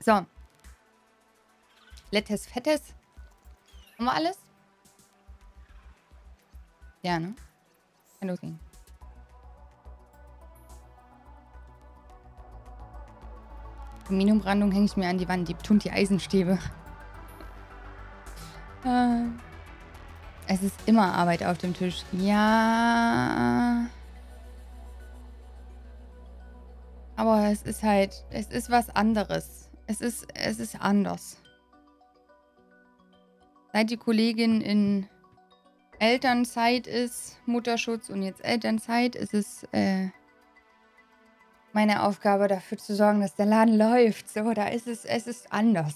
So. Lettes, fettes. Haben wir alles? Ja, ne? Kann losgehen. Aluminiumbrandung hänge ich mir an die Wand. Die tun die Eisenstäbe. Äh, es ist immer Arbeit auf dem Tisch. Ja. Aber es ist halt, es ist was anderes. Es ist, es ist anders. Seit die Kollegin in Elternzeit ist, Mutterschutz und jetzt Elternzeit, ist es äh, meine Aufgabe dafür zu sorgen, dass der Laden läuft. So, da ist es, es ist anders.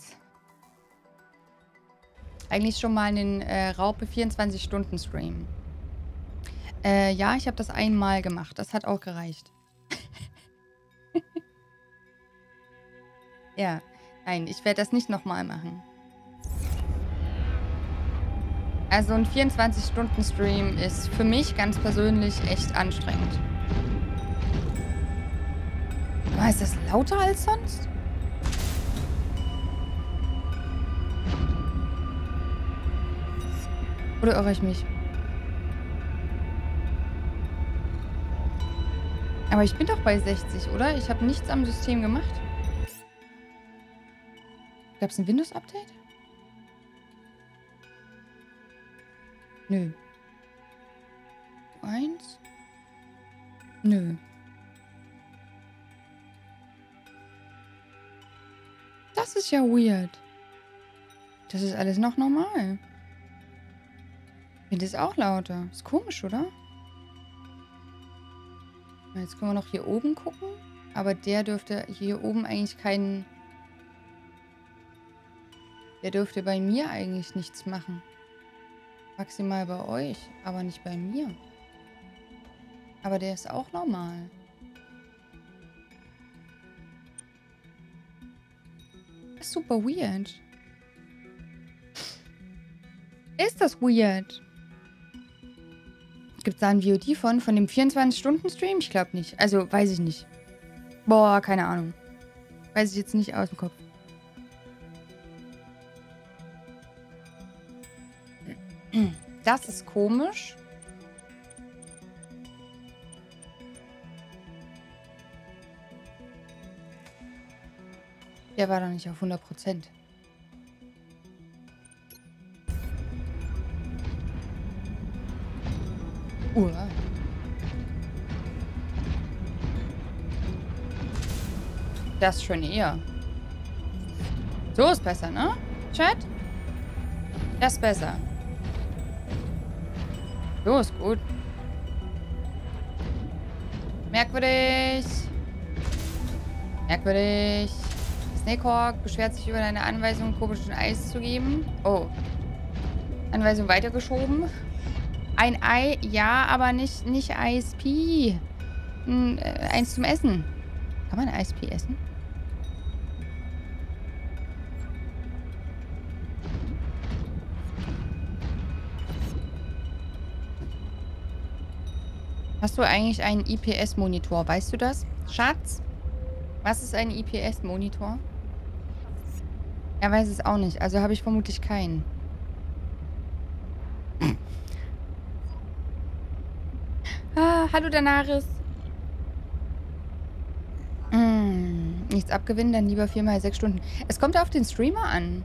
Eigentlich schon mal einen äh, Raupe 24-Stunden-Stream. Äh, ja, ich habe das einmal gemacht. Das hat auch gereicht. Ja, nein, ich werde das nicht nochmal machen. Also ein 24-Stunden-Stream ist für mich ganz persönlich echt anstrengend. War ist das lauter als sonst? Oder irre ich mich? Aber ich bin doch bei 60, oder? Ich habe nichts am System gemacht. Gab es ein Windows-Update? Nö. Eins? Nö. Das ist ja weird. Das ist alles noch normal. Finde es auch lauter. Ist komisch, oder? Jetzt können wir noch hier oben gucken. Aber der dürfte hier oben eigentlich keinen... Der dürfte bei mir eigentlich nichts machen. Maximal bei euch, aber nicht bei mir. Aber der ist auch normal. Das ist super weird. Ist das weird? Gibt es da ein VOD von, von dem 24-Stunden-Stream? Ich glaube nicht. Also, weiß ich nicht. Boah, keine Ahnung. Weiß ich jetzt nicht aus dem Kopf. Das ist komisch. Der war doch nicht auf 100 Prozent. Uh. Das schon eher. So ist besser, ne? Chat? Das ist besser. So ist gut. Merkwürdig. Merkwürdig. Snakehawk beschwert sich über deine Anweisung, komischen Eis zu geben. Oh. Anweisung weitergeschoben. Ein Ei, ja, aber nicht, nicht ISP. Ein, äh, eins zum Essen. Kann man ISP essen? Hast du eigentlich einen IPS-Monitor? Weißt du das? Schatz? Was ist ein IPS-Monitor? Er weiß es auch nicht. Also habe ich vermutlich keinen. ah, hallo Danaris. Hm, nichts abgewinnen, dann lieber viermal sechs Stunden. Es kommt auf den Streamer an.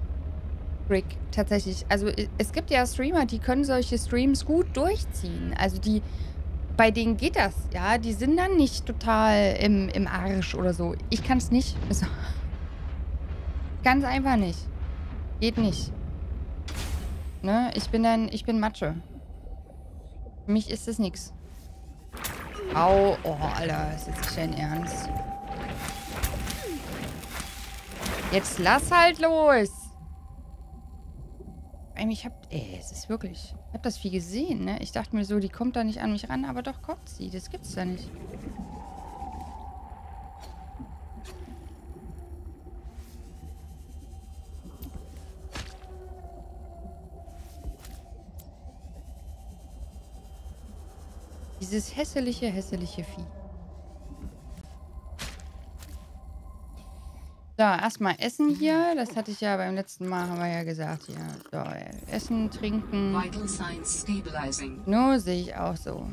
Rick, tatsächlich. Also es gibt ja Streamer, die können solche Streams gut durchziehen. Also die bei denen geht das, ja. Die sind dann nicht total im, im Arsch oder so. Ich kann es nicht. Also, ganz einfach nicht. Geht nicht. Ne? Ich bin dann, ich bin Matsche. Für mich ist das nichts. Au, oh, Alter, ist jetzt dein Ernst. Jetzt lass halt los ich hab, ey, es ist wirklich, ich hab das viel gesehen, ne? Ich dachte mir so, die kommt da nicht an mich ran, aber doch kommt sie. Das gibt's da nicht. Dieses hässliche, hässliche Vieh. So, erstmal Essen hier. Das hatte ich ja beim letzten Mal, haben wir ja gesagt. Ja, so, Essen, Trinken. Nur sehe ich auch so.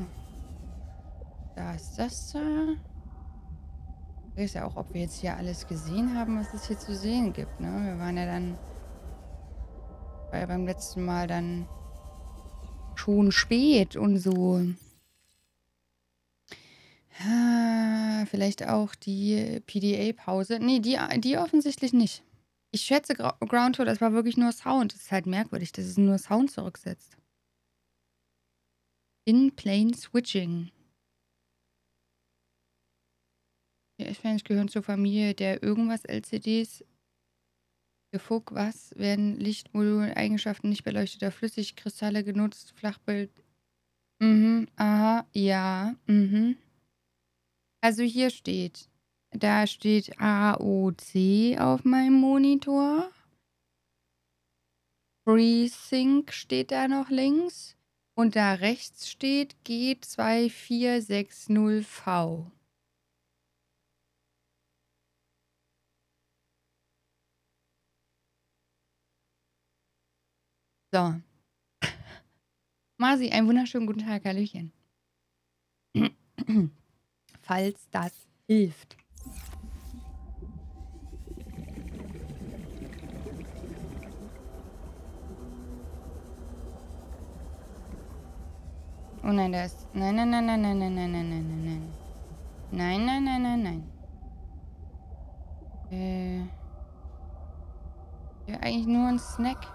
Da ist das da. Ich weiß ja auch, ob wir jetzt hier alles gesehen haben, was es hier zu sehen gibt. Ne? Wir waren ja dann war ja beim letzten Mal dann schon spät und so. Ah, vielleicht auch die PDA-Pause. Nee, die, die offensichtlich nicht. Ich schätze, Ground Tour, das war wirklich nur Sound. Das ist halt merkwürdig, dass es nur Sound zurücksetzt. In-Plane Switching. Die S-Fans gehören zur Familie der irgendwas LCDs. Fug, was werden Lichtmodul-Eigenschaften nicht beleuchteter Flüssigkristalle genutzt? Flachbild. Mhm, aha, ja, mhm. Also hier steht, da steht AOC auf meinem Monitor. FreeSync steht da noch links. Und da rechts steht G2460V. So. Masi, einen wunderschönen guten Tag, Hallöchen. falls das hilft. Oh nein, da ist. Nein, nein, nein, nein, nein, nein, nein, nein, nein, nein, nein. Nein, nein, nein, nein, nein. Äh. Ja, eigentlich nur ein Snack.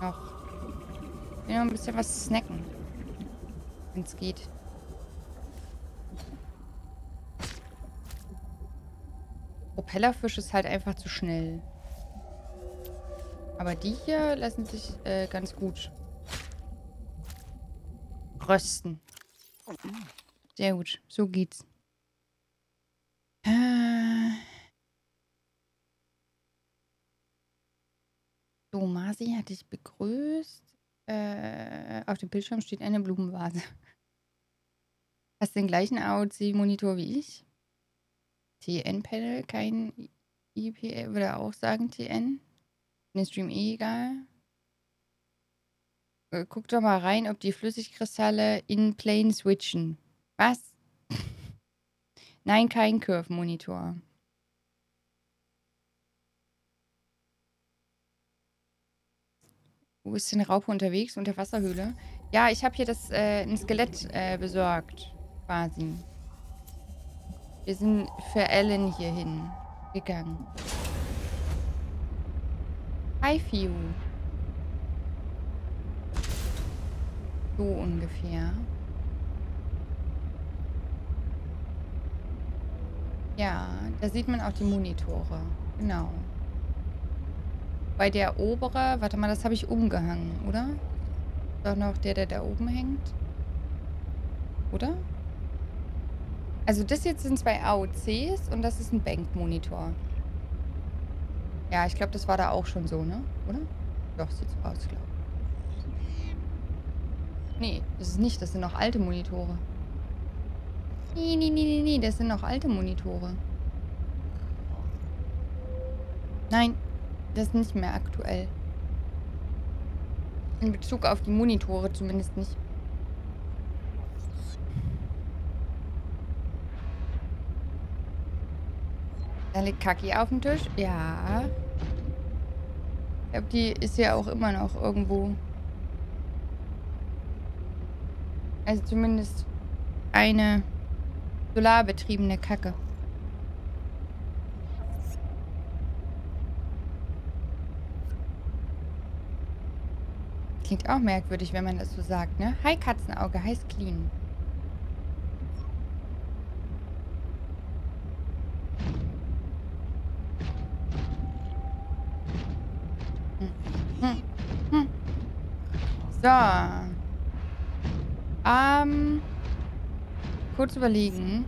Noch. Ich will noch ein bisschen was snacken. Wenn es geht. Propellerfisch ist halt einfach zu schnell. Aber die hier lassen sich äh, ganz gut rösten. Sehr gut. So geht's. Äh so, Masi hat dich begrüßt. Äh, auf dem Bildschirm steht eine Blumenvase. Hast du den gleichen AOC-Monitor wie ich? TN-Panel, kein IPA, würde auch sagen TN. Den Stream eh egal. Äh, guck doch mal rein, ob die Flüssigkristalle in Plane switchen. Was? Nein, kein Curve-Monitor. Wo ist denn Raupe unterwegs? Unter Wasserhöhle? Ja, ich habe hier das äh, ein Skelett äh, besorgt. Quasi. Wir sind für Ellen hierhin gegangen. Hi, Fiu. So ungefähr. Ja, da sieht man auch die Monitore. Genau. Bei der obere, warte mal, das habe ich umgehangen, oder? Doch noch der, der da oben hängt. Oder? Also das jetzt sind zwei AOCs und das ist ein Bankmonitor. Ja, ich glaube, das war da auch schon so, ne? Oder? Doch, sieht so aus, glaube ich. Nee, das ist nicht. Das sind noch alte Monitore. Nee, nee, nee, nee, nee. Das sind noch alte Monitore. Nein, das ist nicht mehr aktuell. In Bezug auf die Monitore zumindest nicht. Da liegt Kaki auf dem Tisch. Ja. Ich glaube, die ist ja auch immer noch irgendwo. Also zumindest eine solarbetriebene Kacke. Klingt auch merkwürdig, wenn man das so sagt, ne? Hi Katzenauge, heißt clean. So. Ähm. Kurz überlegen.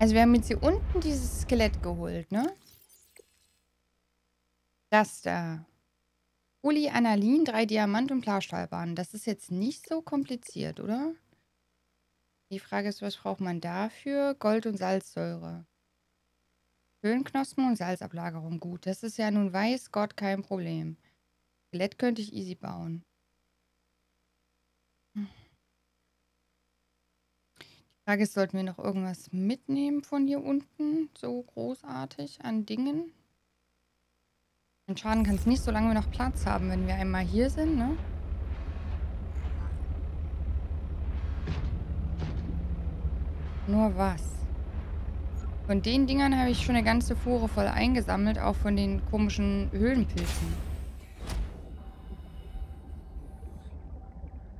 Also wir haben jetzt hier unten dieses Skelett geholt, ne? Das da. Polyanialin, drei Diamant- und Klarstahlbahnen. Das ist jetzt nicht so kompliziert, oder? Die Frage ist, was braucht man dafür? Gold und Salzsäure. Höhlenknospen und Salzablagerung. Gut, das ist ja nun weiß Gott kein Problem. Skelett könnte ich easy bauen. Die Frage ist, sollten wir noch irgendwas mitnehmen von hier unten? So großartig an Dingen? Ein Schaden kann es nicht, solange wir noch Platz haben, wenn wir einmal hier sind, ne? Nur was? Von den Dingern habe ich schon eine ganze Fuhre voll eingesammelt, auch von den komischen Höhlenpilzen.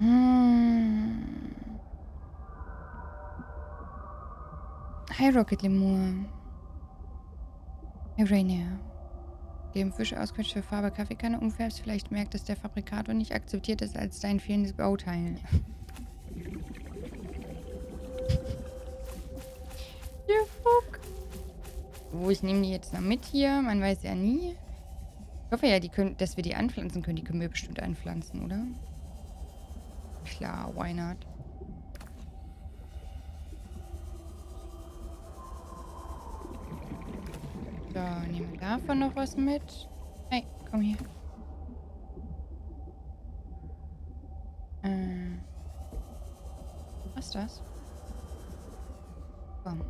Hm. Hi Rocket Lemur. Hey Rainier. Dem Fisch für Farbe Kaffeekanne umfärbst, vielleicht merkt, dass der Fabrikator nicht akzeptiert ist als dein fehlendes Bauteil. Der Fuck. Wo, ich nehme die jetzt noch mit hier. Man weiß ja nie. Ich hoffe ja, die können, dass wir die anpflanzen können. Die können wir bestimmt anpflanzen, oder? Klar, why not? So, nehmen wir davon noch was mit. Hey, komm hier. Äh, was ist das? Komm.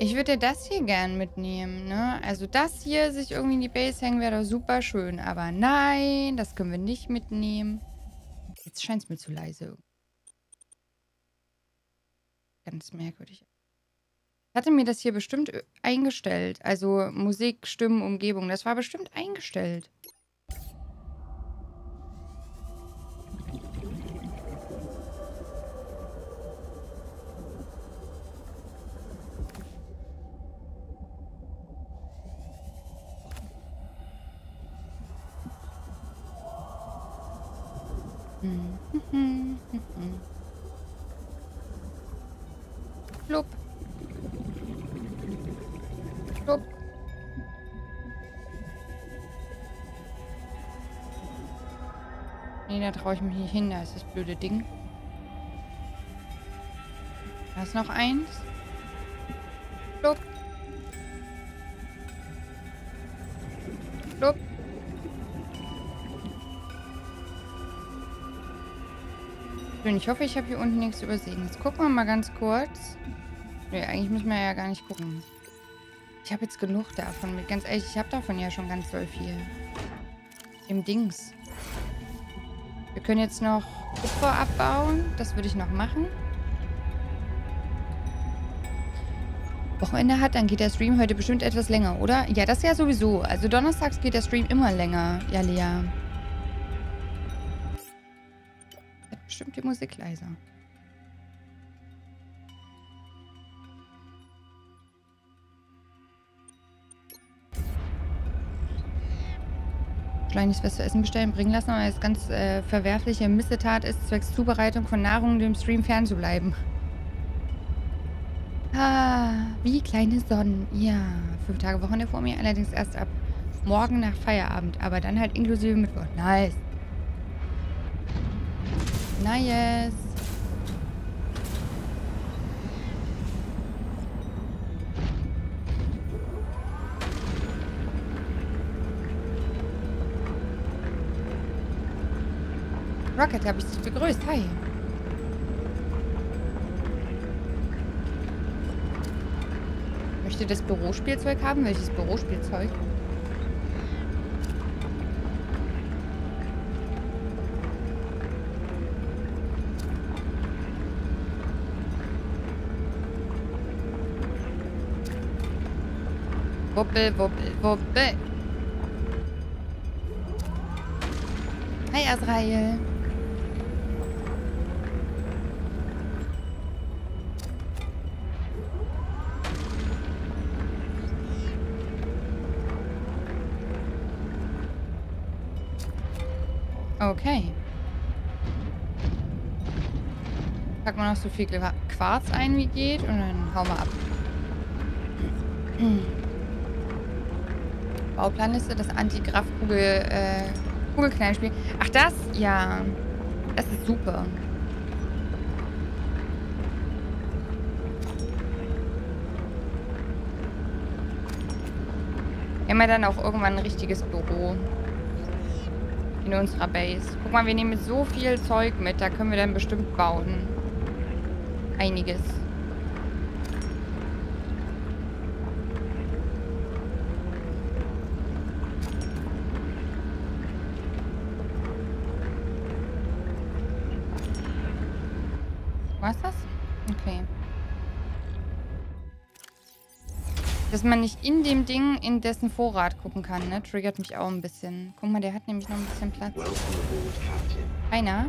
Ich würde das hier gern mitnehmen, ne? Also das hier sich irgendwie in die Base hängen wäre doch super schön. Aber nein, das können wir nicht mitnehmen. Jetzt scheint es mir zu leise. Ganz merkwürdig. Ich hatte mir das hier bestimmt eingestellt. Also Musik, Stimmen, Umgebung. Das war bestimmt eingestellt. Da traue ich mich nicht hin. Da ist das blöde Ding. Da ist noch eins. Blub. Blub. Schön, ich hoffe, ich habe hier unten nichts übersehen. Jetzt gucken wir mal ganz kurz. Nee, eigentlich müssen wir ja gar nicht gucken. Ich habe jetzt genug davon. Ganz ehrlich, ich habe davon ja schon ganz doll viel. Im Dings. Wir können jetzt noch Kupfer abbauen. Das würde ich noch machen. Wochenende hat, dann geht der Stream heute bestimmt etwas länger, oder? Ja, das ja sowieso. Also donnerstags geht der Stream immer länger. Ja, Lea. bestimmt die Musik leiser. Kleines was zu essen bestellen, bringen lassen, weil es ganz äh, verwerfliche Missetat ist, zwecks Zubereitung von Nahrung dem Stream fernzubleiben. Ah, wie kleine Sonnen. Ja, fünf Tage Wochenende vor mir, allerdings erst ab morgen nach Feierabend, aber dann halt inklusive Mittwoch. Nice. Nice. Rocket, habe ich dich begrüßt. Hi. Möchte das Bürospielzeug haben? Welches Bürospielzeug? Wuppel, wuppel, wuppel. Hi, Azrael. Noch so viel Quarz ein, wie geht. Und dann hauen wir ab. Bauplanliste, das Anti-Graf-Kugel, äh, Kugelknallspiel. Ach, das? Ja. Das ist super. Wir haben ja dann auch irgendwann ein richtiges Büro. In unserer Base. Guck mal, wir nehmen so viel Zeug mit. Da können wir dann bestimmt bauen. Einiges. Was ist das? Okay. Dass man nicht in dem Ding in dessen Vorrat gucken kann, ne? Triggert mich auch ein bisschen. Guck mal, der hat nämlich noch ein bisschen Platz. Einer?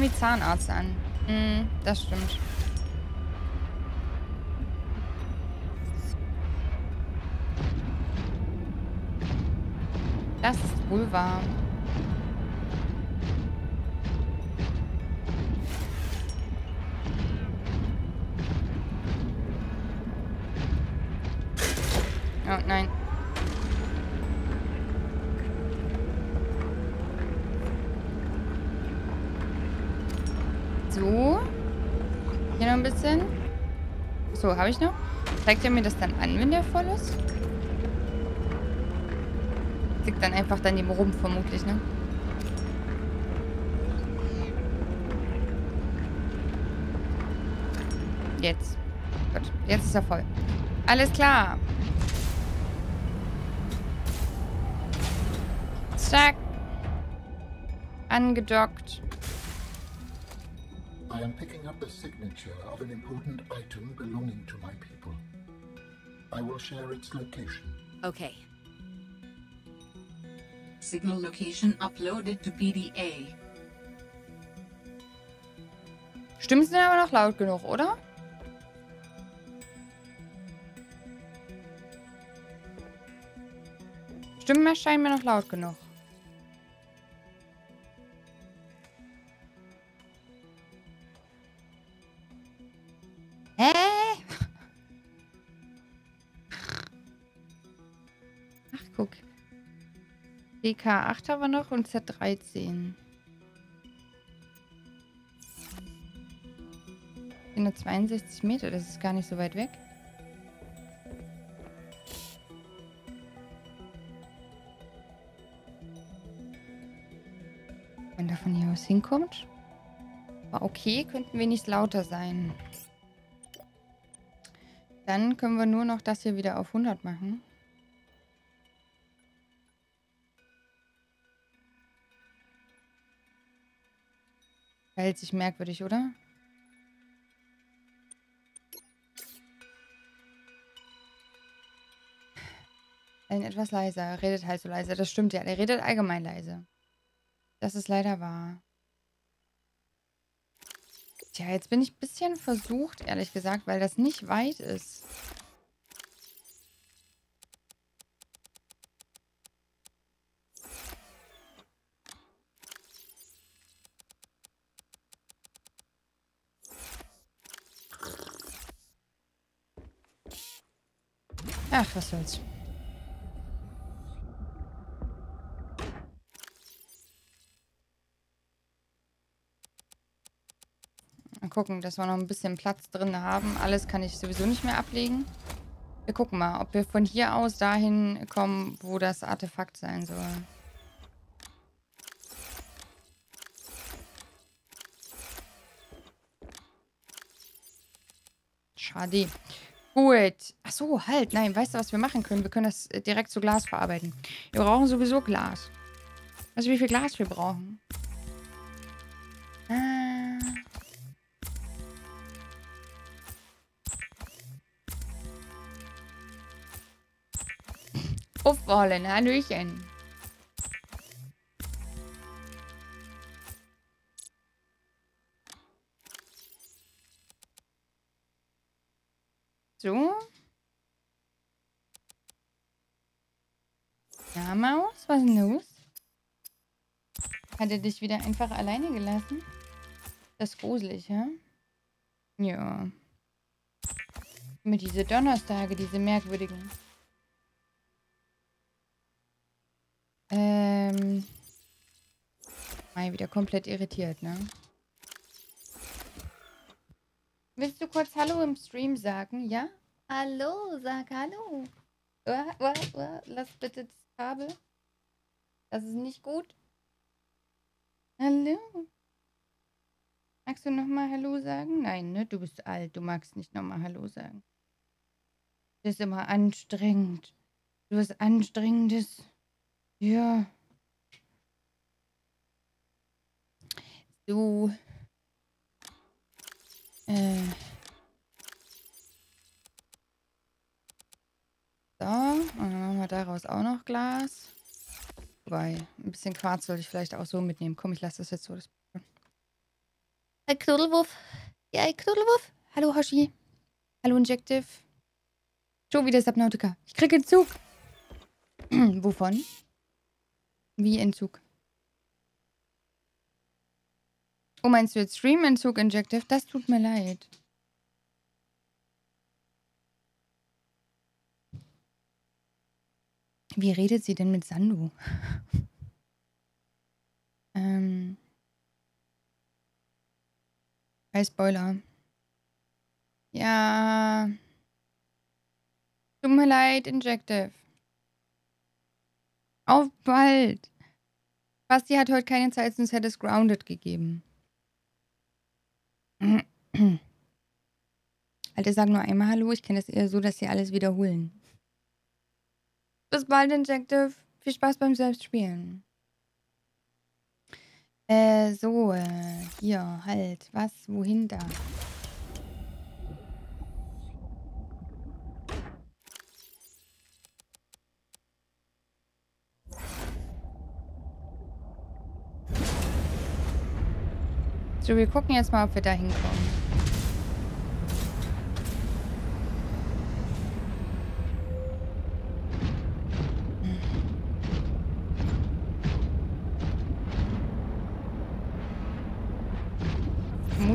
Nimm wie Zahnarzt an. Hm, das stimmt. Das ist wohl wahr. Oh, nein. So. Hier noch ein bisschen. So, habe ich noch? Zeigt er mir das dann an, wenn der voll ist? Liegt dann einfach daneben rum, vermutlich, ne? Jetzt. Gut, jetzt ist er voll. Alles klar. Zack. Angedockt. I am picking up the signature of an important item belonging to my people. I will share its location. Okay. Signal location uploaded to PDA. Stimmen sind aber noch laut genug, oder? Stimmen erscheinen mir noch laut genug. DK8 haben wir noch und Z13. 462 Meter, das ist gar nicht so weit weg. Wenn der von hier aus hinkommt. Aber okay, könnten wir nicht lauter sein. Dann können wir nur noch das hier wieder auf 100 machen. Verhält sich merkwürdig, oder? Ein etwas leiser. Er redet halt so leise. Das stimmt ja. Der redet allgemein leise. Das ist leider wahr. Tja, jetzt bin ich ein bisschen versucht, ehrlich gesagt, weil das nicht weit ist. Ach, was soll's. Mal gucken, dass wir noch ein bisschen Platz drin haben. Alles kann ich sowieso nicht mehr ablegen. Wir gucken mal, ob wir von hier aus dahin kommen, wo das Artefakt sein soll. Schade. Gut. Ach so, halt. Nein, weißt du, was wir machen können? Wir können das äh, direkt zu Glas verarbeiten. Wir brauchen sowieso Glas. Weißt du, wie viel Glas wir brauchen? Ah. Aufrollen, Hallöchen. Maus, was ist denn los? Hat er dich wieder einfach alleine gelassen? Das ist gruselig, ja? Ja. Mit diese Donnerstage, diese merkwürdigen. Ähm. Mai wieder komplett irritiert, ne? Willst du kurz Hallo im Stream sagen, ja? Hallo, sag Hallo. Uh, uh, uh, lass bitte Kabel. Das ist nicht gut. Hallo. Magst du nochmal Hallo sagen? Nein, ne? Du bist alt. Du magst nicht nochmal Hallo sagen. Das ist immer anstrengend. Du hast anstrengendes. Ja. So. Äh. So, und dann machen wir daraus auch noch Glas. Wobei, ein bisschen Quarz sollte ich vielleicht auch so mitnehmen. Komm, ich lasse das jetzt so. Das Herr Knuddelwurf. Ja, Herr Knuddelwurf. Hallo, Hoshi. Hallo, Injective. Schon wieder Subnautica. Ich kriege Entzug. Wovon? Wie Entzug? Oh, meinst du jetzt Stream-Entzug, Injective? Das tut mir leid. Wie redet sie denn mit Sandu? ähm. Hi, Spoiler. Ja. Tut mir leid, Injective. Auf bald. Basti hat heute keine Zeit, sonst hätte es Grounded gegeben. Alter, sag nur einmal Hallo. Ich kenne es eher so, dass sie alles wiederholen. Bis bald, Injective. Viel Spaß beim Selbstspielen. Äh, so, äh, hier, halt. Was? Wohin da? So, wir gucken jetzt mal, ob wir da hinkommen.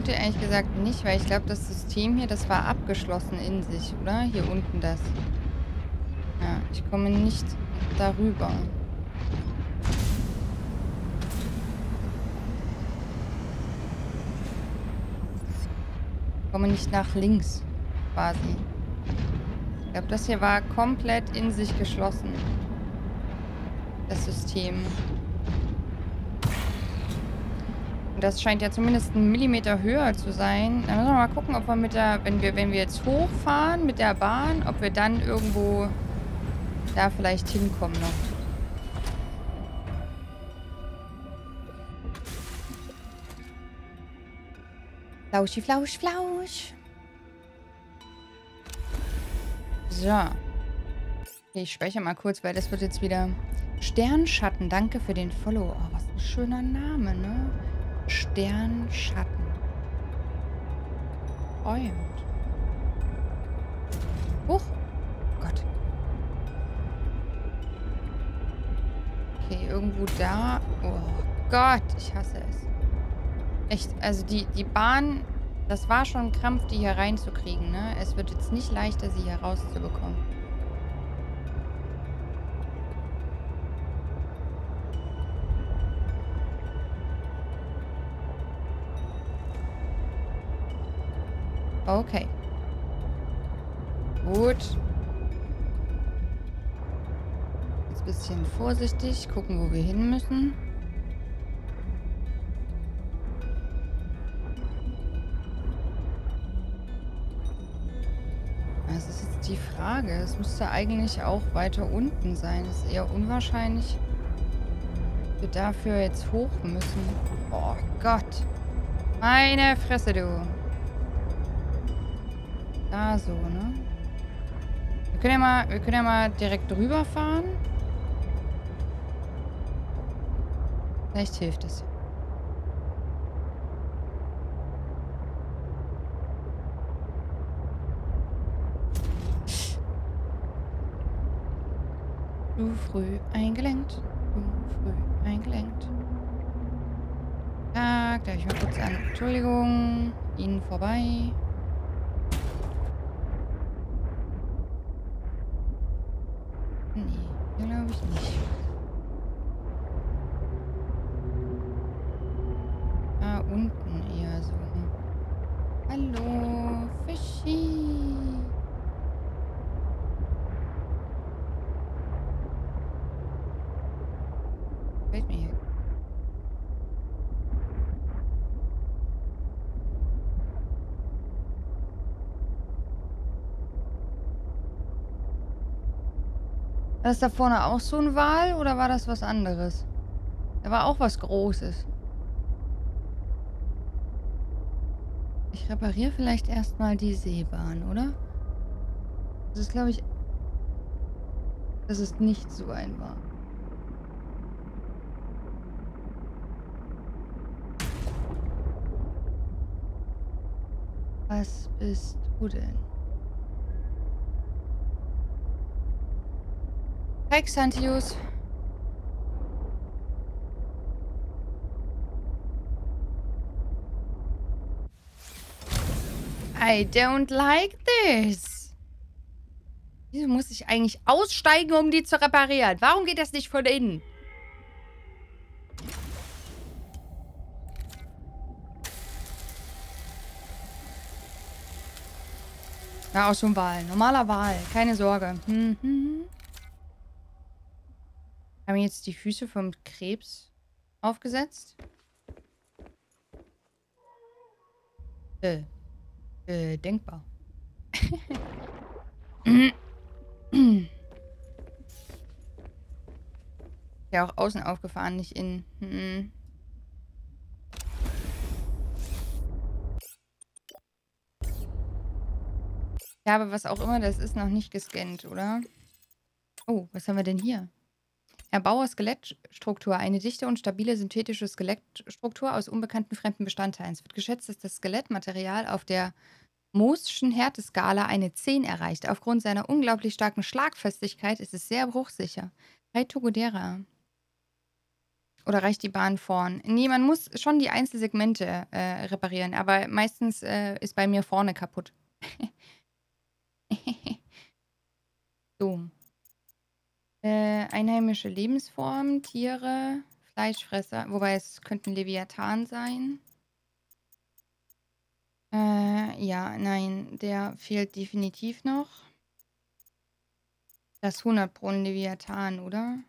Vermute ehrlich gesagt nicht, weil ich glaube, das System hier, das war abgeschlossen in sich, oder? Hier unten das. Ja, ich komme nicht darüber. Ich komme nicht nach links, quasi. Ich glaube, das hier war komplett in sich geschlossen. Das System. Und das scheint ja zumindest einen Millimeter höher zu sein. Dann müssen wir mal gucken, ob wir mit der, wenn wir, wenn wir jetzt hochfahren mit der Bahn, ob wir dann irgendwo da vielleicht hinkommen noch. Flauschi, flausch, flausch. So. Okay, ich speichere mal kurz, weil das wird jetzt wieder... Sternschatten, danke für den Follow. Oh, was ein schöner Name, ne? Sternschatten. Träumt. Huch. Gott. Okay, irgendwo da. Oh Gott, ich hasse es. Echt, also die, die Bahn, das war schon ein Krampf, die hier reinzukriegen, ne? Es wird jetzt nicht leichter, sie hier rauszubekommen. Okay. Gut. Jetzt ein bisschen vorsichtig. Gucken, wo wir hin müssen. Das ist jetzt die Frage. Es müsste eigentlich auch weiter unten sein. Das ist eher unwahrscheinlich, wir dafür jetzt hoch müssen. Oh Gott. Meine Fresse, du. Da so, ne? Wir können ja mal, wir können ja mal direkt drüber fahren. Vielleicht hilft es. Zu früh eingelenkt. Zu früh eingelenkt. Tag. Darf ich mal kurz an. Entschuldigung. Ihnen vorbei. Nee, hier glaube ich nicht. Da unten eher so. Hallo, Fischi. Fällt mir hier. War das da vorne auch so ein Wal oder war das was anderes? Da war auch was Großes. Ich repariere vielleicht erstmal die Seebahn, oder? Das ist, glaube ich... Das ist nicht so ein Wal. Was bist du denn? Hi, Xantius. I don't like this. Wieso muss ich eigentlich aussteigen, um die zu reparieren? Warum geht das nicht von innen? Ja, auch schon Wahl. Normaler Wahl. Keine Sorge. Hm, hm, hm. Haben jetzt die Füße vom Krebs aufgesetzt? Äh. Äh, denkbar. ja, auch außen aufgefahren, nicht innen. Hm. Ich habe was auch immer, das ist noch nicht gescannt, oder? Oh, was haben wir denn hier? Erbauer Skelettstruktur. Eine dichte und stabile synthetische Skelettstruktur aus unbekannten fremden Bestandteilen. Es wird geschätzt, dass das Skelettmaterial auf der Mooschen Härteskala eine 10 erreicht. Aufgrund seiner unglaublich starken Schlagfestigkeit ist es sehr bruchsicher. Hi Togodera. Oder reicht die Bahn vorn? Nee, man muss schon die Einzelsegmente äh, reparieren, aber meistens äh, ist bei mir vorne kaputt. so. Äh, einheimische Lebensformen, Tiere, Fleischfresser, wobei es könnten Leviathan sein. Äh, ja, nein, der fehlt definitiv noch. Das 100 Pro Leviathan, oder?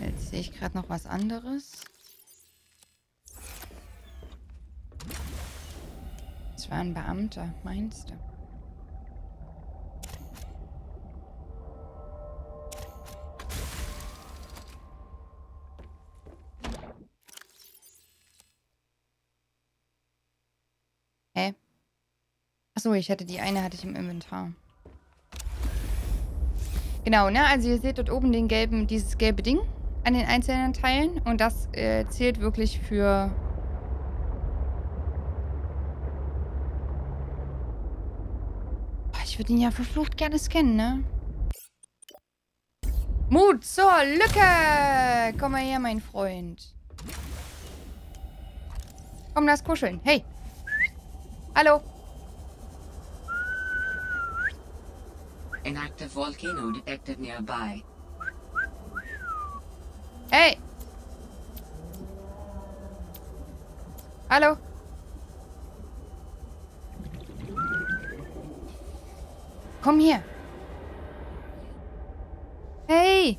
Jetzt sehe ich gerade noch was anderes. Das war ein Beamter, meinst du? Hä? Achso, ich hatte die eine hatte ich im Inventar. Genau, ne? Also ihr seht dort oben den gelben, dieses gelbe Ding an den einzelnen Teilen. Und das äh, zählt wirklich für... Ich würde ihn ja verflucht gerne scannen, ne? Mut zur Lücke! Komm mal her, mein Freund. Komm, lass kuscheln. Hey. Hallo. An active volcano detected nearby. Hey. Hallo. Komm hier. Hey.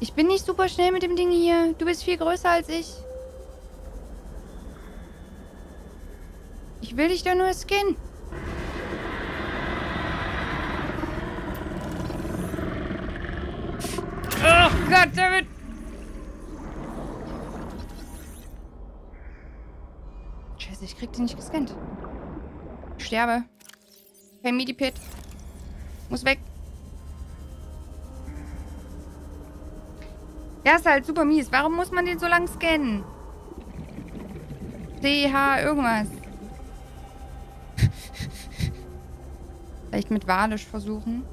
Ich bin nicht super schnell mit dem Ding hier. Du bist viel größer als ich. Ich will dich doch nur scannen. Oh Gott, damit. Scheiße, ich krieg den nicht gescannt. Ich sterbe. Hey, Pit. Muss weg. Der ist halt super mies. Warum muss man den so lang scannen? CH irgendwas. Vielleicht mit Walisch versuchen.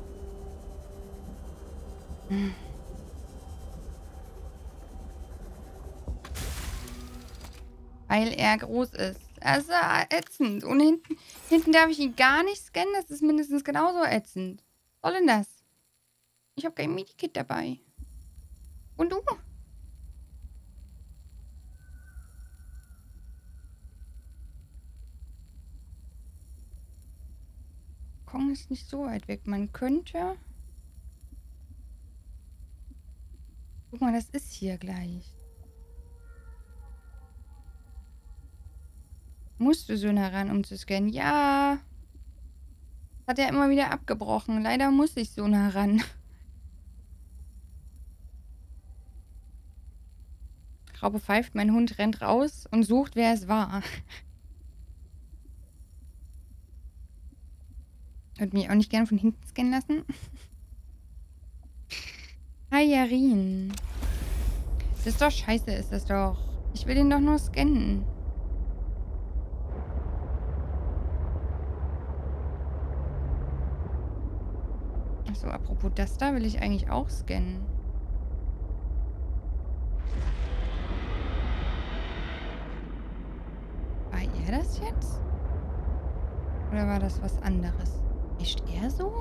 Weil er groß ist. Das ist ätzend. Und hinten, hinten darf ich ihn gar nicht scannen. Das ist mindestens genauso ätzend. Was soll denn das? Ich habe kein Medikit dabei. Und du? Kong ist nicht so weit weg. Man könnte... Guck mal, das ist hier gleich. Musst du so nah ran, um zu scannen? Ja. Hat er immer wieder abgebrochen. Leider muss ich so nah ran. Raupe pfeift, mein Hund rennt raus und sucht, wer es war. Würde mich auch nicht gerne von hinten scannen lassen. Hi, Yarin. Das ist doch scheiße, ist das doch. Ich will den doch nur scannen. Achso, apropos das da will ich eigentlich auch scannen. War er das jetzt? Oder war das was anderes? Ist er so?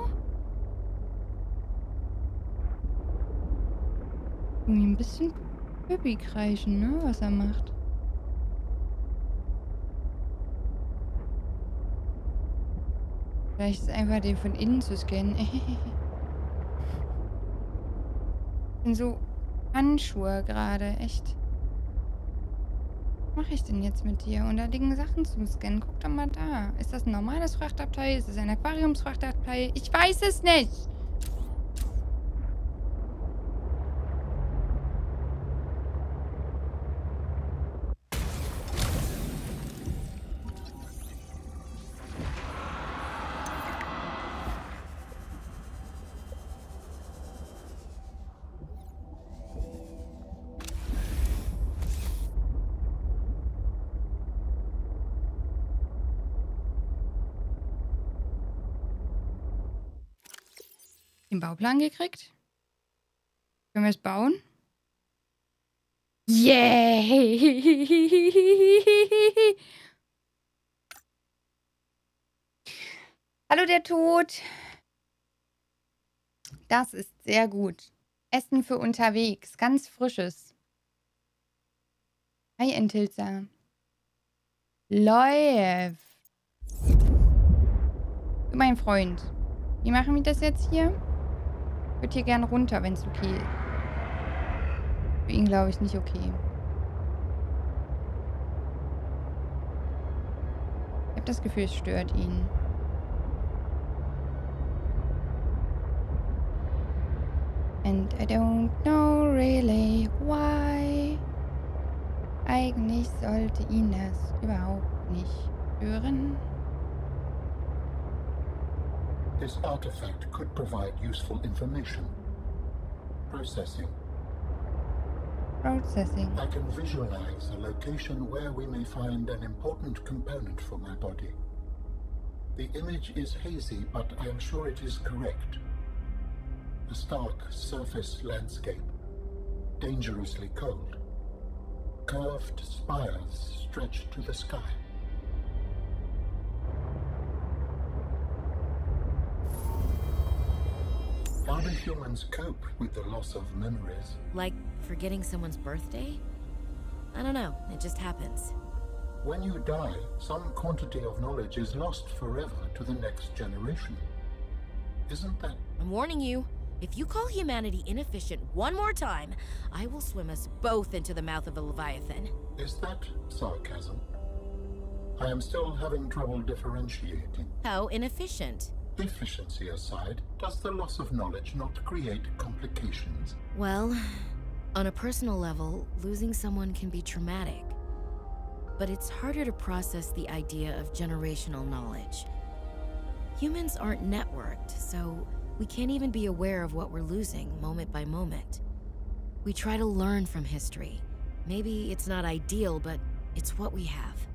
Irgendwie ein bisschen Pippi kreischen, ne? Was er macht. Vielleicht ist es einfach den von innen zu scannen. bin so Handschuhe gerade, echt. Was mache ich denn jetzt mit dir? Und da liegen Sachen zum Scannen. Guck doch mal da. Ist das ein normales Frachtabteil? Ist es ein Aquariumsfrachtabteil? Ich weiß es nicht. Bauplan gekriegt? Können wir es bauen? Yay! Hallo der Tod. Das ist sehr gut. Essen für unterwegs. Ganz frisches. Hi, Entilzer. Läuft. Mein Freund. Wie machen wir das jetzt hier? Ich würde hier gerne runter, wenn es okay ist. Für ihn glaube ich nicht okay. Ich habe das Gefühl, es stört ihn. And I don't know really why. Eigentlich sollte ihn das überhaupt nicht stören. This artifact could provide useful information. Processing. Processing. I can visualize a location where we may find an important component for my body. The image is hazy, but I am sure it is correct. A stark surface landscape, dangerously cold. Curved spires stretch to the sky. Do humans cope with the loss of memories? Like forgetting someone's birthday? I don't know, it just happens. When you die, some quantity of knowledge is lost forever to the next generation. Isn't that I'm warning you, if you call humanity inefficient one more time, I will swim us both into the mouth of a Leviathan. is that sarcasm? I am still having trouble differentiating. How inefficient? Efficiency aside, does the loss of knowledge not create complications? Well, on a personal level, losing someone can be traumatic. But it's harder to process the idea of generational knowledge. Humans aren't networked, so we can't even be aware of what we're losing moment by moment. We try to learn from history. Maybe it's not ideal, but it's what we have.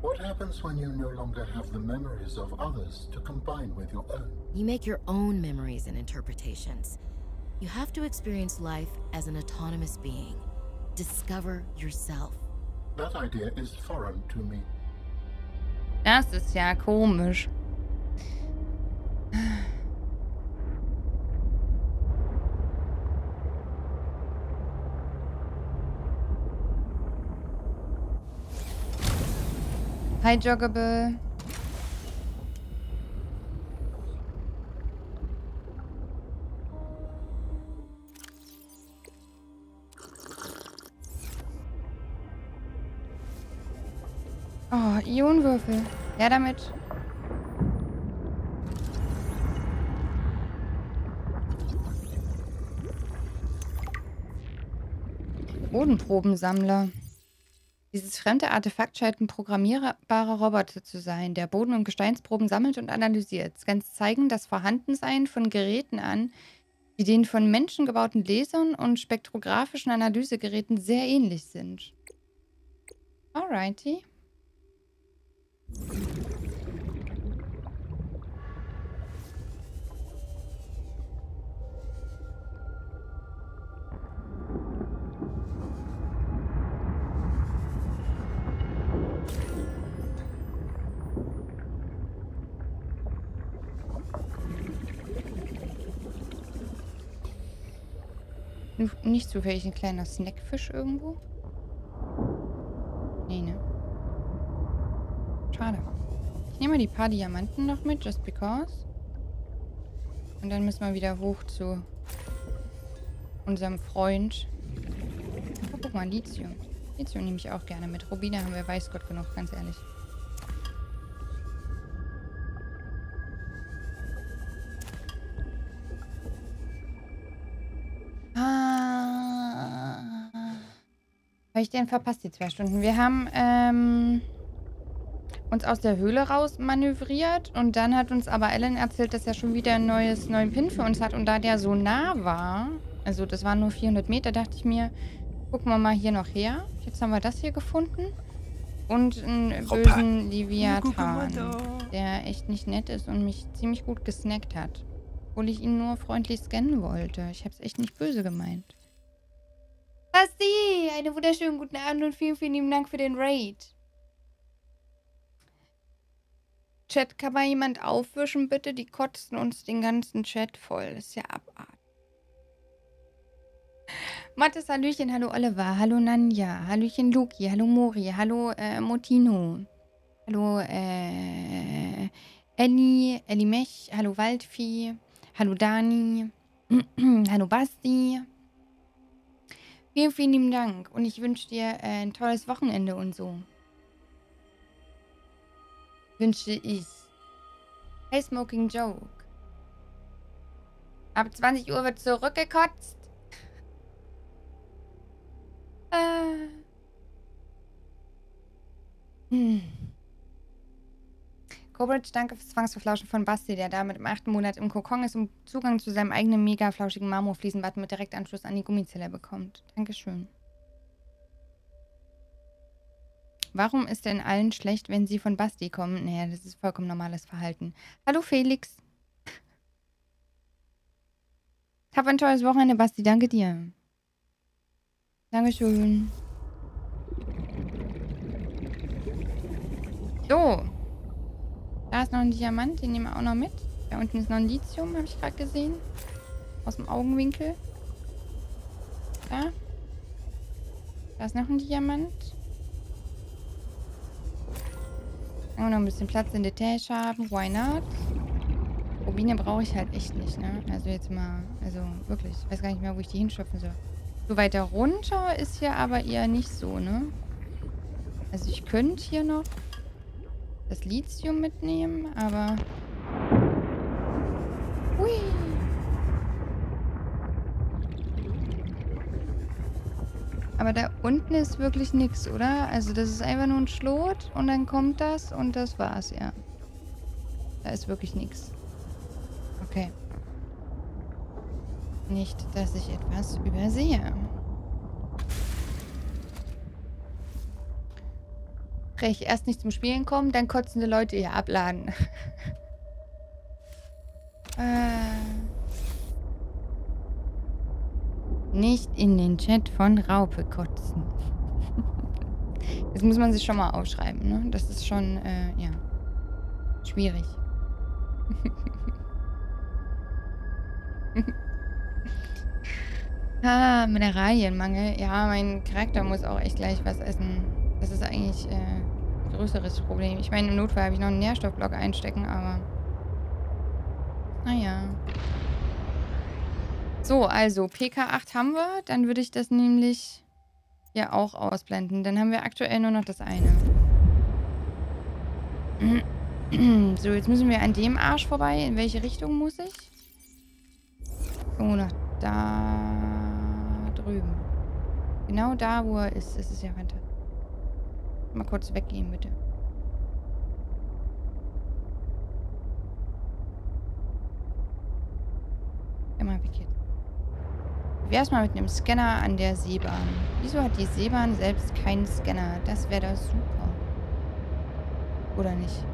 What happens when you no longer have the memories of others to combine with your own? You make your own memories and interpretations. You have to experience life as an autonomous being. Discover yourself. That idea is foreign to me. Das ist ja komisch. Hi, Joggable. Oh, Ionenwürfel. Ja, damit. Bodenprobensammler. Dieses fremde Artefakt scheint ein programmierbarer Roboter zu sein, der Boden- und Gesteinsproben sammelt und analysiert. Scans zeigen das Vorhandensein von Geräten an, die den von Menschen gebauten Lasern und spektrographischen Analysegeräten sehr ähnlich sind. Alrighty. Nicht zufällig ein kleiner Snackfisch irgendwo? Nee, ne? Schade. Ich nehme mal die paar Diamanten noch mit, just because. Und dann müssen wir wieder hoch zu unserem Freund. Oh, guck mal, Lithium. Lithium nehme ich auch gerne mit. Rubine haben wir weiß Gott genug, ganz ehrlich. Habe ich denn verpasst, die zwei Stunden? Wir haben ähm, uns aus der Höhle raus manövriert und dann hat uns aber Ellen erzählt, dass er schon wieder ein neues neuen Pin für uns hat und da der so nah war, also das waren nur 400 Meter, dachte ich mir, gucken wir mal hier noch her. Jetzt haben wir das hier gefunden und einen bösen Leviathan, der echt nicht nett ist und mich ziemlich gut gesnackt hat. Obwohl ich ihn nur freundlich scannen wollte. Ich habe es echt nicht böse gemeint. Basti, einen wunderschönen guten Abend und vielen, vielen lieben Dank für den Raid. Chat, kann mal jemand aufwischen, bitte? Die kotzen uns den ganzen Chat voll. Das ist ja abartig. Mattes, Hallöchen, hallo Oliver, hallo Nanja, Hallöchen Luki, hallo Mori, hallo äh, Motino, hallo äh, Elli, Elli Mech, hallo Waldvieh, hallo Dani, hallo Basti. Vielen, vielen lieben Dank und ich wünsche dir äh, ein tolles Wochenende und so. Wünsche ich. Hey Smoking Joke. Ab 20 Uhr wird zurückgekotzt. Äh. Hm. Cobridge, danke fürs Zwangsverflauschen von Basti, der damit im achten Monat im Kokon ist und Zugang zu seinem eigenen mega flauschigen Marmorfliesenbad mit Direktanschluss an die Gummizelle bekommt. Dankeschön. Warum ist denn allen schlecht, wenn sie von Basti kommen? Naja, das ist vollkommen normales Verhalten. Hallo Felix. Hab ein tolles Wochenende, Basti. Danke dir. Dankeschön. So. Da ist noch ein Diamant, den nehmen wir auch noch mit. Da unten ist noch ein Lithium, habe ich gerade gesehen. Aus dem Augenwinkel. Da. Da ist noch ein Diamant. Wir noch ein bisschen Platz in der Tasche haben, why not? Rubine brauche ich halt echt nicht, ne? Also jetzt mal, also wirklich, ich weiß gar nicht mehr, wo ich die hinschöpfen soll. So weiter runter ist hier aber eher nicht so, ne? Also ich könnte hier noch das Lithium mitnehmen, aber... Hui! Aber da unten ist wirklich nichts, oder? Also das ist einfach nur ein Schlot und dann kommt das und das war's, ja. Da ist wirklich nichts. Okay. Nicht, dass ich etwas übersehe. Frech. Erst nicht zum Spielen kommen, dann kotzende Leute hier abladen. äh. Nicht in den Chat von Raupe kotzen. Das muss man sich schon mal aufschreiben, ne? Das ist schon, äh, ja. Schwierig. ah, Mineralienmangel. Ja, mein Charakter muss auch echt gleich was essen. Das ist eigentlich äh, größeres Problem. Ich meine, im Notfall habe ich noch einen Nährstoffblock einstecken, aber... Naja. So, also PK8 haben wir. Dann würde ich das nämlich ja auch ausblenden. Dann haben wir aktuell nur noch das eine. So, jetzt müssen wir an dem Arsch vorbei. In welche Richtung muss ich? Oh, nach da drüben. Genau da, wo er ist. Das ist ja fantastisch. Mal kurz weggehen, bitte. Immer weg jetzt. Wie wär's mal mit einem Scanner an der Seebahn? Wieso hat die Seebahn selbst keinen Scanner? Das wäre doch super. Oder nicht?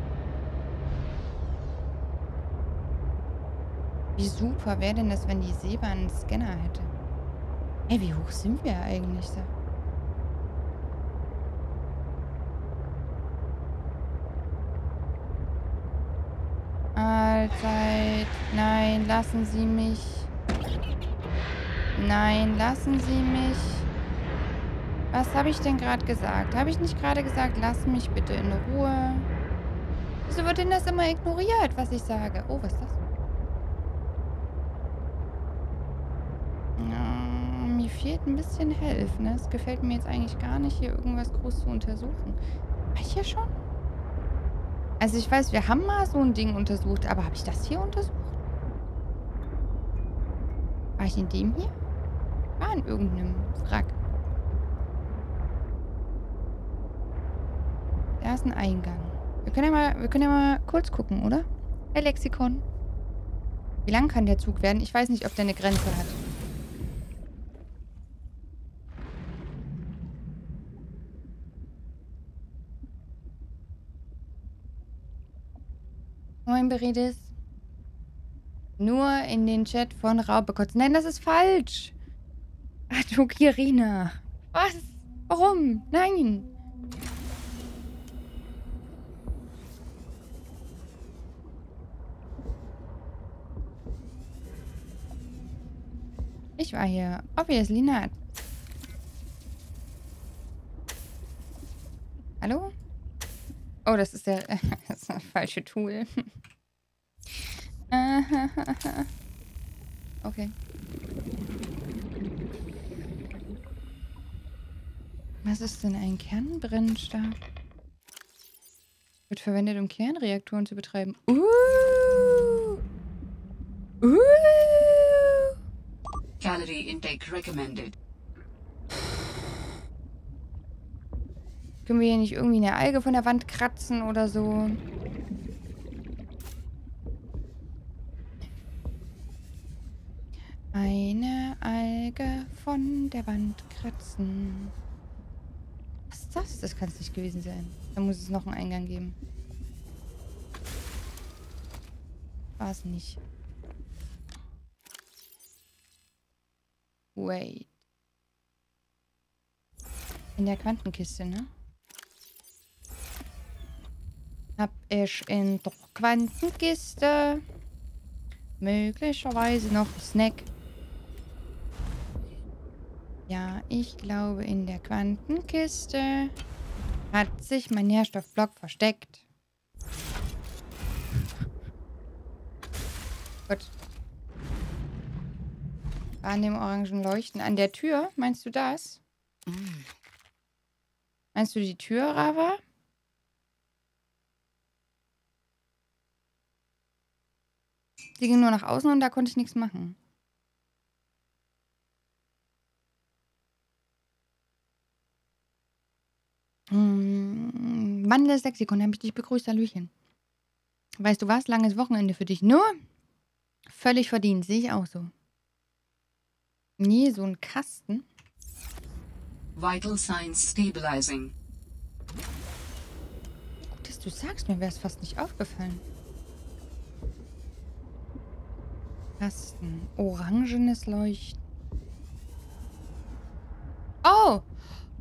Wie super wäre denn das, wenn die Seebahn einen Scanner hätte? Hey, wie hoch sind wir eigentlich da? Allzeit. Nein, lassen Sie mich. Nein, lassen Sie mich. Was habe ich denn gerade gesagt? Habe ich nicht gerade gesagt, lass mich bitte in Ruhe? Wieso wird denn das immer ignoriert, was ich sage? Oh, was ist das? Ja, mir fehlt ein bisschen Helf, ne? Es gefällt mir jetzt eigentlich gar nicht, hier irgendwas groß zu untersuchen. War ich hier schon? Also ich weiß, wir haben mal so ein Ding untersucht, aber habe ich das hier untersucht? War ich in dem hier? War in irgendeinem Wrack. Da ist ein Eingang. Wir können ja mal, wir können ja mal kurz gucken, oder? Herr Lexikon. Wie lang kann der Zug werden? Ich weiß nicht, ob der eine Grenze hat. Moin, Beredis. Nur in den Chat von Raupe kotzen. Nein, das ist falsch. Ah, du Kirina. Was? Warum? Nein. Ich war hier. Obviously not. Hallo? Oh, das ist der das ist falsche Tool. okay. Was ist denn ein Kernbrennstab? Wird verwendet, um Kernreaktoren zu betreiben. Uh! Uh! Calorie intake recommended. Können wir hier nicht irgendwie eine Alge von der Wand kratzen oder so? Eine Alge von der Wand kratzen. Was ist das? Das kann es nicht gewesen sein. Da muss es noch einen Eingang geben. War es nicht. Wait. In der Quantenkiste, ne? Hab ich in der Quantenkiste möglicherweise noch Snack. Ja, ich glaube, in der Quantenkiste hat sich mein Nährstoffblock versteckt. Gut. An dem orangen Leuchten. An der Tür, meinst du das? Meinst du die Tür, Rava? Die ging nur nach außen und da konnte ich nichts machen. Hm, Wandelndes Lexikon, habe ich dich begrüßt, Hallöchen. Weißt du was? Langes Wochenende für dich. Nur völlig verdient, sehe ich auch so. Nee, so ein Kasten. Vital signs stabilizing. du sagst, mir wäre es fast nicht aufgefallen. Kasten. Orangenes Leuchten. Oh!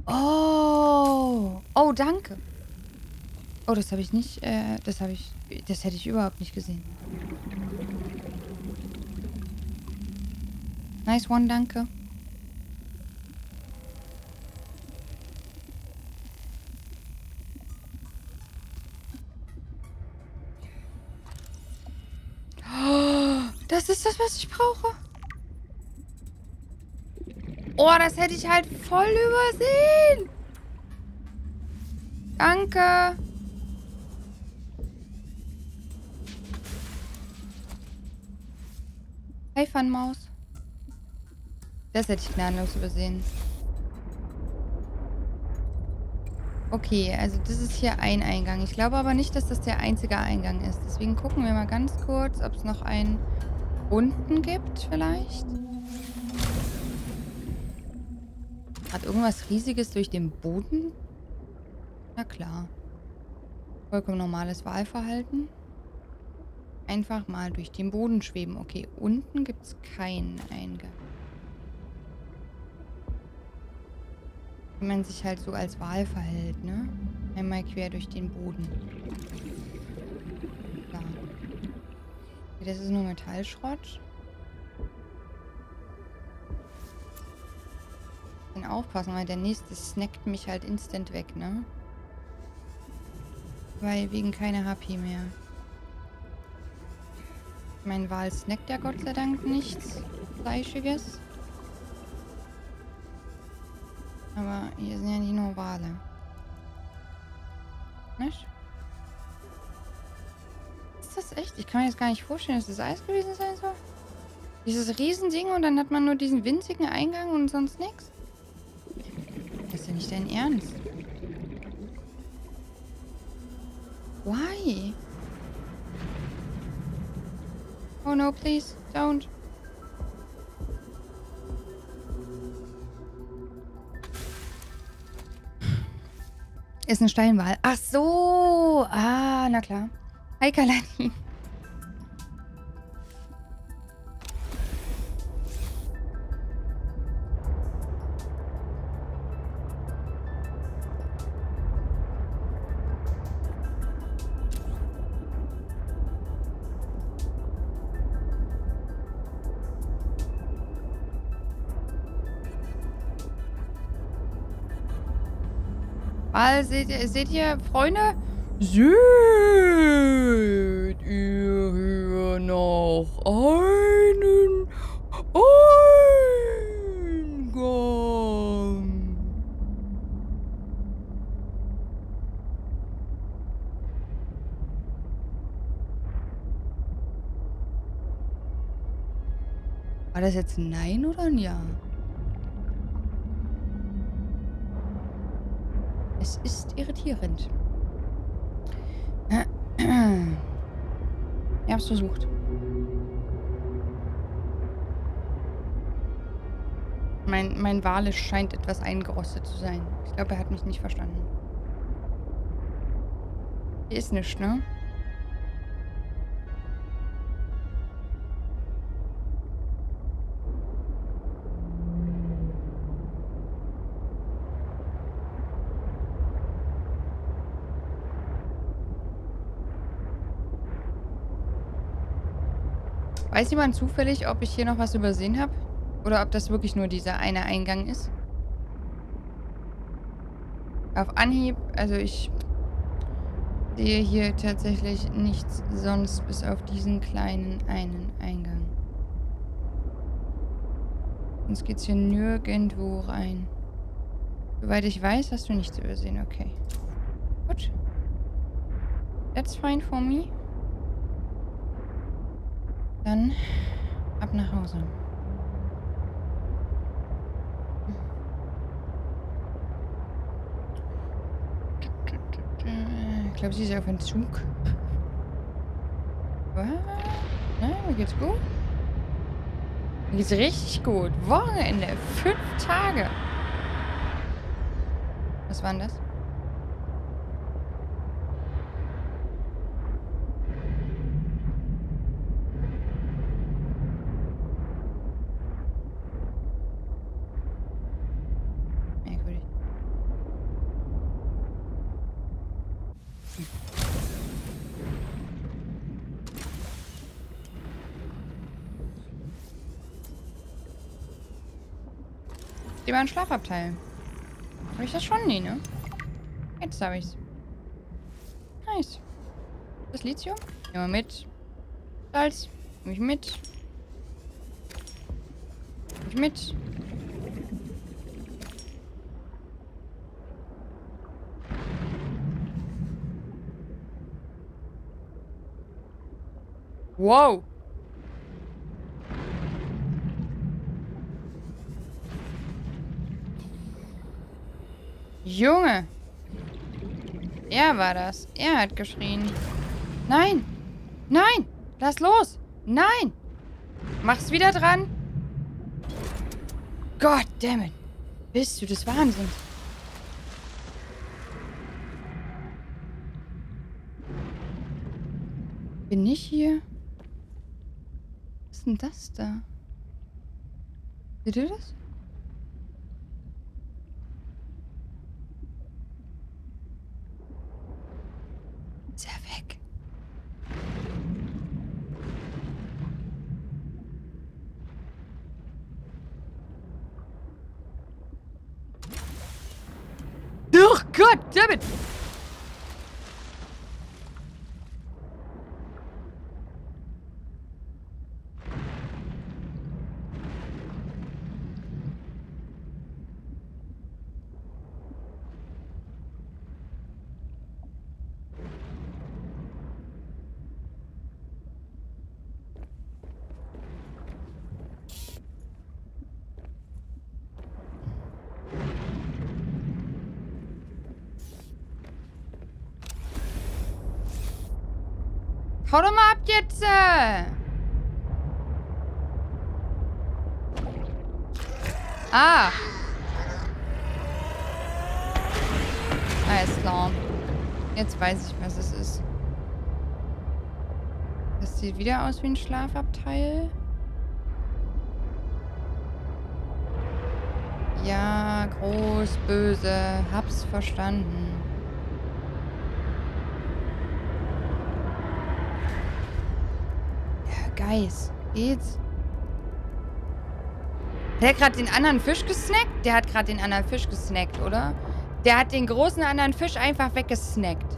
Oh! Oh, danke. Oh, das habe ich nicht, äh, das habe ich, das hätte ich überhaupt nicht gesehen. Nice one, danke. Das das, was ich brauche. Oh, das hätte ich halt voll übersehen. Danke. Hey, Funmaus. Das hätte ich gnadenlos übersehen. Okay, also das ist hier ein Eingang. Ich glaube aber nicht, dass das der einzige Eingang ist. Deswegen gucken wir mal ganz kurz, ob es noch einen unten gibt vielleicht. Hat irgendwas Riesiges durch den Boden? Na klar. Vollkommen normales Wahlverhalten. Einfach mal durch den Boden schweben. Okay, unten gibt es keinen Eingang. Wenn man sich halt so als Wal verhält, ne? Einmal quer durch den Boden. Da. Okay, das ist nur Metallschrott. Dann aufpassen, weil der nächste snackt mich halt instant weg, ne? Weil wegen keiner HP mehr. Mein Wal snackt ja Gott sei Dank nichts Fleischiges. Aber hier sind ja nicht nur Wale. Nicht? Das echt? Ich kann mir jetzt gar nicht vorstellen, dass das Eis gewesen sein soll. Dieses Riesending und dann hat man nur diesen winzigen Eingang und sonst nichts. Das ist ja nicht dein Ernst. Why? Oh no, please, don't. Ist ein Steinwal. Ach so. Ah, na klar. Hi, Kalani. Seht ihr, seht ihr, Freunde? Seht ihr hier noch einen Eingang? War das jetzt ein Nein oder ein Ja? Es ist irritierend. Ich hab's versucht. Mein, mein Walisch scheint etwas eingerostet zu sein. Ich glaube, er hat mich nicht verstanden. Hier ist nichts, ne? Weiß jemand zufällig, ob ich hier noch was übersehen habe? Oder ob das wirklich nur dieser eine Eingang ist? Auf Anhieb, also ich sehe hier tatsächlich nichts sonst bis auf diesen kleinen einen Eingang. Sonst geht's hier nirgendwo rein. Soweit ich weiß, hast du nichts übersehen. Okay. Gut. That's fine for me. Dann ab nach Hause. Ich glaube, sie ist auf Entzug. Was? Nein, mir geht's gut. Mir geht's richtig gut. Wochenende. Fünf Tage. Was waren das? Lieber ein Schlafabteil. Habe ich das schon? Nee, ne? Jetzt habe ich's. Nice. Das Lithium? Nehmen wir mit. Salz. Nehme ich mit. Nehme ich mit. Wow. Junge. Er war das. Er hat geschrien. Nein. Nein. Lass los. Nein. Mach's wieder dran. Gott damit. Bist du des Wahnsinns? Bin ich hier? Was ist denn das da? Seht ihr das? Ist er weg? Oh Gott, damit! Hau doch äh. Ah. Alles klar. Jetzt weiß ich, was es ist. Das sieht wieder aus wie ein Schlafabteil. Ja, groß, böse. Hab's verstanden. Geist. Geht's? Der hat gerade den anderen Fisch gesnackt? Der hat gerade den anderen Fisch gesnackt, oder? Der hat den großen anderen Fisch einfach weggesnackt.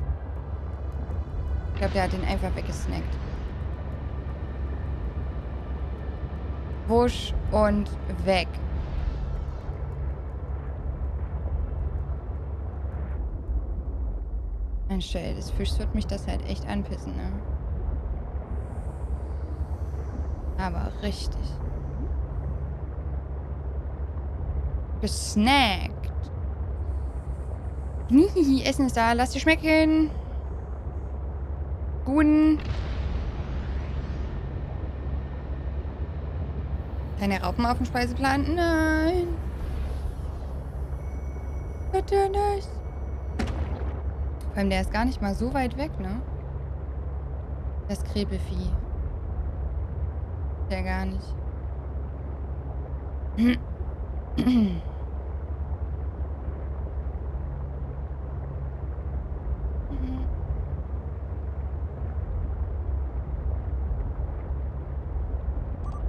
Ich glaube, der hat den einfach weggesnackt. Wusch und weg. Ey, des Fischs wird mich das halt echt anpissen, ne? Aber richtig. Gesnackt. Hihi, Essen ist da. Lass dir schmecken. Guten. Keine Raupen auf dem Speiseplan? Nein. Bitte nicht. Vor allem, der ist gar nicht mal so weit weg, ne? Das Krebelvieh. Der gar nicht.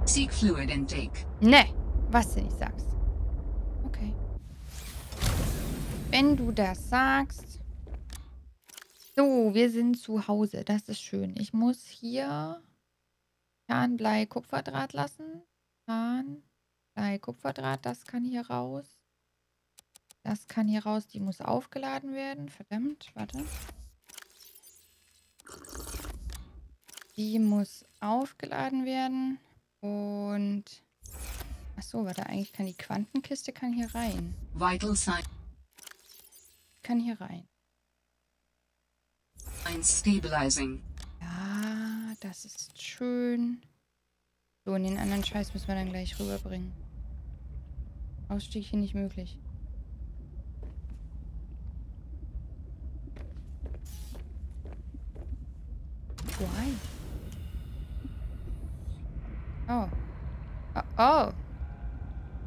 Seek fluid intake. Ne, was du nicht sagst. Okay. Wenn du das sagst. So, wir sind zu Hause. Das ist schön. Ich muss hier Tarn, Blei, Kupferdraht lassen. Tarn, Blei, Kupferdraht. Das kann hier raus. Das kann hier raus. Die muss aufgeladen werden. Verdammt, warte. Die muss aufgeladen werden. Und... Achso, warte, eigentlich kann die Quantenkiste kann hier rein. Vital sign Kann hier rein. stabilizing. Das ist schön. So, und den anderen Scheiß müssen wir dann gleich rüberbringen. Ausstieg hier nicht möglich. Why? Oh. Oh. oh.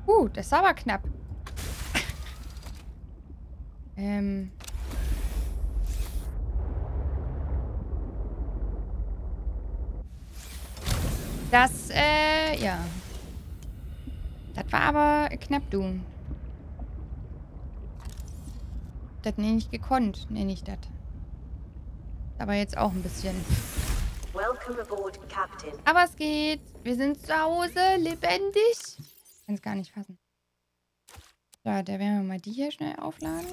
Uh, das ist aber knapp. ähm. Das, äh, ja. Das war aber knapp, du. Das nenne ich gekonnt, nenne ich das. Aber jetzt auch ein bisschen. Welcome aboard, Captain. Aber es geht. Wir sind zu Hause, lebendig. Ich kann es gar nicht fassen. So, da werden wir mal die hier schnell aufladen.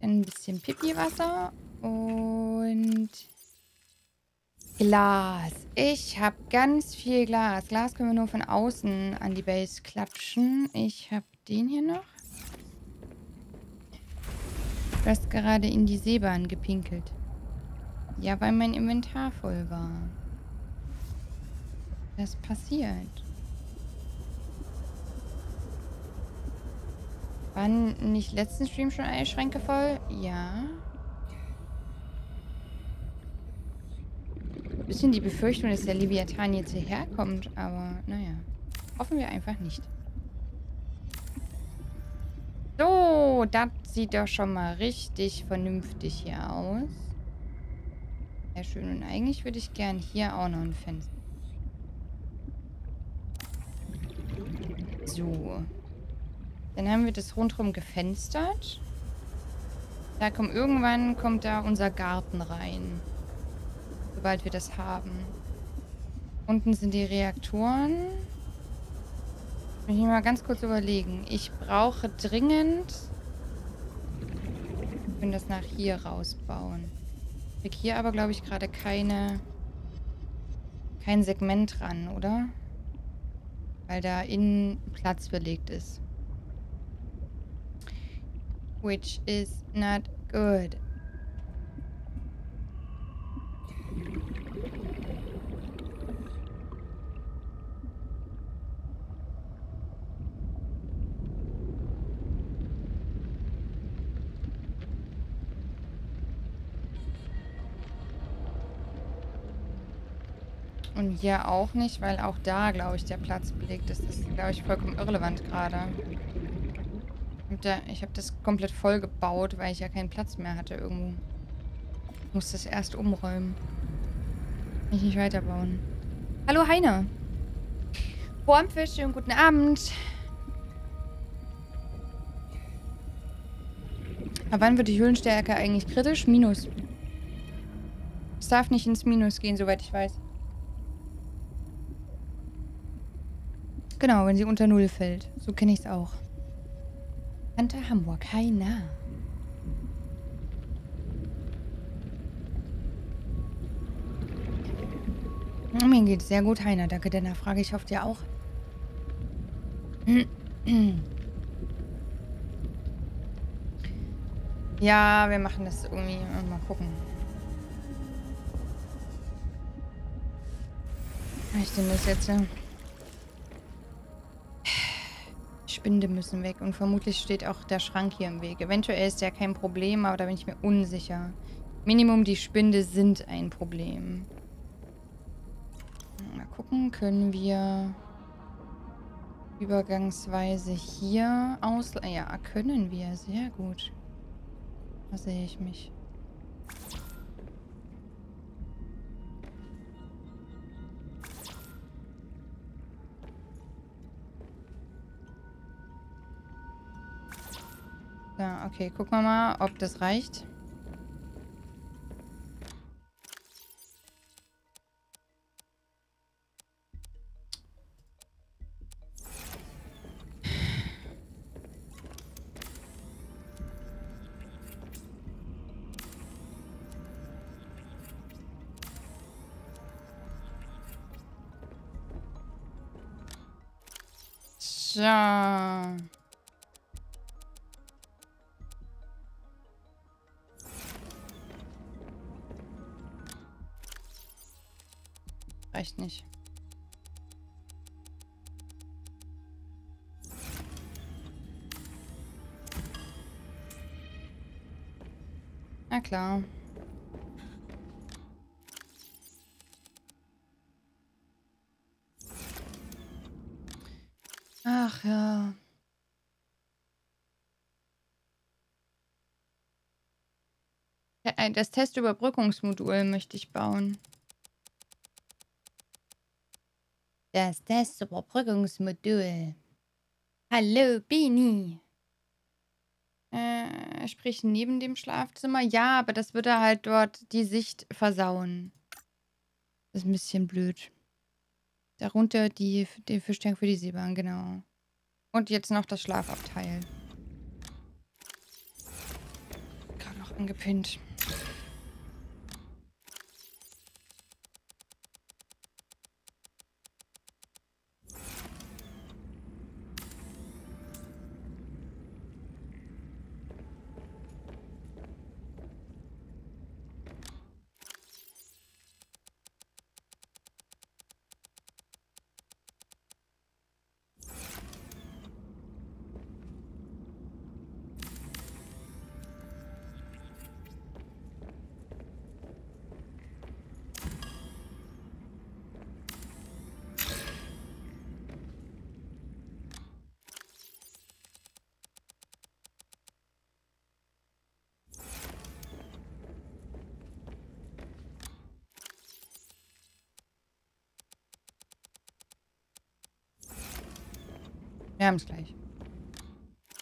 Dann ein bisschen Pipi-Wasser und Glas. Ich habe ganz viel Glas. Glas können wir nur von außen an die Base klatschen. Ich habe den hier noch. Du hast gerade in die Seebahn gepinkelt. Ja, weil mein Inventar voll war. Das passiert. Waren nicht letzten Stream schon alle Schränke voll? Ja. Bisschen die Befürchtung, dass der Leviathan jetzt hierher kommt, aber naja. Hoffen wir einfach nicht. So, das sieht doch schon mal richtig vernünftig hier aus. Sehr schön. Und eigentlich würde ich gern hier auch noch ein Fenster. So. Dann haben wir das rundherum gefenstert. Da kommt irgendwann kommt da unser Garten rein. Sobald wir das haben. Unten sind die Reaktoren. Ich muss mal ganz kurz überlegen. Ich brauche dringend... Ich will das nach hier rausbauen. Ich krieg hier aber, glaube ich, gerade keine... Kein Segment dran, oder? Weil da innen Platz belegt ist. Which is not good. Und hier auch nicht, weil auch da, glaube ich, der Platz belegt ist. Das ist, glaube ich, vollkommen irrelevant gerade. Ich habe das komplett voll gebaut, weil ich ja keinen Platz mehr hatte irgendwo. Ich muss das erst umräumen. Kann ich nicht weiterbauen. Hallo Heine. Formfisch, schönen guten Abend. Aber wann wird die Höhlenstärke eigentlich kritisch? Minus. Es darf nicht ins Minus gehen, soweit ich weiß. Genau, wenn sie unter Null fällt. So kenne ich es auch. Hunter Hamburg, hi na. Mir geht sehr gut, Heiner. Danke der Nachfrage. Ich hoffe dir auch. Ja, wir machen das irgendwie. Mal gucken. Ich denn das jetzt? Spinde müssen weg. Und vermutlich steht auch der Schrank hier im Weg. Eventuell ist der kein Problem, aber da bin ich mir unsicher. Minimum die Spinde sind ein Problem. Mal gucken, können wir übergangsweise hier aus... Ja, können wir. Sehr gut. Da sehe ich mich. Ja, okay. Gucken wir mal, ob das reicht. So. Reicht nicht. Na klar. Ach ja. Das Testüberbrückungsmodul möchte ich bauen. Das Testüberbrückungsmodul. Hallo, Bini. Äh, sprich neben dem Schlafzimmer. Ja, aber das würde halt dort die Sicht versauen. Das ist ein bisschen blöd. Darunter die, die Verstärkung für die Seebahn, genau. Und jetzt noch das Schlafabteil. Gerade noch angepinnt. Haben es gleich.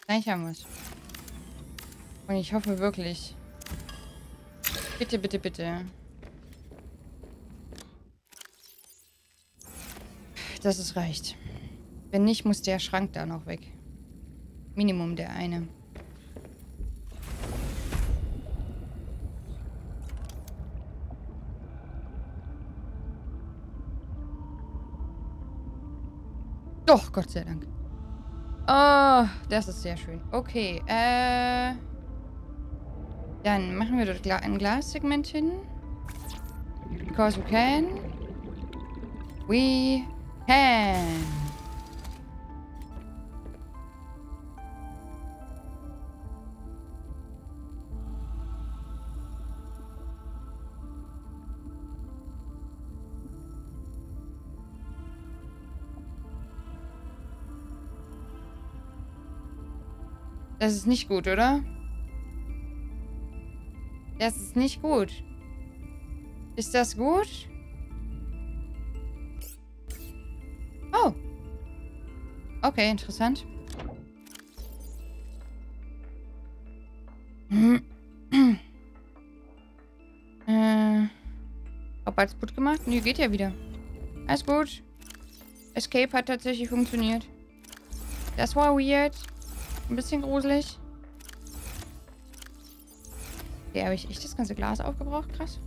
Gleich haben wir es. Und ich hoffe wirklich. Bitte, bitte, bitte. Dass es reicht. Wenn nicht, muss der Schrank da noch weg. Minimum der eine. Doch, Gott sei Dank. Oh, das ist sehr schön. Okay, äh... Dann machen wir dort ein Glassegment hin. Because we can. We can. Das ist nicht gut, oder? Das ist nicht gut. Ist das gut? Oh. Okay, interessant. äh. Ob alles gut gemacht? Nee, geht ja wieder. Alles gut. Escape hat tatsächlich funktioniert. Das war weird. Ein bisschen gruselig. Okay, habe ich echt das ganze Glas aufgebraucht? Krass.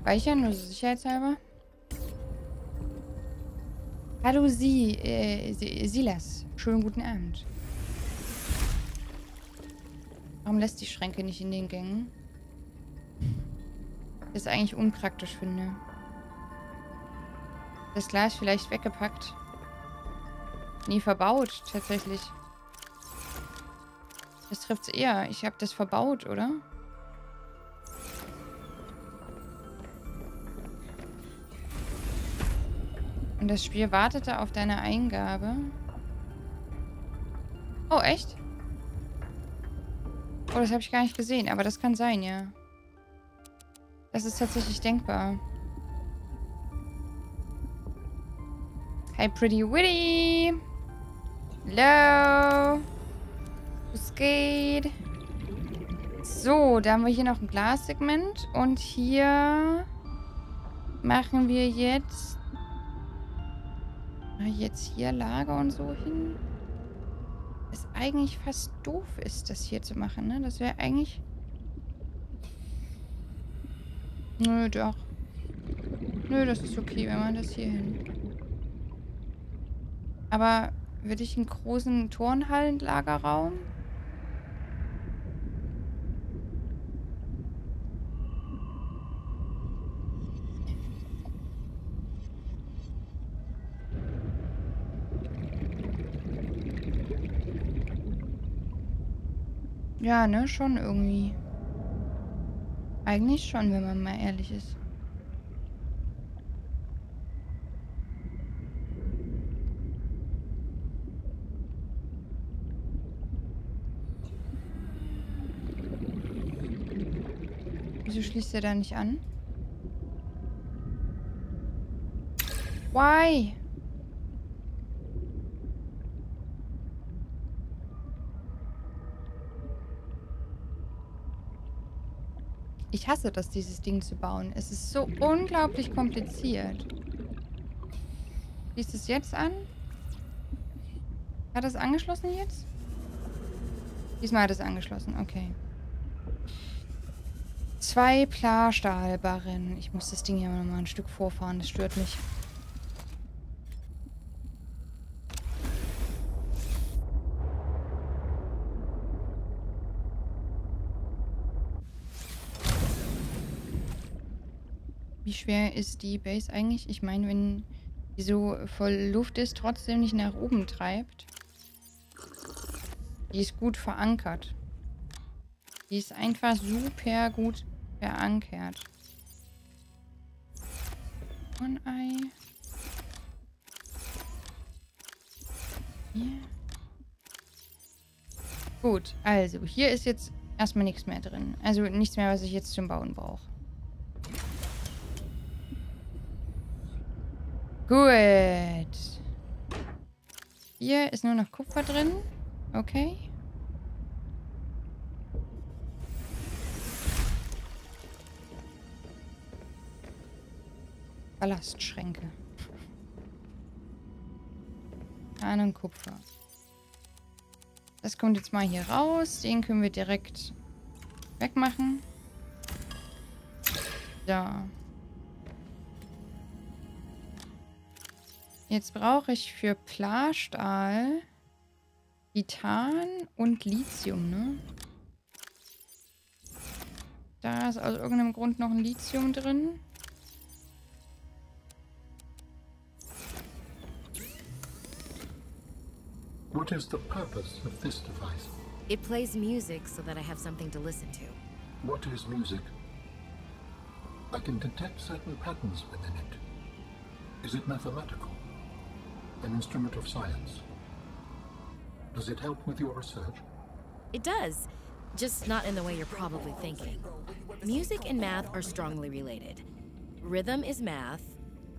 Speichern, nur sicherheitshalber. Hallo Sie, äh, Silas. Schönen guten Abend. Warum lässt die Schränke nicht in den Gängen? Das ist eigentlich unpraktisch, finde. Das Glas vielleicht weggepackt. Nie verbaut, tatsächlich. Das trifft es eher. Ich habe das verbaut, oder? Und das Spiel wartete auf deine Eingabe. Oh, echt? Oh, das habe ich gar nicht gesehen. Aber das kann sein, ja. Das ist tatsächlich denkbar. Hi, Pretty Witty. Hallo. Was geht? So, da haben wir hier noch ein Glassegment. Und hier machen wir jetzt... Jetzt hier Lager und so hin. Ist eigentlich fast doof ist, das hier zu machen, ne? Das wäre eigentlich... Nö, doch. Nö, das ist okay, wenn man das hier hin... Aber würde ich einen großen Turnhallenlagerraum? Ja, ne, schon irgendwie. Eigentlich schon, wenn man mal ehrlich ist. Wieso hm. schließt er da nicht an? Why? Ich hasse das, dieses Ding zu bauen. Es ist so unglaublich kompliziert. Schließt es jetzt an? Hat es angeschlossen jetzt? Diesmal hat es angeschlossen, okay. Zwei Plarstahlbarren. Ich muss das Ding hier mal ein Stück vorfahren, das stört mich. Wie schwer ist die Base eigentlich? Ich meine, wenn die so voll Luft ist, trotzdem nicht nach oben treibt. Die ist gut verankert. Die ist einfach super gut verankert. Ein Ei. Hier. Gut, also hier ist jetzt erstmal nichts mehr drin. Also nichts mehr, was ich jetzt zum Bauen brauche. Gut. Hier ist nur noch Kupfer drin. Okay. Ballastschränke. Und Kupfer. Das kommt jetzt mal hier raus. Den können wir direkt wegmachen. So. Jetzt brauche ich für Plarstahl Titan und Lithium, ne? Da ist aus irgendeinem Grund noch ein Lithium drin. What is the purpose of this device? It plays music so that I have something to listen to. What is music? I can detect certain patterns within it. Is it mathematical? An instrument of science? Does it help with your research? It does, just not in the way you're probably thinking. Music and math are strongly related. Rhythm is math,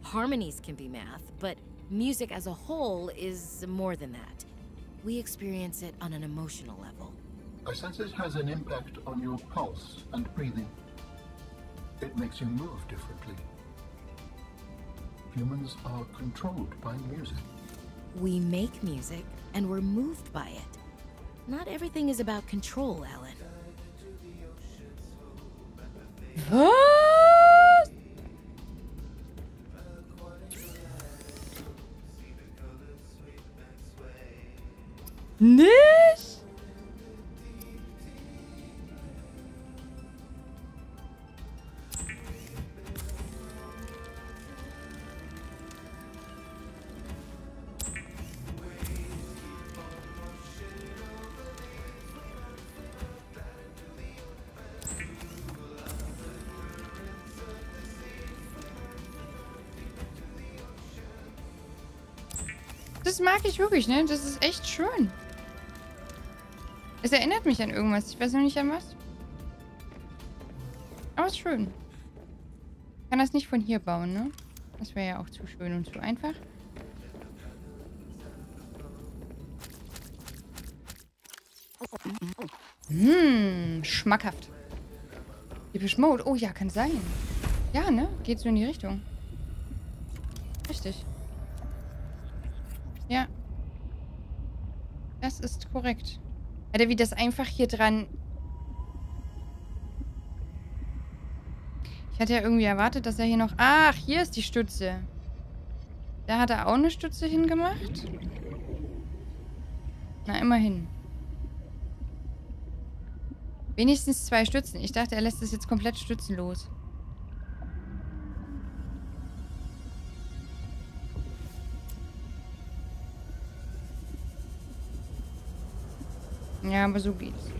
harmonies can be math, but music as a whole is more than that. We experience it on an emotional level. I sense it has an impact on your pulse and breathing. It makes you move differently. Humans are controlled by music. We make music, and we're moved by it. Not everything is about control, Alan. Nicht? Das mag ich wirklich, ne? Das ist echt schön. Es erinnert mich an irgendwas. Ich weiß noch nicht an was. Aber ist schön. Ich kann das nicht von hier bauen, ne? Das wäre ja auch zu schön und zu einfach. Hm, schmackhaft. Typisch Mode. Oh ja, kann sein. Ja, ne? Geht so in die Richtung. Richtig. Ja. Das ist korrekt. Alter, wie das einfach hier dran... Ich hatte ja irgendwie erwartet, dass er hier noch... Ach, hier ist die Stütze. Da hat er auch eine Stütze hingemacht. Na, immerhin. Wenigstens zwei Stützen. Ich dachte, er lässt es jetzt komplett stützenlos. Ja, aber so geht's.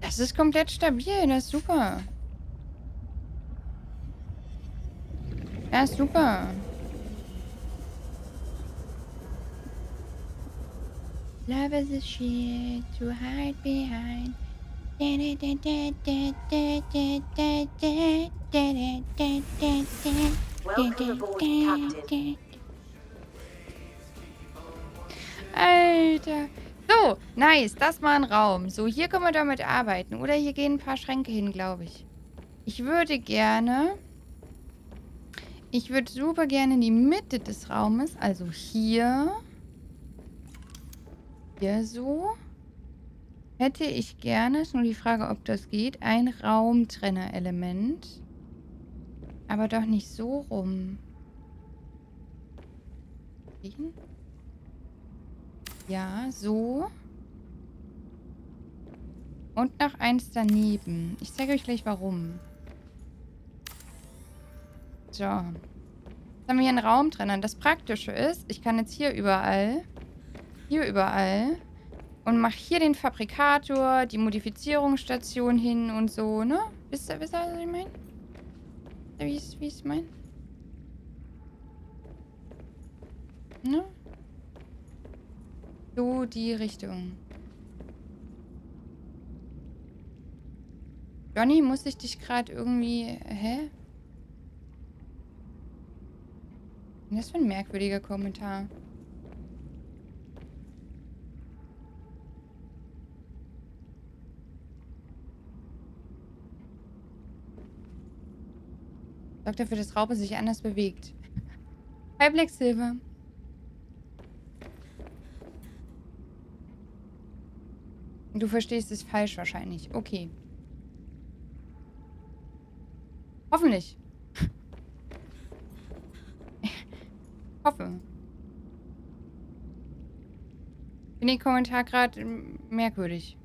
Das ist komplett stabil, das ist super. Das ist super. Love is a shit to hide behind. Welcome aboard, Captain. Alter. So, nice. Das war ein Raum. So, hier können wir damit arbeiten. Oder hier gehen ein paar Schränke hin, glaube ich. Ich würde gerne... Ich würde super gerne in die Mitte des Raumes, also hier... Hier so... Hätte ich gerne, ist nur die Frage, ob das geht, ein Raumtrenner-Element. Aber doch nicht so rum. Ja, so. Und noch eins daneben. Ich zeige euch gleich warum. So. Jetzt haben wir hier einen Raumtrenner. Das Praktische ist, ich kann jetzt hier überall, hier überall und mache hier den Fabrikator, die Modifizierungsstation hin und so, ne? Wisst ihr, wisst ihr, was ich meine? Wie ich es meine? Ne? So die Richtung. Johnny, muss ich dich gerade irgendwie... Hä? Was ist das für ein merkwürdiger Kommentar? Sorgt dafür, dass Raupe sich anders bewegt. Hi, Black Silver. Du verstehst es falsch wahrscheinlich. Okay. Hoffentlich. Hoffe. Finde den Kommentar gerade merkwürdig.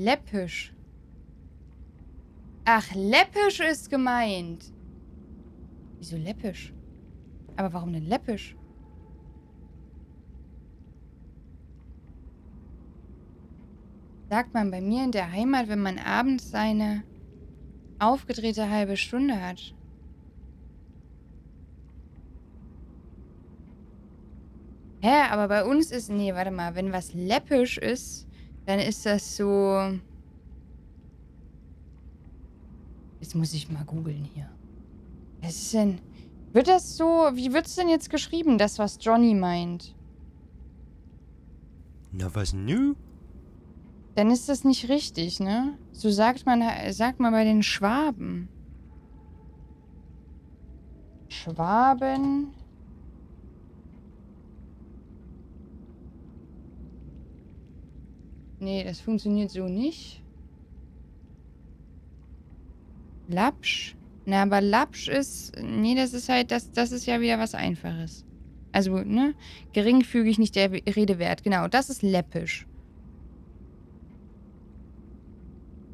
Läppisch. Ach, läppisch ist gemeint. Wieso läppisch? Aber warum denn läppisch? Sagt man bei mir in der Heimat, wenn man abends seine aufgedrehte halbe Stunde hat. Hä, aber bei uns ist... Nee, warte mal. Wenn was läppisch ist, dann ist das so... Jetzt muss ich mal googeln hier. Was ist denn... Wird das so... Wie wird es denn jetzt geschrieben, das, was Johnny meint? Na, was nü? Dann ist das nicht richtig, ne? So sagt man, sagt man bei den Schwaben. Schwaben. Nee, das funktioniert so nicht. Lapsch. Na, aber Lapsch ist... Nee, das ist halt... Das, das ist ja wieder was Einfaches. Also, ne? Geringfügig nicht der Redewert. Genau, das ist läppisch.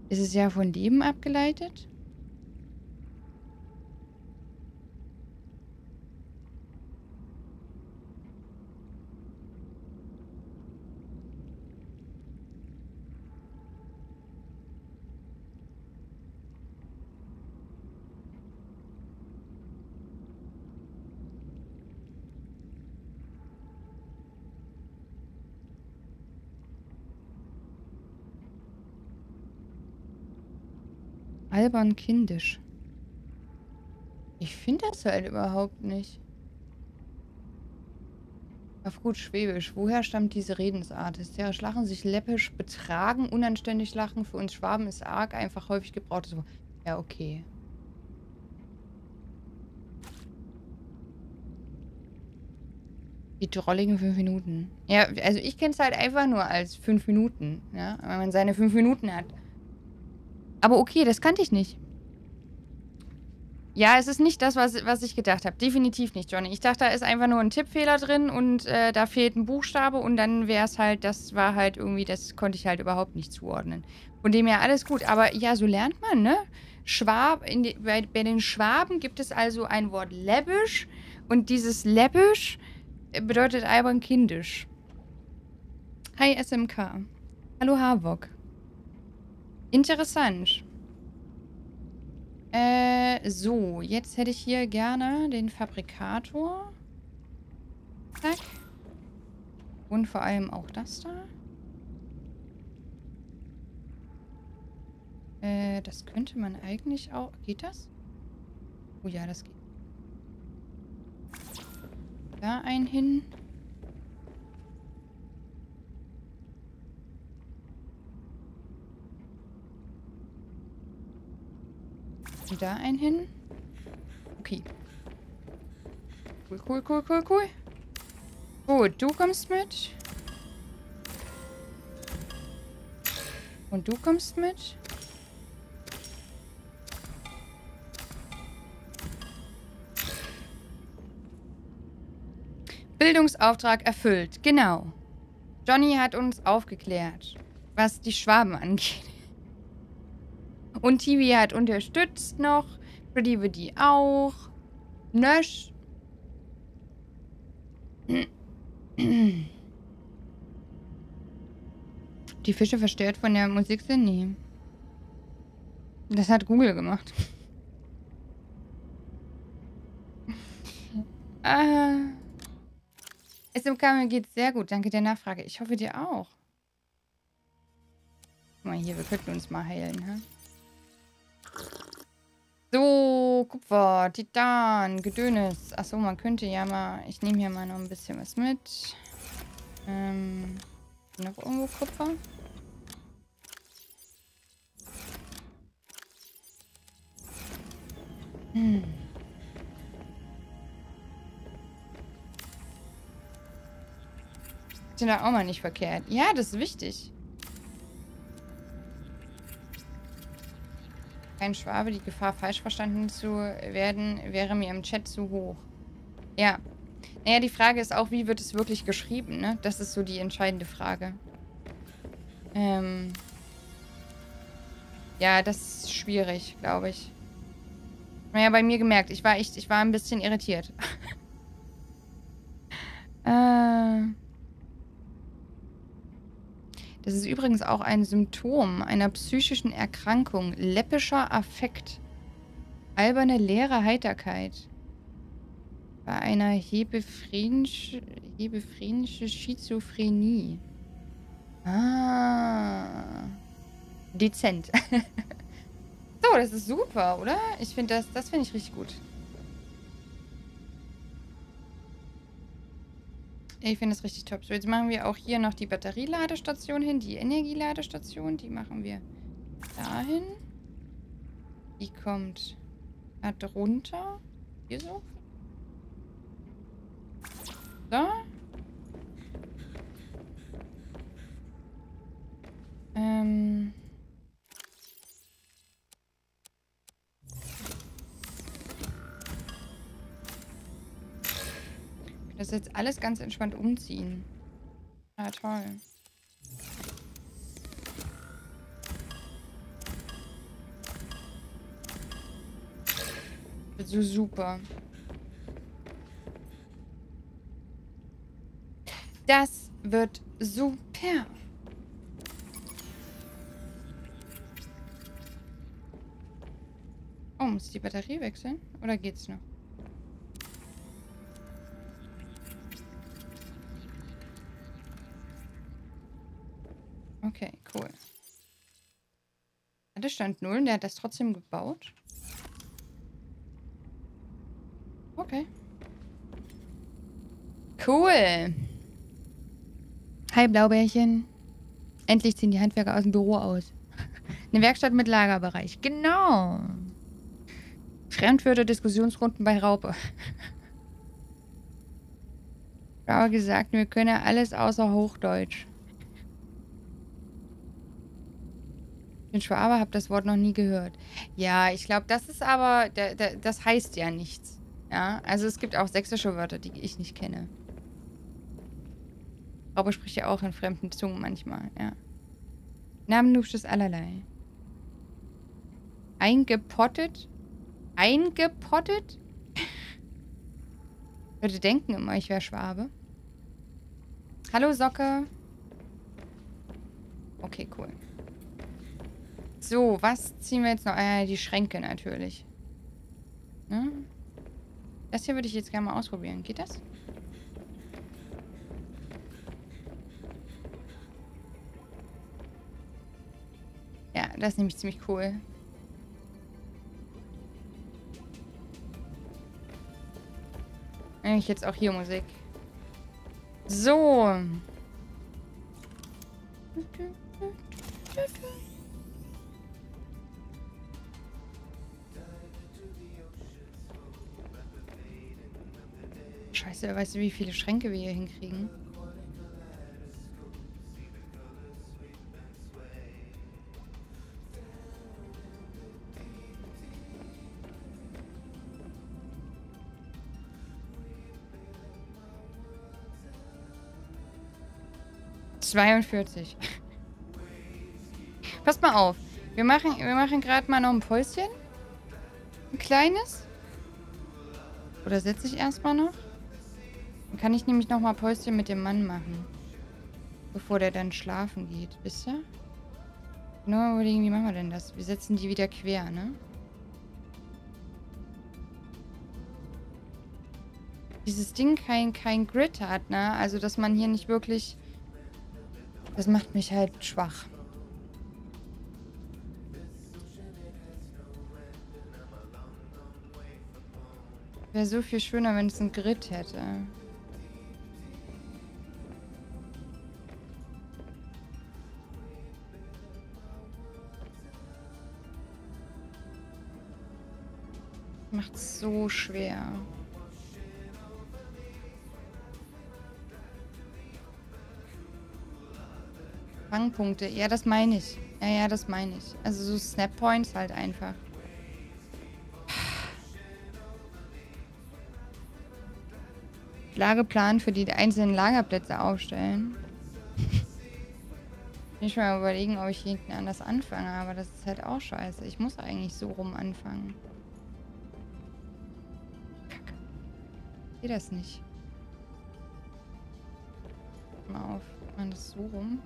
Ist es ja von Leben abgeleitet? Albern kindisch. Ich finde das halt überhaupt nicht. Auf gut Schwäbisch. Woher stammt diese Redensart? Hysterisch lachen, sich läppisch betragen, unanständig lachen. Für uns Schwaben ist arg einfach häufig gebraucht. Ja, okay. Die drolligen fünf Minuten. Ja, also ich kenne es halt einfach nur als fünf Minuten. Ja, wenn man seine fünf Minuten hat. Aber okay, das kannte ich nicht. Ja, es ist nicht das, was, was ich gedacht habe. Definitiv nicht, Johnny. Ich dachte, da ist einfach nur ein Tippfehler drin und äh, da fehlt ein Buchstabe und dann wäre es halt, das war halt irgendwie, das konnte ich halt überhaupt nicht zuordnen. Von dem her alles gut. Aber ja, so lernt man, ne? Schwab, die, bei, bei, den Schwaben gibt es also ein Wort läppisch und dieses läppisch bedeutet albern kindisch. Hi SMK. Hallo Havok. Interessant. Äh, so, jetzt hätte ich hier gerne den Fabrikator. Zack. Und vor allem auch das da. Äh, das könnte man eigentlich auch... Geht das? Oh ja, das geht. Da ein hin. Und da ein hin. Okay. Cool, cool, cool, cool, cool. Gut, du kommst mit. Und du kommst mit. Bildungsauftrag erfüllt. Genau. Johnny hat uns aufgeklärt, was die Schwaben angeht. Und Tivi hat unterstützt noch. Pretty Witty auch. Nösch. Die Fische verstört von der Musik sind? Nee. Das hat Google gemacht. ah. SMK, mir geht's sehr gut. Danke der Nachfrage. Ich hoffe dir auch. Guck mal hier, wir könnten uns mal heilen, hä? So, Kupfer, Titan, Gedönes. Achso, man könnte ja mal... Ich nehme hier mal noch ein bisschen was mit. Ähm, noch irgendwo Kupfer? Hm. Sind da auch mal nicht verkehrt. Ja, das ist wichtig. Kein Schwabe, die Gefahr, falsch verstanden zu werden, wäre mir im Chat zu hoch. Ja. Naja, die Frage ist auch, wie wird es wirklich geschrieben, ne? Das ist so die entscheidende Frage. Ähm. Ja, das ist schwierig, glaube ich. Naja, bei mir gemerkt, ich war echt, ich war ein bisschen irritiert. äh... Das ist übrigens auch ein Symptom einer psychischen Erkrankung. Läppischer Affekt. Alberne leere Heiterkeit. Bei einer hebephrenische Schizophrenie. Ah. Dezent. so, das ist super, oder? Ich finde das, das finde ich richtig gut. Ich finde das richtig top. So, jetzt machen wir auch hier noch die Batterieladestation hin, die Energieladestation. Die machen wir dahin. Die kommt da drunter. Hier so. So. Ähm... Das jetzt alles ganz entspannt umziehen. Ja, toll. Wird so super. Das wird super. Oh, muss die Batterie wechseln? Oder geht's noch? Okay, cool. Hatte Stand 0 der hat das trotzdem gebaut. Okay. Cool. Hi, Blaubärchen. Endlich ziehen die Handwerker aus dem Büro aus. Eine Werkstatt mit Lagerbereich. Genau. Fremdwörter Diskussionsrunden bei Raupe. Frau gesagt, wir können alles außer Hochdeutsch. Bin Schwabe, habe das Wort noch nie gehört. Ja, ich glaube, das ist aber, das heißt ja nichts. Ja, also es gibt auch sächsische Wörter, die ich nicht kenne. Schwabe spricht ja auch in fremden Zungen manchmal, ja. Namenlufsches allerlei. Eingepottet? Eingepottet? Würde denken immer, ich wäre Schwabe. Hallo Socke. Okay, cool. So, was ziehen wir jetzt noch? Ah, die Schränke natürlich. Ne? Das hier würde ich jetzt gerne mal ausprobieren. Geht das? Ja, das ist nämlich ziemlich cool. Eigentlich jetzt auch hier Musik. So. Scheiße, weißt du, wie viele Schränke wir hier hinkriegen? Zweiundvierzig. Passt mal auf. Wir machen, wir machen gerade mal noch ein Päuschen. Ein kleines. Oder setze ich erstmal noch? Dann kann ich nämlich noch mal Päuschen mit dem Mann machen. Bevor der dann schlafen geht. Wisst ihr? Nur überlegen, wie machen wir denn das? Wir setzen die wieder quer, ne? Dieses Ding kein, kein Grid hat, ne? Also, dass man hier nicht wirklich... Das macht mich halt schwach. Wäre so viel schöner, wenn es ein Grid hätte. Macht so schwer. Fangpunkte. Ja, das meine ich. Ja, ja, das meine ich. Also so Snap Points halt einfach. Lageplan für die einzelnen Lagerplätze aufstellen. Ich mal überlegen, ob ich hinten anders anfange, aber das ist halt auch scheiße. Ich muss eigentlich so rum anfangen. Sehe das nicht. Mal auf. Man das so rum.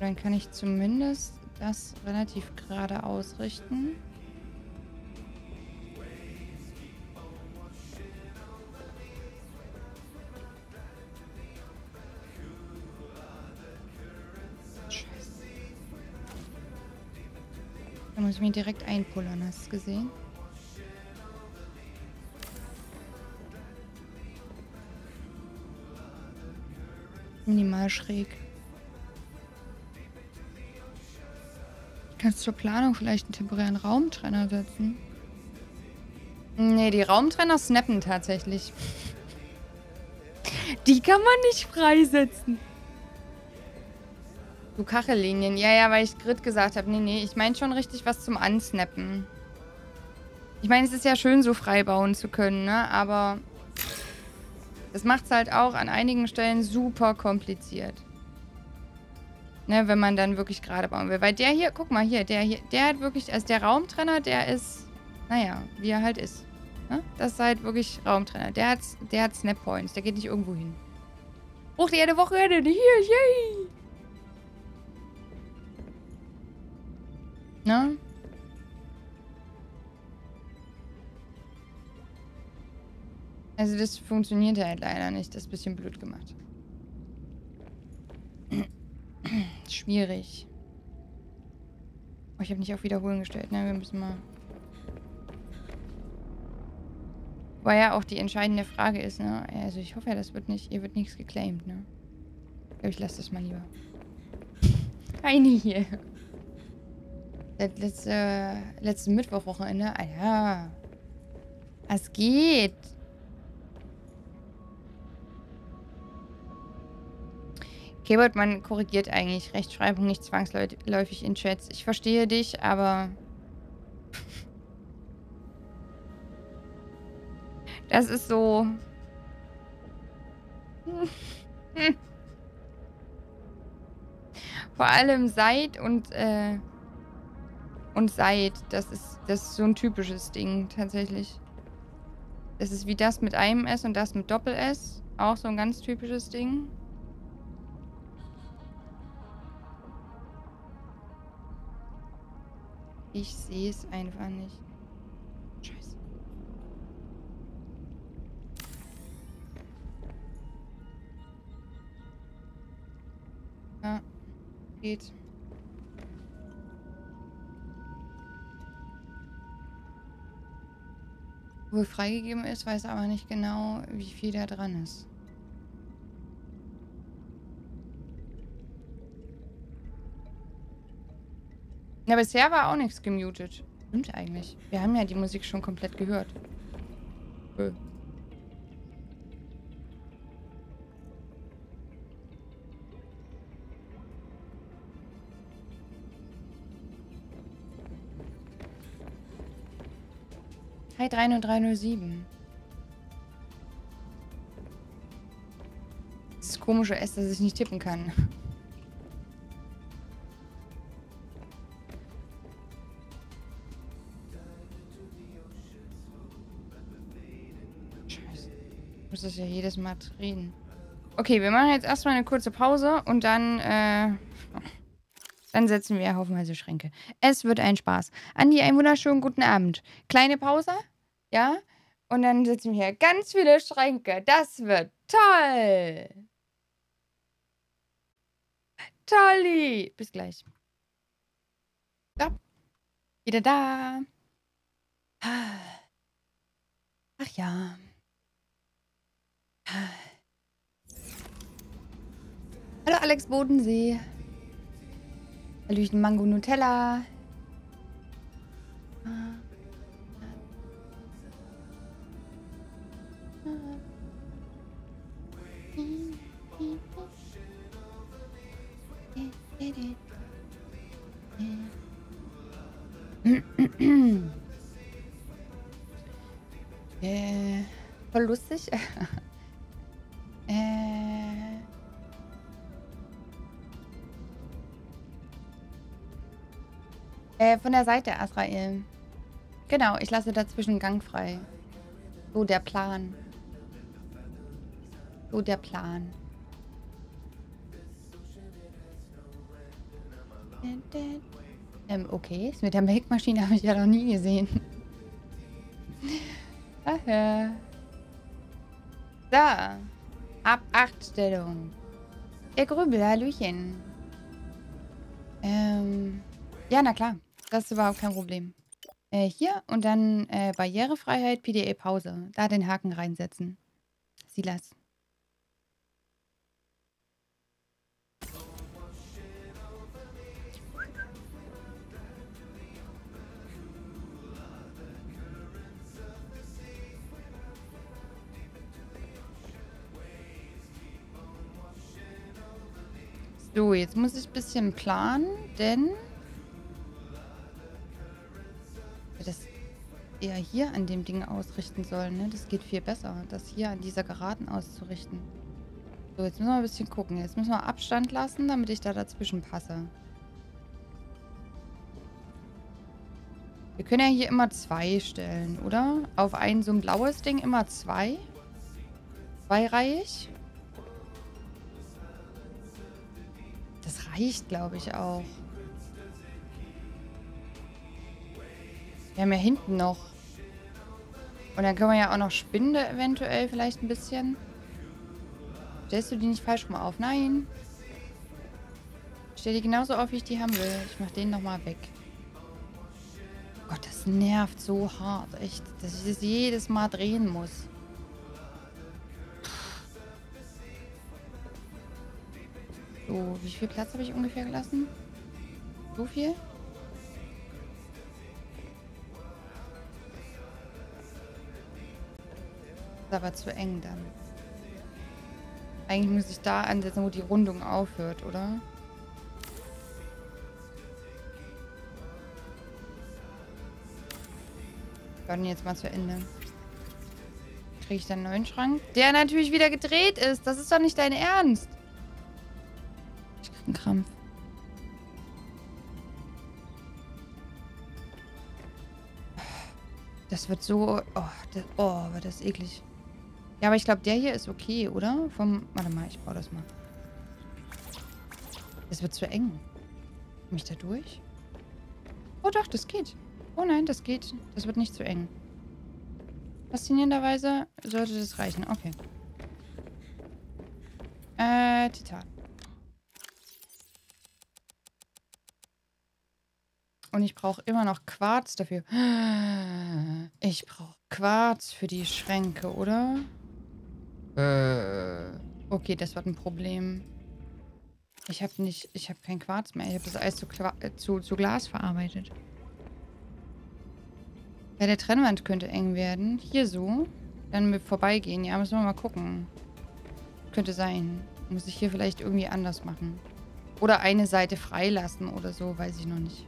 Dann kann ich zumindest das relativ gerade ausrichten. Muss ich mir direkt einpullern, hast du gesehen? Minimal schräg. Kannst zur Planung vielleicht einen temporären Raumtrenner setzen? Nee, die Raumtrenner snappen tatsächlich. Die kann man nicht freisetzen. Du Kachellinien. Ja, ja, weil ich Grid gesagt habe. Nee, nee, ich meine schon richtig was zum Ansnappen. Ich meine, es ist ja schön, so frei bauen zu können, ne? Aber das macht es halt auch an einigen Stellen super kompliziert. Ne, wenn man dann wirklich gerade bauen will. Weil der hier, guck mal hier, der hier, der hat wirklich, also der Raumtrenner, der ist, naja, wie er halt ist. Ne? Das ist halt wirklich Raumtrenner. Der hat, der hat Snap Points, der geht nicht irgendwo hin. Bruch die eine Wochenende, hier, yay! Ne? Also das funktioniert halt leider nicht. Das ist ein bisschen blöd gemacht. Schwierig. Oh, ich habe nicht auf Wiederholen gestellt, ne? Wir müssen mal... Weil ja auch die entscheidende Frage ist, ne? Also ich hoffe ja, das wird nicht... Hier wird nichts geclaimed, ne? Ich glaube, ich lasse das mal lieber. Eine hier. Letzte, letzten Mittwochwochenende. Ah ja. Es geht. Keyboard, man korrigiert eigentlich Rechtschreibung nicht zwangsläufig in Chats. Ich verstehe dich, aber... Das ist so... Vor allem seit und, äh und Seid. Das ist, das ist so ein typisches Ding tatsächlich. Es ist wie das mit einem S und das mit Doppel-S. Auch so ein ganz typisches Ding. Ich sehe es einfach nicht. Scheiße. Ja, geht. Wohl freigegeben ist, weiß aber nicht genau, wie viel da dran ist. Ja, bisher war auch nichts gemutet. Stimmt eigentlich. Wir haben ja die Musik schon komplett gehört. Äh. Hi 30307. Das komische S, dass ich nicht tippen kann. Scheiße. Ich muss das ja jedes Mal drehen. Okay, wir machen jetzt erstmal eine kurze Pause und dann, äh, dann setzen wir haufenweise Schränke. Es wird ein Spaß. Andi, einen wunderschönen guten Abend. Kleine Pause, ja? Und dann setzen wir hier ganz viele Schränke. Das wird toll. Tolli. Bis gleich. So. Wieder da. Ach ja. Hallo Alex Bodensee. Hallöchen Mango Nutella. äh, voll lustig. äh, Äh, von der Seite, Azrael. Genau, ich lasse dazwischen Gang frei. So der Plan. So der Plan. Ähm, okay. Das mit der Melkmaschine habe ich ja noch nie gesehen. Ach ja. So. Ab 8 Stellung. Der Grübel, Hallöchen. Ähm. Ja, na klar. Das ist überhaupt kein Problem. Äh, hier und dann äh, Barrierefreiheit, PDA Pause. Da den Haken reinsetzen. Silas. So, jetzt muss ich ein bisschen planen, denn eher hier an dem Ding ausrichten sollen. Ne? Das geht viel besser, das hier an dieser Geraden auszurichten. So, jetzt müssen wir ein bisschen gucken. Jetzt müssen wir Abstand lassen, damit ich da dazwischen passe. Wir können ja hier immer zwei stellen, oder? Auf ein so ein blaues Ding immer zwei. Zweireihig. Das reicht, glaube ich, auch. Wir haben ja hinten noch. Und dann können wir ja auch noch Spinde eventuell vielleicht ein bisschen. Stellst du die nicht falsch rum auf? Nein. Ich stell die genauso auf, wie ich die haben will. Ich mach den nochmal weg. Gott, das nervt so hart. Echt, dass ich das jedes Mal drehen muss. So, wie viel Platz habe ich ungefähr gelassen? So viel? Ist aber zu eng dann. Eigentlich muss ich da ansetzen, wo die Rundung aufhört, oder? Dann jetzt mal zu Ende. Kriege ich dann einen neuen Schrank? Der natürlich wieder gedreht ist. Das ist doch nicht dein Ernst. Ich krieg einen Krampf. Das wird so... Oh, das, oh wird das eklig. Ja, aber ich glaube, der hier ist okay, oder? Vom... Warte mal, ich baue das mal. Das wird zu eng. Komm ich da durch? Oh doch, das geht. Oh nein, das geht. Das wird nicht zu eng. Faszinierenderweise sollte das reichen. Okay. Äh, Titan. Und ich brauche immer noch Quarz dafür. Ich brauche Quarz für die Schränke, oder? Äh. Okay, das wird ein Problem. Ich habe nicht, ich habe kein Quarz mehr. Ich habe das Eis zu, äh, zu, zu Glas verarbeitet. Bei der Trennwand könnte eng werden. Hier so. Dann mit vorbeigehen. Ja, müssen wir mal gucken. Könnte sein. Muss ich hier vielleicht irgendwie anders machen. Oder eine Seite freilassen oder so. Weiß ich noch nicht.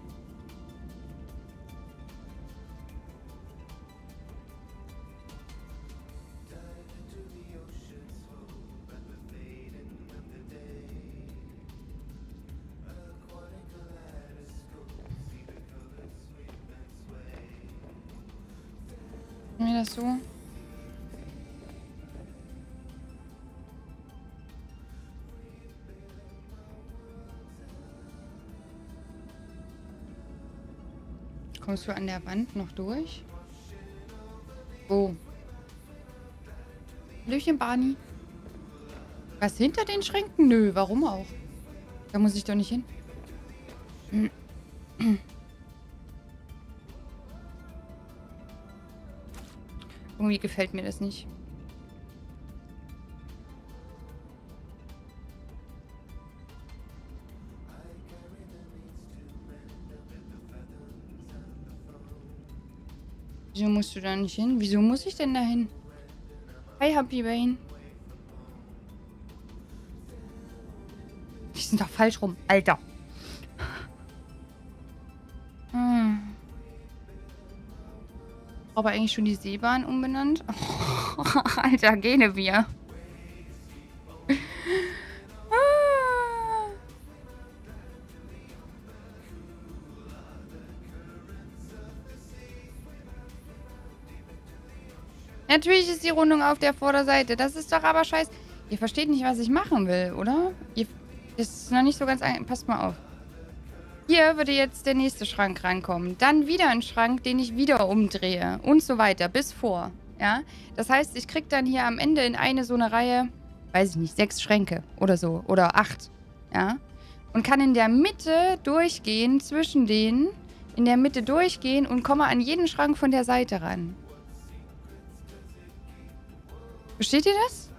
Das so? Kommst du an der Wand noch durch? Wo? Hallöchen, Barney. Was hinter den Schränken? Nö, warum auch? Da muss ich doch nicht hin. Irgendwie gefällt mir das nicht. Wieso musst du da nicht hin? Wieso muss ich denn da hin? Hi, Happy Bane. Die sind doch falsch rum, Alter. Aber eigentlich schon die Seebahn umbenannt. Alter, Genevier. Ah. Natürlich ist die Rundung auf der Vorderseite. Das ist doch aber scheiße. Ihr versteht nicht, was ich machen will, oder? Ihr das ist noch nicht so ganz ein. Passt mal auf. Hier würde jetzt der nächste Schrank rankommen. Dann wieder ein Schrank, den ich wieder umdrehe. Und so weiter, bis vor. Ja? Das heißt, ich kriege dann hier am Ende in eine so eine Reihe, weiß ich nicht, sechs Schränke oder so. Oder acht. Ja? Und kann in der Mitte durchgehen, zwischen denen, in der Mitte durchgehen und komme an jeden Schrank von der Seite ran. Versteht ihr das?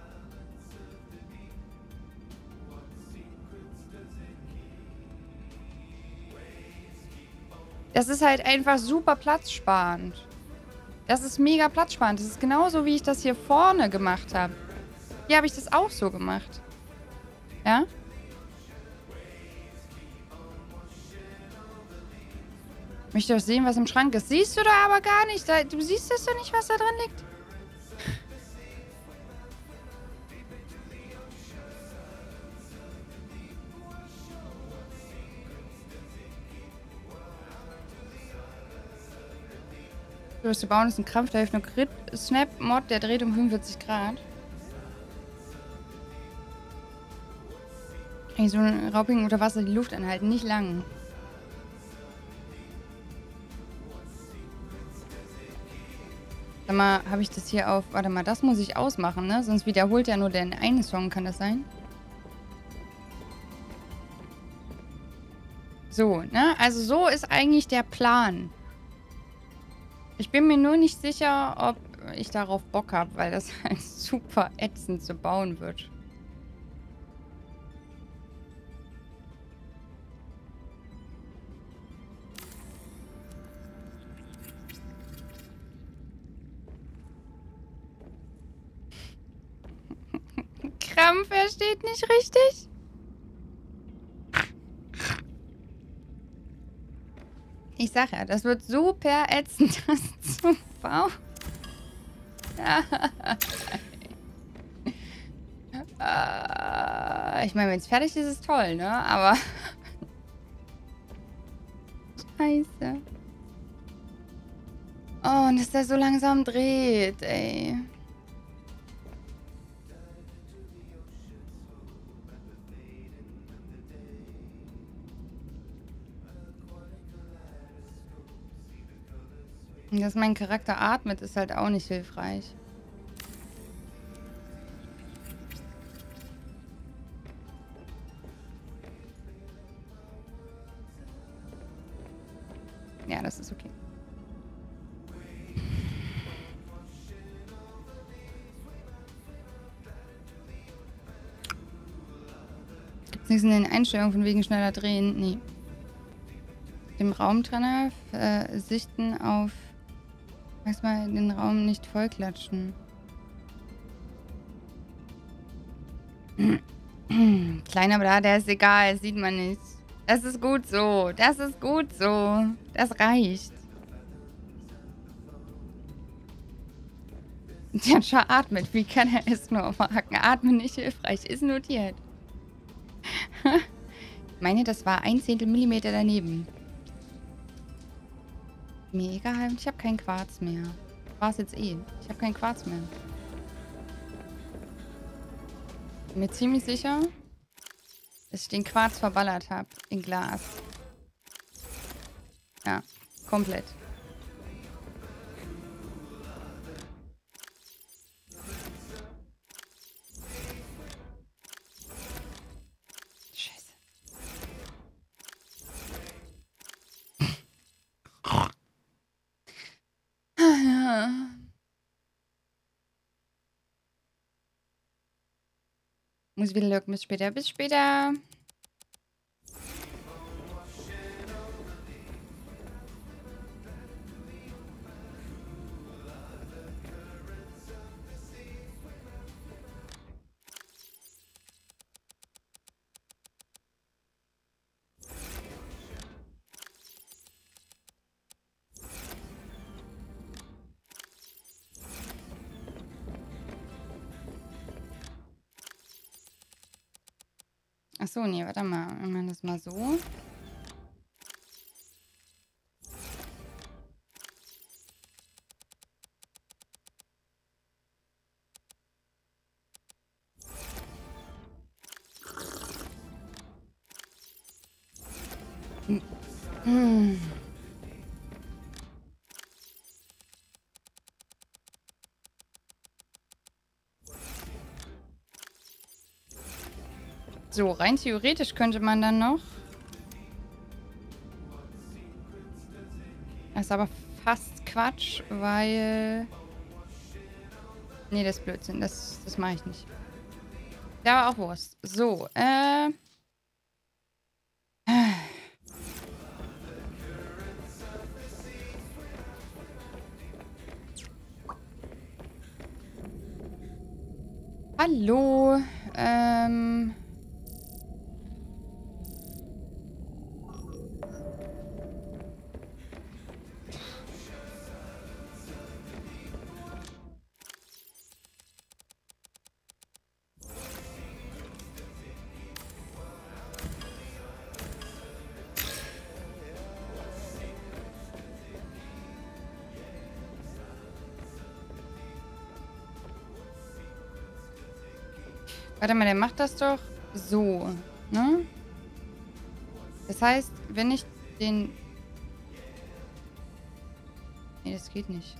Das ist halt einfach super platzsparend. Das ist mega platzsparend. Das ist genauso, wie ich das hier vorne gemacht habe. Hier habe ich das auch so gemacht. Ja? Möchte doch sehen, was im Schrank ist. Siehst du da aber gar nicht. Du siehst das doch nicht, was da drin liegt. Was zu bauen ist ein Krampf, da hilft nur Grid Snap Mod, der dreht um 45 Grad. Ey, so ein Rauping unter Wasser die Luft anhalten, nicht lang. Sag mal, habe ich das hier auf... Warte mal, das muss ich ausmachen, ne? Sonst wiederholt ja nur der eine Song, kann das sein? So, ne? Also so ist eigentlich der Plan. Ich bin mir nur nicht sicher, ob ich darauf Bock habe, weil das halt super ätzend zu bauen wird. Krampf versteht nicht richtig. Ich sag ja, das wird super ätzend, das zu bauen. Äh, ich meine, wenn es fertig ist, ist es toll, ne? Aber. Scheiße. Oh, und dass der so langsam dreht, ey. Dass mein Charakter atmet, ist halt auch nicht hilfreich. Ja, das ist okay. Gibt's nichts in den Einstellungen von wegen schneller drehen? Nee. Dem Raumtrenner äh, sichten auf erstmal den Raum nicht vollklatschen. Kleiner Bla, der ist egal, sieht man nicht. Das ist gut so. Das ist gut so. Das reicht. Der Schar atmet. Wie kann er es nur wagen? Atmen nicht hilfreich. Ist notiert. ich meine, das war ein Zehntel Millimeter daneben. Mir egal. Ich habe keinen Quarz mehr. War es jetzt eh. Ich habe keinen Quarz mehr. Bin mir ziemlich sicher, dass ich den Quarz verballert habe in Glas. Ja, komplett. Muss wieder lurken. Bis später. Bis später. Ach so, nee, warte mal. Wir machen das mal so. So, rein theoretisch könnte man dann noch. Das ist aber fast Quatsch, weil... Nee, das ist Blödsinn. Das, das mache ich nicht. Der war auch Wurst. So, äh... Warte mal, der macht das doch so, ne? Das heißt, wenn ich den... Nee, das geht nicht.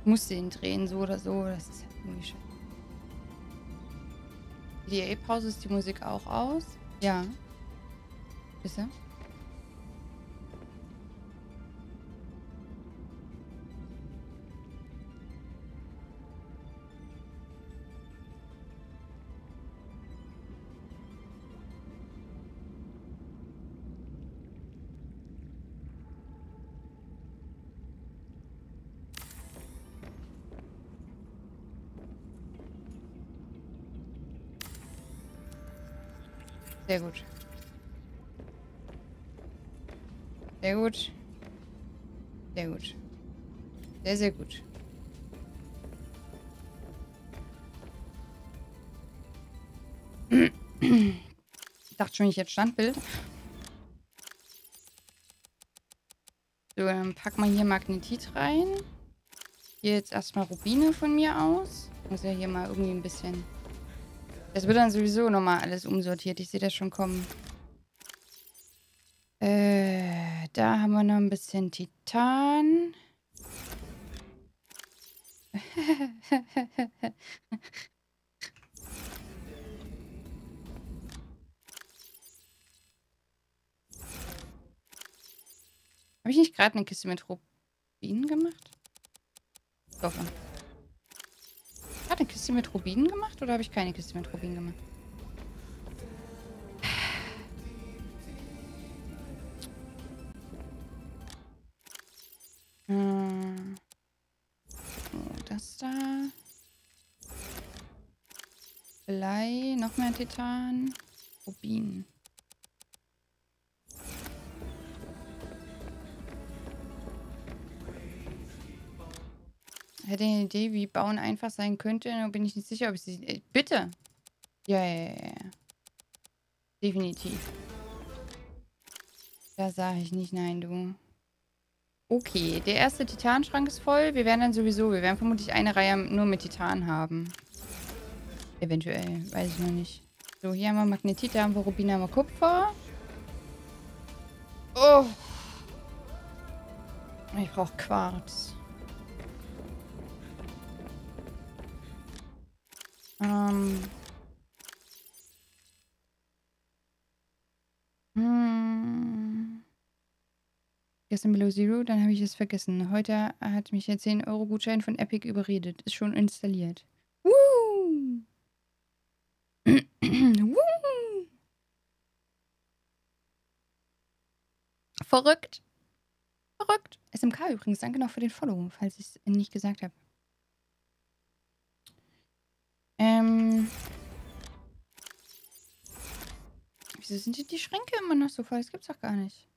Ich muss den drehen, so oder so. Das ist irgendwie schön. Die EA-Pause ist die Musik auch aus? Ja. Ist er? Sehr gut. Sehr gut. Sehr gut. Sehr, sehr gut. Ich dachte schon, ich hätte Standbild. So, dann pack mal hier Magnetit rein. Hier jetzt erstmal Rubine von mir aus. Muss ja hier mal irgendwie ein bisschen... Das wird dann sowieso nochmal alles umsortiert. Ich sehe das schon kommen. Äh, da haben wir noch ein bisschen Titan. Habe ich nicht gerade eine Kiste mit Rubinen gemacht? Kiste mit Rubinen gemacht oder habe ich keine Kiste mit Rubinen gemacht? Hm. So, das da. Blei, noch mehr Titan. Idee, wie Bauen einfach sein könnte, nur bin ich nicht sicher, ob ich sie. Äh, bitte! Ja, ja, ja, ja. Definitiv. Da sage ich nicht nein, du. Okay, der erste Titanschrank ist voll. Wir werden dann sowieso, wir werden vermutlich eine Reihe nur mit Titan haben. Eventuell, weiß ich noch nicht. So, hier haben wir Magnetit, da haben wir Rubin, haben wir Kupfer. Oh. Ich brauche Quarz. Hm. Gestern Below Zero, dann habe ich es vergessen. Heute hat mich der 10-Euro-Gutschein von Epic überredet. Ist schon installiert. Woo! Woo! Verrückt. Verrückt. SMK übrigens, danke noch für den Follow, falls ich es nicht gesagt habe. Ähm. Wieso sind die, die Schränke immer noch so voll? Das gibt's doch gar nicht.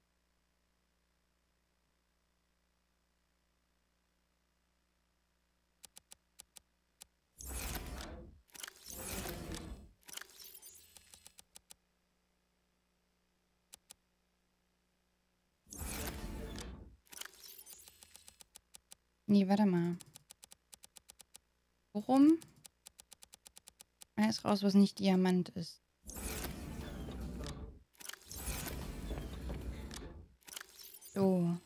Nee, warte mal. Warum? Alles raus, was nicht Diamant ist. So.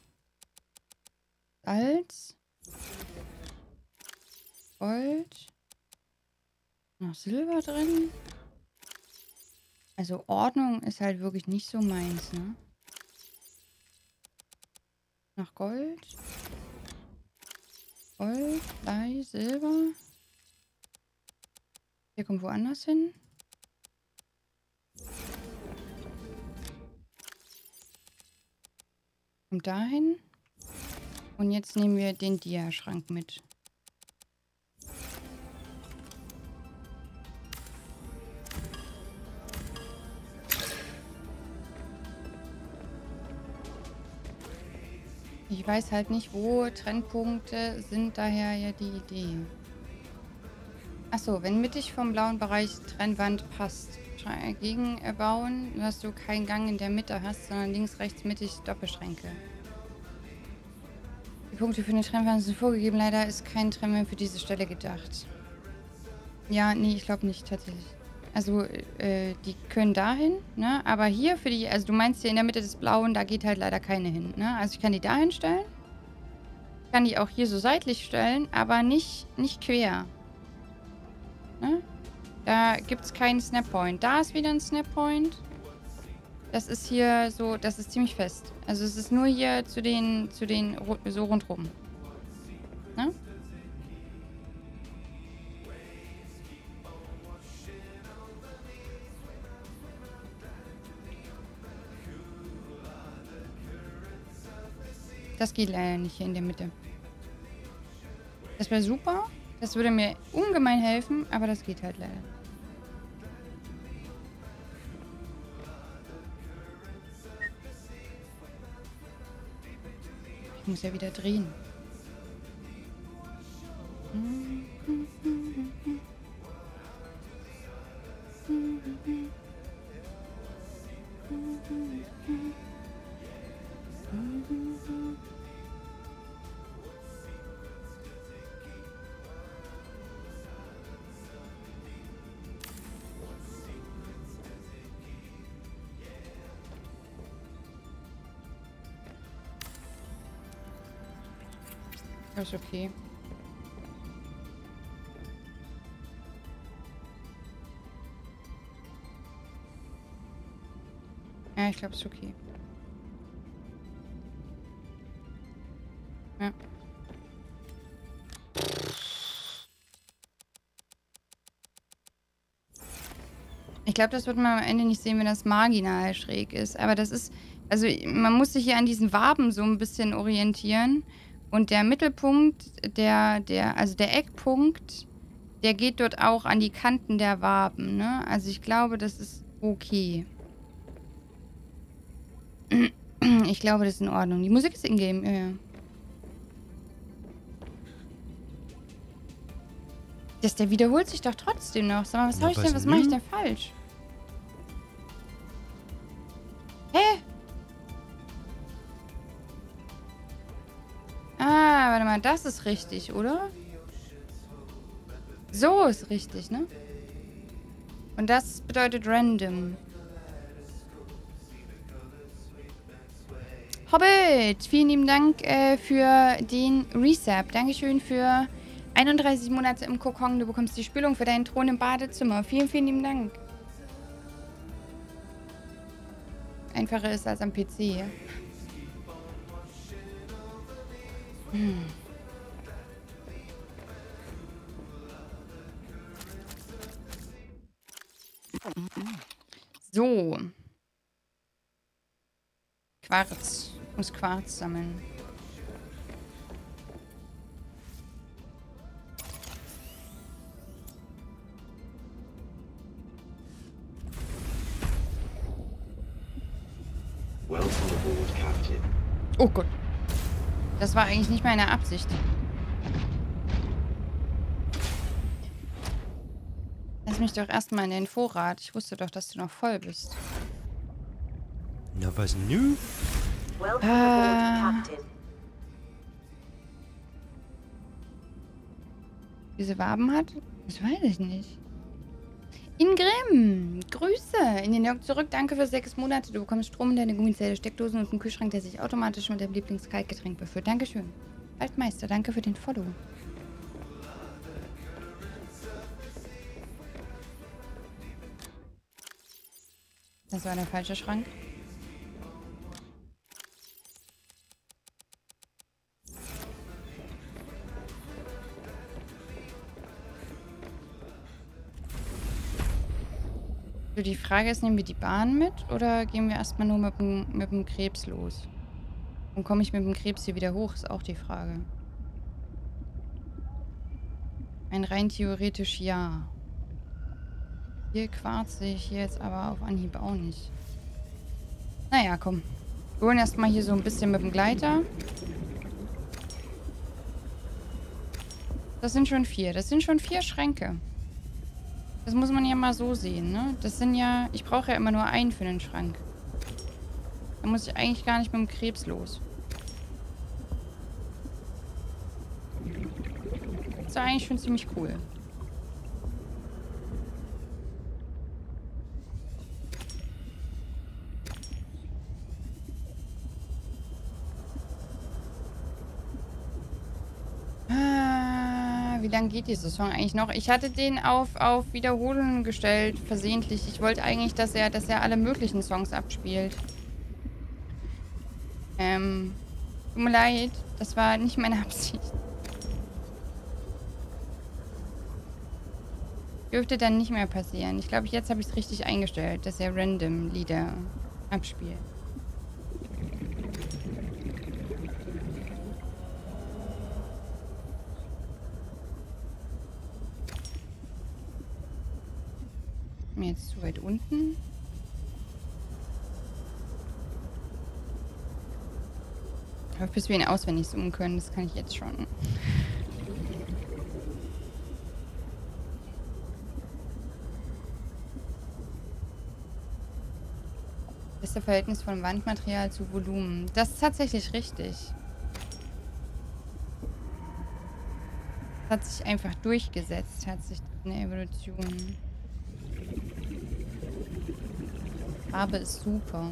Salz. Gold. Noch Silber drin. Also Ordnung ist halt wirklich nicht so meins, ne? Noch Gold. Gold, Blei, Silber. Der kommt woanders hin. Kommt dahin. Und jetzt nehmen wir den Dia-Schrank mit. Ich weiß halt nicht, wo Trennpunkte sind, daher ja die Idee. Achso, wenn mittig vom blauen Bereich Trennwand passt. Gegenbauen, dass du keinen Gang in der Mitte hast, sondern links, rechts, mittig Doppelschränke. Die Punkte für eine Trennwand sind vorgegeben. Leider ist kein Trennwand für diese Stelle gedacht. Ja, nee, ich glaube nicht tatsächlich. Also, äh, die können dahin, ne? Aber hier für die, also du meinst hier in der Mitte des Blauen, da geht halt leider keine hin, ne? Also ich kann die dahin stellen. Kann die auch hier so seitlich stellen, aber nicht, nicht quer. Ne? Da gibt es keinen Snappoint. Da ist wieder ein Snappoint. Das ist hier so, das ist ziemlich fest. Also es ist nur hier zu den, zu den, so rundrum. Ne? Das geht leider nicht hier in der Mitte. Das wäre super. Das würde mir ungemein helfen, aber das geht halt leider. Ich muss ja wieder drehen. Das ist okay. Ja, ich glaube, es ist okay. Ja. Ich glaube, das wird man am Ende nicht sehen, wenn das marginal schräg ist. Aber das ist, also man muss sich hier an diesen Waben so ein bisschen orientieren. Und der Mittelpunkt, der, der, also der Eckpunkt, der geht dort auch an die Kanten der Waben, ne? Also ich glaube, das ist okay. Ich glaube, das ist in Ordnung. Die Musik ist in-game, ja, ja. Das, der wiederholt sich doch trotzdem noch. Sag mal, was Ja, habe ich was denn, was mache ich nö? denn falsch? Das ist richtig, oder? So ist richtig, ne? Und das bedeutet random. Hobbit, vielen lieben Dank äh, für den Resub. Dankeschön für 31 Monate im Kokon. Du bekommst die Spülung für deinen Thron im Badezimmer. Vielen, vielen lieben Dank. Einfacher ist als am PC. Hm. So. Quarz. Ich muss Quarz sammeln. Oh Gott. Das war eigentlich nicht meine Absicht. Mich doch erstmal in den Vorrat. Ich wusste doch, dass du noch voll bist. Na, was Ah. aboard, Captain. Diese Waben hat? Das weiß ich nicht. Ingrim, Grüße. In den Jörg zurück. Danke für sechs Monate. Du bekommst Strom in deine Gummizelle, Steckdosen und einen Kühlschrank, der sich automatisch mit deinem Lieblingskaltgetränk befüllt. Dankeschön. Waldmeister, danke für den Follow. Das war der falsche Schrank. So, die Frage ist, nehmen wir die Bahn mit oder gehen wir erstmal nur mit dem, mit dem Krebs los? Und komme ich mit dem Krebs hier wieder hoch, ist auch die Frage. Ein rein theoretisch ja. Hier Quarz sehe ich hier jetzt aber auf Anhieb auch nicht. Naja, komm. Wir holen erstmal hier so ein bisschen mit dem Gleiter. Das sind schon vier. Das sind schon vier Schränke. Das muss man ja mal so sehen, ne? Das sind ja... Ich brauche ja immer nur einen für den Schrank. Da muss ich eigentlich gar nicht mit dem Krebs los. Das ist ja eigentlich schon ziemlich cool. Lange geht dieser Song eigentlich noch? Ich hatte den auf, auf Wiederholen gestellt, versehentlich. Ich wollte eigentlich, dass er, dass er alle möglichen Songs abspielt. Ähm, tut mir leid, das war nicht meine Absicht. Dürfte dann nicht mehr passieren. Ich glaube, jetzt habe ich es richtig eingestellt, dass er random Lieder abspielt. Mir jetzt zu weit unten. Aber bis wir ihn auswendig zoomen können, das kann ich jetzt schon. Beste Verhältnis von Wandmaterial zu Volumen. Das ist tatsächlich richtig. Das hat sich einfach durchgesetzt, hat sich eine Evolution. Farbe ist super.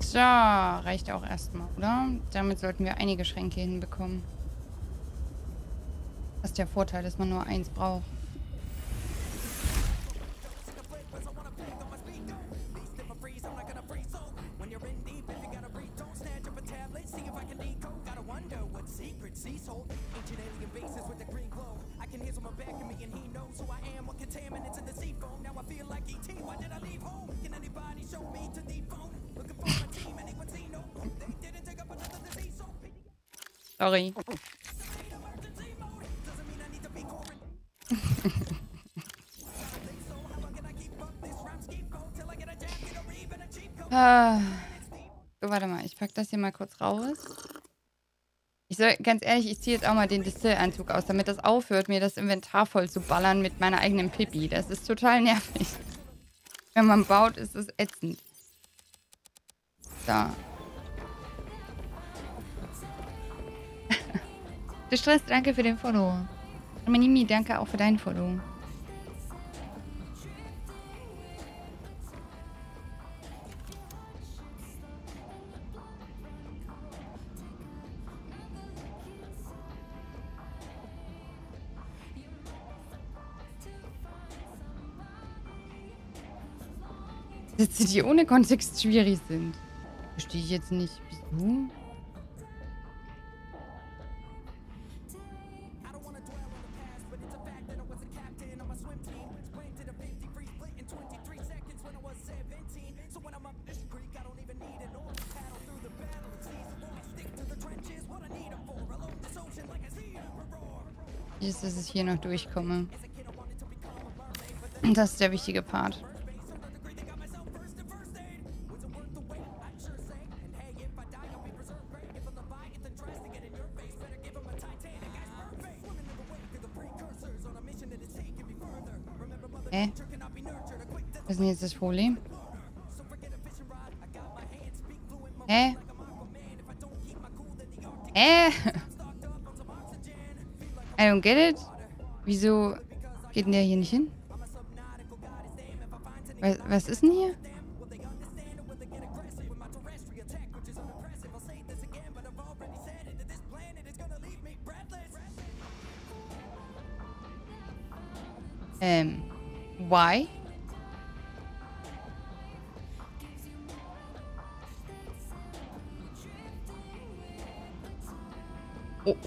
So, reicht auch erstmal, oder? Damit sollten wir einige Schränke hinbekommen. Der Vorteil, dass man nur eins braucht. Pack das hier mal kurz raus. Ich soll, ganz ehrlich, ich ziehe jetzt auch mal den Distillanzug aus, damit das aufhört, mir das Inventar voll zu ballern mit meiner eigenen Pipi. Das ist total nervig. Wenn man baut, ist es ätzend. So. Du Stress, danke für den Follow. Manimi, danke auch für dein Follow. Die ohne Kontext schwierig sind. Verstehe ich jetzt nicht. Wieso? Ist, dass ich hier noch durchkomme. Das ist der wichtige Part. Jetzt das Problem? Hä? Hä? I don't get it. Wieso geht denn der hier nicht hin? Was, was ist denn hier?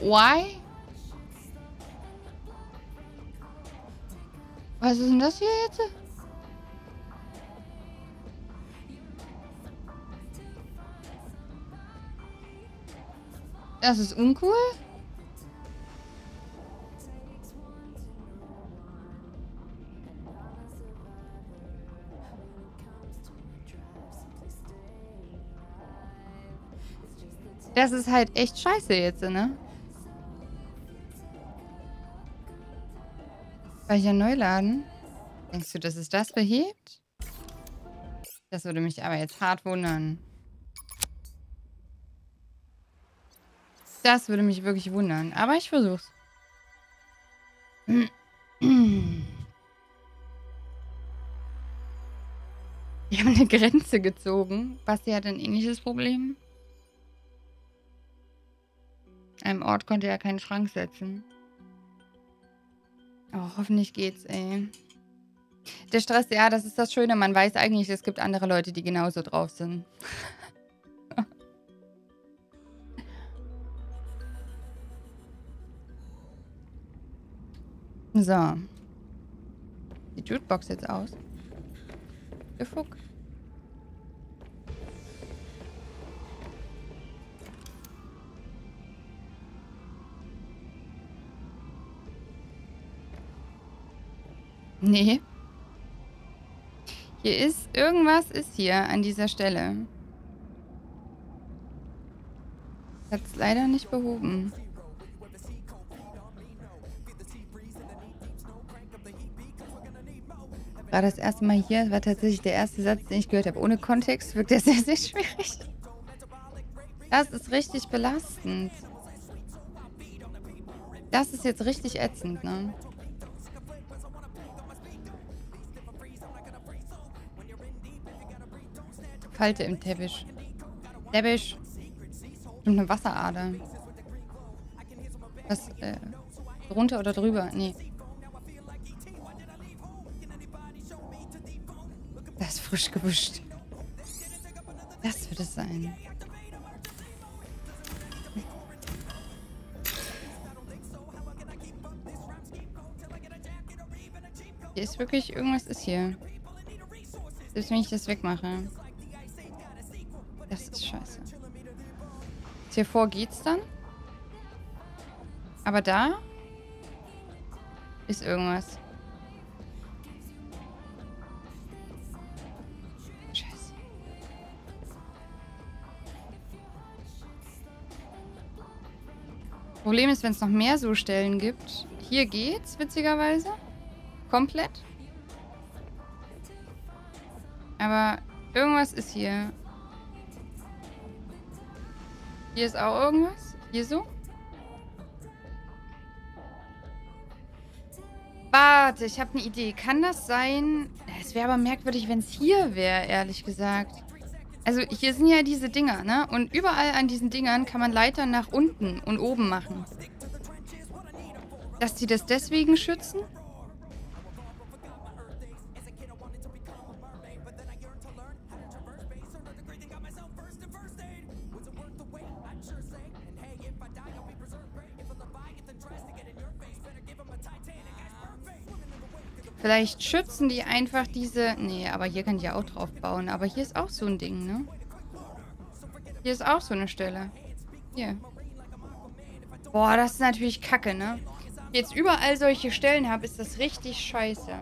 Why? Was ist denn das hier jetzt? Das ist uncool? Das ist halt echt scheiße jetzt, ne? Speicher neu laden. Denkst du, dass es das behebt? Das würde mich aber jetzt hart wundern. Das würde mich wirklich wundern. Aber ich versuch's. Die haben eine Grenze gezogen. Basti hat ein ähnliches Problem. Einem Ort konnte er keinen Schrank setzen. Oh, hoffentlich geht's, ey. Der Stress, ja, das ist das Schöne. Man weiß eigentlich, es gibt andere Leute, die genauso drauf sind. so. Die Jukebox jetzt aus. Der Nee. Hier ist, irgendwas ist hier an dieser Stelle. Hat es leider nicht behoben. War das erste Mal hier, war tatsächlich der erste Satz, den ich gehört habe. Ohne Kontext wirkt der sehr, sehr schwierig. Das ist richtig belastend. Das ist jetzt richtig ätzend, ne? Falte im Teppich. Debbisch. Bestimmt eine Wasserader. Was, äh, drunter oder drüber? Nee. Das ist frisch gewischt. Das wird es sein. Hier ist wirklich, irgendwas ist hier. Selbst wenn ich das wegmache. Hier vor geht's dann. Aber da ist irgendwas. Scheiße. Problem ist, wenn es noch mehr so Stellen gibt. Hier geht's, witzigerweise. Komplett. Aber irgendwas ist hier. Hier ist auch irgendwas. Hier so. Warte, ich habe eine Idee. Kann das sein? Es wäre aber merkwürdig, wenn es hier wäre, ehrlich gesagt. Also hier sind ja diese Dinger, ne? Und überall an diesen Dingern kann man Leitern nach unten und oben machen. Dass die das deswegen schützen? Vielleicht schützen die einfach diese... Nee, aber hier kann ich ja auch drauf bauen. Aber hier ist auch so ein Ding, ne? Hier ist auch so eine Stelle. Hier. Boah, das ist natürlich kacke, ne? Jetzt überall solche Stellen habe, ist das richtig scheiße.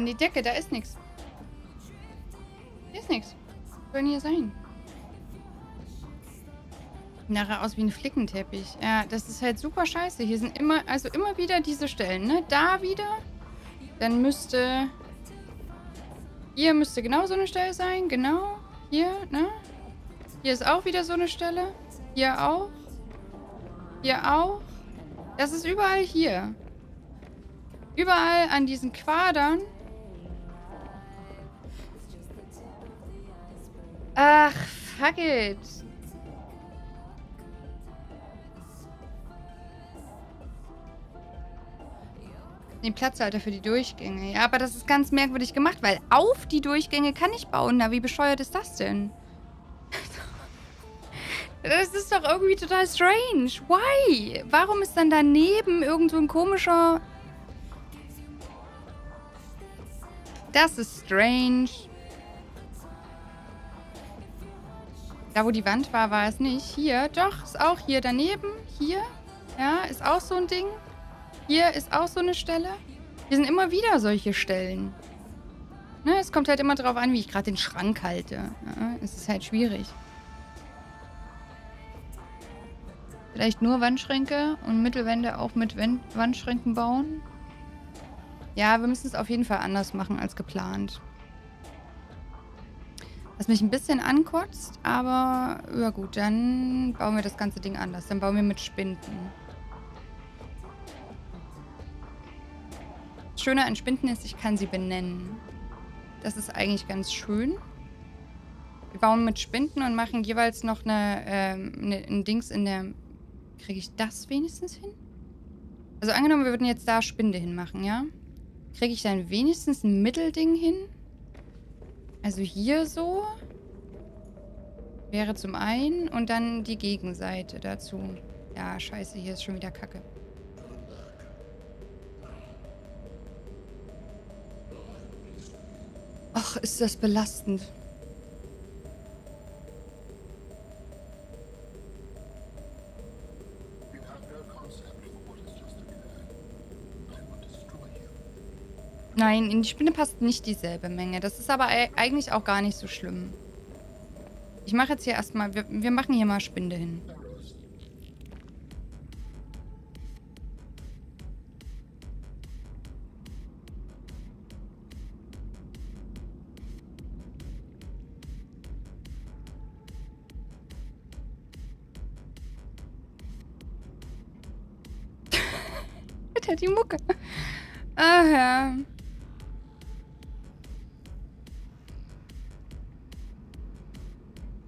An die Decke, da ist nichts. Hier ist nichts. Denn hier sein? Nachher aus wie ein Flickenteppich. Ja, das ist halt super scheiße. Hier sind immer, also immer wieder diese Stellen, ne? Da wieder. Dann müsste... Hier müsste genau so eine Stelle sein. Genau. Hier, ne? Hier ist auch wieder so eine Stelle. Hier auch. Hier auch. Das ist überall hier. Überall an diesen Quadern. Ach, fuck it. Den Platzhalter für die Durchgänge. Ja, aber das ist ganz merkwürdig gemacht, weil auf die Durchgänge kann ich bauen. Na, wie bescheuert ist das denn? Das ist doch irgendwie total strange. Why? Warum ist dann daneben irgend so ein komischer... Das ist strange. Da, wo die Wand war, war es nicht. Hier, doch, ist auch hier daneben. Hier, ja, ist auch so ein Ding. Hier ist auch so eine Stelle. Hier sind immer wieder solche Stellen. Ne, es kommt halt immer darauf an, wie ich gerade den Schrank halte. Ja, es ist halt schwierig. Vielleicht nur Wandschränke und Mittelwände auch mit Wand Wandschränken bauen. Ja, wir müssen es auf jeden Fall anders machen als geplant. Was mich ein bisschen ankotzt, aber ja gut, dann bauen wir das ganze Ding anders. Dann bauen wir mit Spinden. Das Schöne an Spinden ist, ich kann sie benennen. Das ist eigentlich ganz schön. Wir bauen mit Spinden und machen jeweils noch eine, ähm, eine, ein Dings in der... Kriege ich das wenigstens hin? Also angenommen, wir würden jetzt da Spinde hinmachen, ja? Kriege ich dann wenigstens ein Mittelding hin? Also hier so. Wäre zum einen und dann die Gegenseite dazu. Ja, scheiße, hier ist schon wieder Kacke. Ach, ist das belastend. Nein, in die Spinne passt nicht dieselbe Menge. Das ist aber eigentlich auch gar nicht so schlimm. Ich mache jetzt hier erstmal... Wir, wir machen hier mal Spinde hin. die Mucke. Ah ja.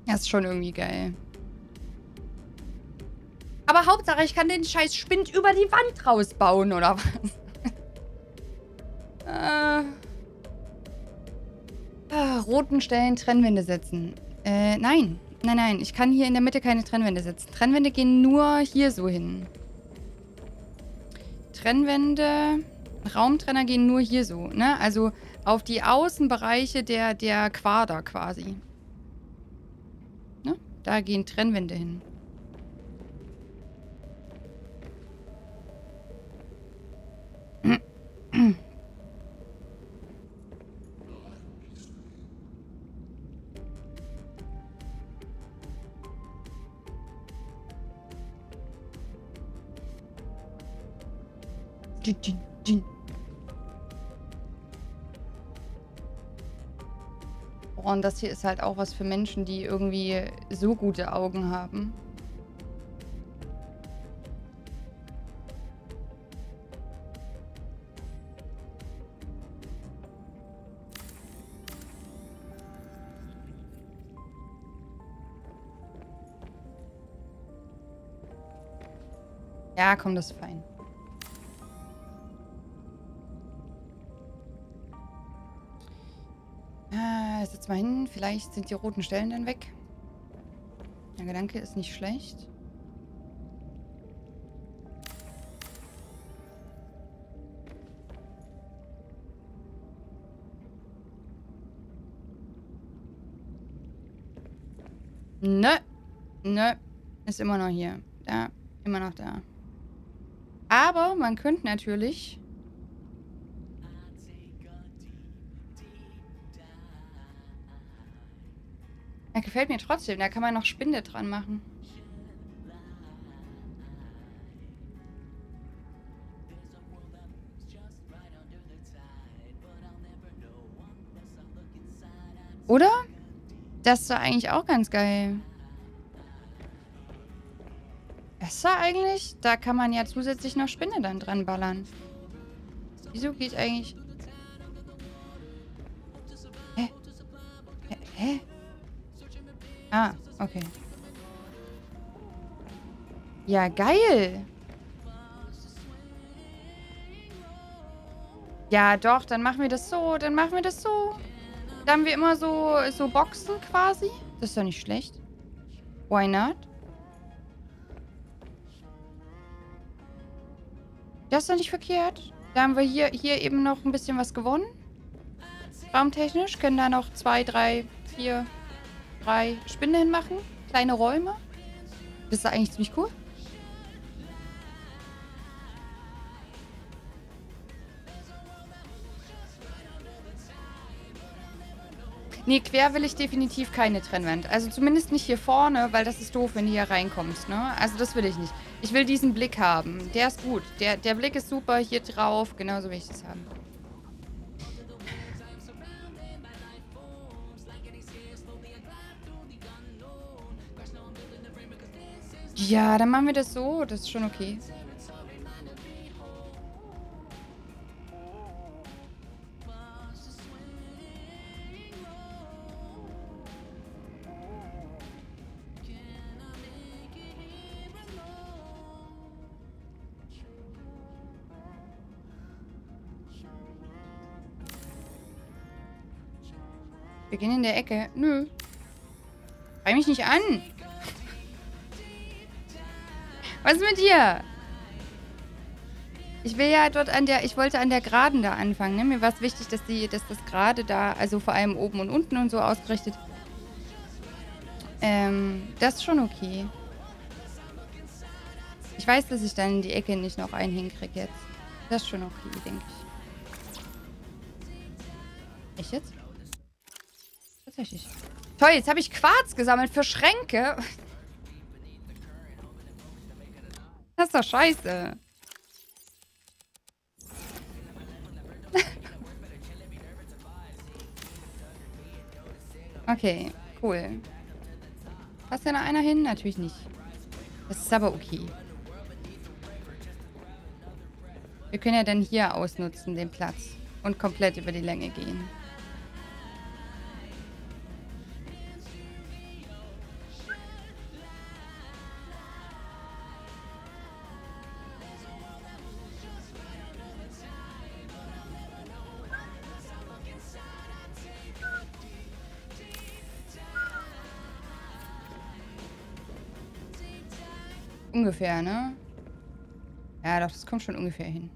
Das ist schon irgendwie geil. Aber Hauptsache, ich kann den scheiß Spind über die Wand rausbauen, oder was? äh. Ah, roten Stellen Trennwände setzen. Äh, nein. Nein, nein. Ich kann hier in der Mitte keine Trennwände setzen. Trennwände gehen nur hier so hin. Trennwände, Raumtrenner gehen nur hier so, ne? Also auf die Außenbereiche der, der Quader quasi. Da gehen Trennwände hin. Dün, dün, dün. Oh, und das hier ist halt auch was für Menschen, die irgendwie so gute Augen haben. Ja, komm, das ist fein. Äh, setz mal hin. Vielleicht sind die roten Stellen dann weg. Der Gedanke ist nicht schlecht. Nö. Nö. Ist immer noch hier. Da. Immer noch da. Aber man könnte natürlich... Er gefällt mir trotzdem. Da kann man noch Spinde dran machen. Oder? Das doch eigentlich auch ganz geil. Besser eigentlich? Da kann man ja zusätzlich noch Spinne dann dran ballern. Wieso geht eigentlich... Hä? Hä? Hä? Ah, okay. Ja, geil. Ja, doch, dann machen wir das so. Dann machen wir das so. Da haben wir immer so, so Boxen quasi. Das ist doch nicht schlecht. Why not? Das ist doch nicht verkehrt. Da haben wir hier, hier eben noch ein bisschen was gewonnen. Raumtechnisch. Können da noch zwei, drei, vier, drei Spinnen hinmachen. Kleine Räume. Das ist eigentlich ziemlich cool. Nee, quer will ich definitiv keine Trennwand. Also zumindest nicht hier vorne, weil das ist doof, wenn du hier reinkommst, ne? Also das will ich nicht. Ich will diesen Blick haben. Der ist gut. Der, der Blick ist super hier drauf. Genauso will ich das haben. Ja, dann machen wir das so. Das ist schon okay. Wir gehen in der Ecke. Nö. Reih mich nicht an. Was ist mit dir? Ich will ja dort an der, ich wollte an der Geraden da anfangen. Ne? Mir war es wichtig, dass, die, dass das gerade da, also vor allem oben und unten und so ausgerichtet. Ähm, das ist schon okay. Ich weiß, dass ich dann in die Ecke nicht noch einen hinkriege jetzt. Das ist schon okay, denke ich. Echt jetzt? Tatsächlich. Toll, jetzt habe ich Quarz gesammelt für Schränke. Das ist doch scheiße. okay, cool. Passt da noch einer hin? Natürlich nicht. Das ist aber okay. Wir können ja dann hier ausnutzen, den Platz. Und komplett über die Länge gehen. Ungefähr, ne? Ja, doch, das kommt schon ungefähr hin.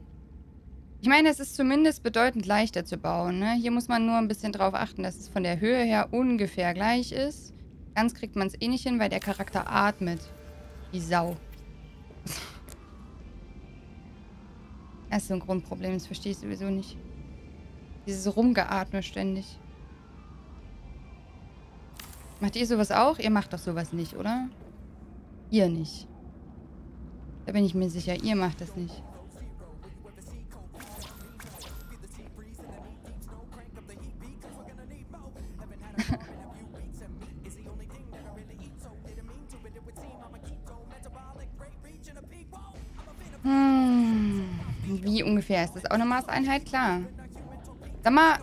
Ich meine, es ist zumindest bedeutend leichter zu bauen, ne? Hier muss man nur ein bisschen drauf achten, dass es von der Höhe her ungefähr gleich ist. Ganz kriegt man es eh nicht hin, weil der Charakter atmet. Wie Sau. Das ist so ein Grundproblem, das verstehe ich sowieso nicht. Dieses Rumgeatme ständig. Macht ihr sowas auch? Ihr macht doch sowas nicht, oder? Ihr nicht. Da bin ich mir sicher, ihr macht das nicht. hm, wie ungefähr? Ist das auch eine Maßeinheit? Klar. Sag mal.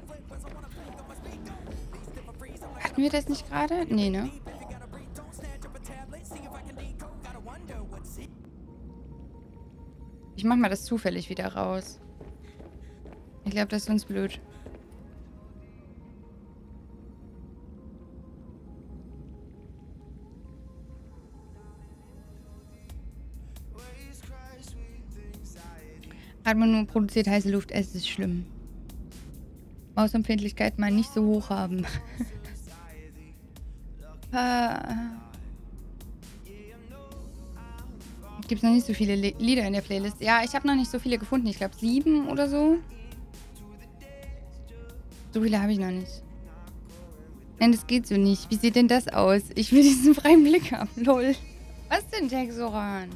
Hatten wir das nicht gerade? Nee, ne? Ich mach mal das zufällig wieder raus. Ich glaube, das ist uns blöd. Hat man nur produziert heiße Luft, es ist schlimm. Mausempfindlichkeit mal nicht so hoch haben. ah. Gibt noch nicht so viele Le Lieder in der Playlist? Ja, ich habe noch nicht so viele gefunden. Ich glaube sieben oder so. So viele habe ich noch nicht. Nein, das geht so nicht. Wie sieht denn das aus? Ich will diesen freien Blick haben. Lol. Was denn, Texoran?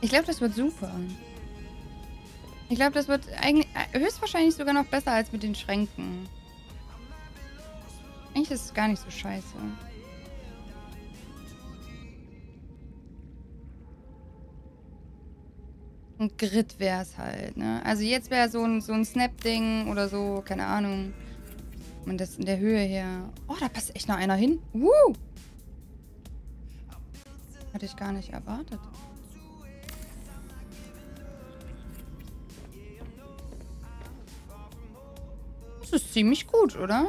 Ich glaube, das wird super. Ich glaube, das wird eigentlich äh, höchstwahrscheinlich sogar noch besser als mit den Schränken. Eigentlich ist es gar nicht so scheiße. Ein Grid wäre es halt, ne? Also jetzt wäre so ein, so ein Snap-Ding oder so, keine Ahnung. Und das in der Höhe her. Oh, da passt echt noch einer hin. Woo! Hatte ich gar nicht erwartet. Das ist ziemlich gut, oder?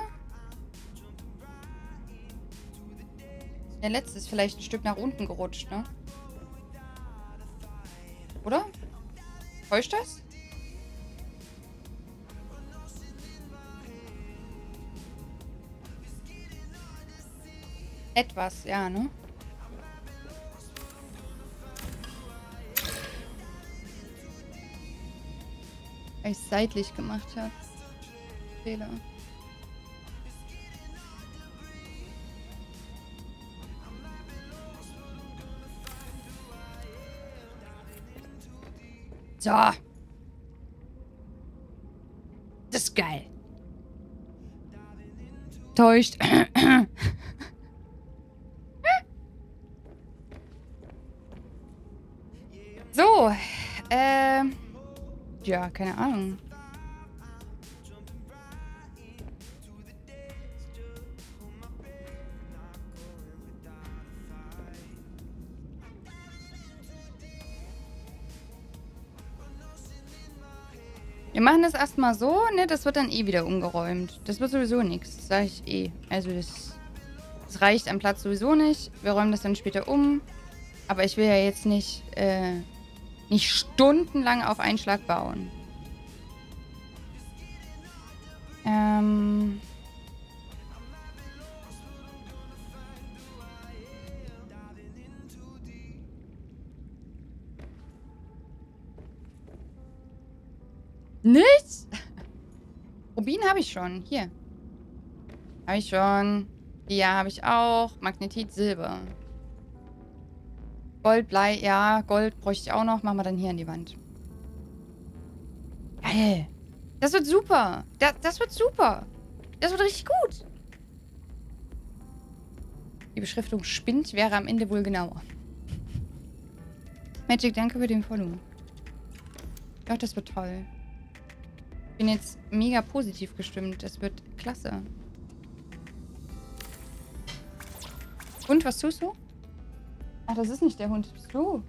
Der letzte ist vielleicht ein Stück nach unten gerutscht, ne? Oder? Täuscht das? Etwas, ja, ne? Weil ich seitlich gemacht habe. Fehler. So. Das ist geil. Täuscht. so. Äh. Ja, keine Ahnung. Wir machen das erstmal so, ne? Das wird dann eh wieder umgeräumt. Das wird sowieso nichts, sage ich eh. Also das, das reicht am Platz sowieso nicht. Wir räumen das dann später um. Aber ich will ja jetzt nicht, äh, nicht stundenlang auf einen Schlag bauen. Ähm... Nicht? Rubin habe ich schon. Hier. Habe ich schon. Ja, habe ich auch. Magnetit, Silber. Gold, Blei, ja. Gold bräuchte ich auch noch. Machen wir dann hier an die Wand. Geil. Das wird super. Das, das wird super. Das wird richtig gut. Die Beschriftung spinnt wäre am Ende wohl genauer. Magic, danke für den Follow. Ja, das wird toll. Ich bin jetzt mega positiv gestimmt. Das wird klasse. Und, was tust du? Ach, das ist nicht der Hund. Das bist du.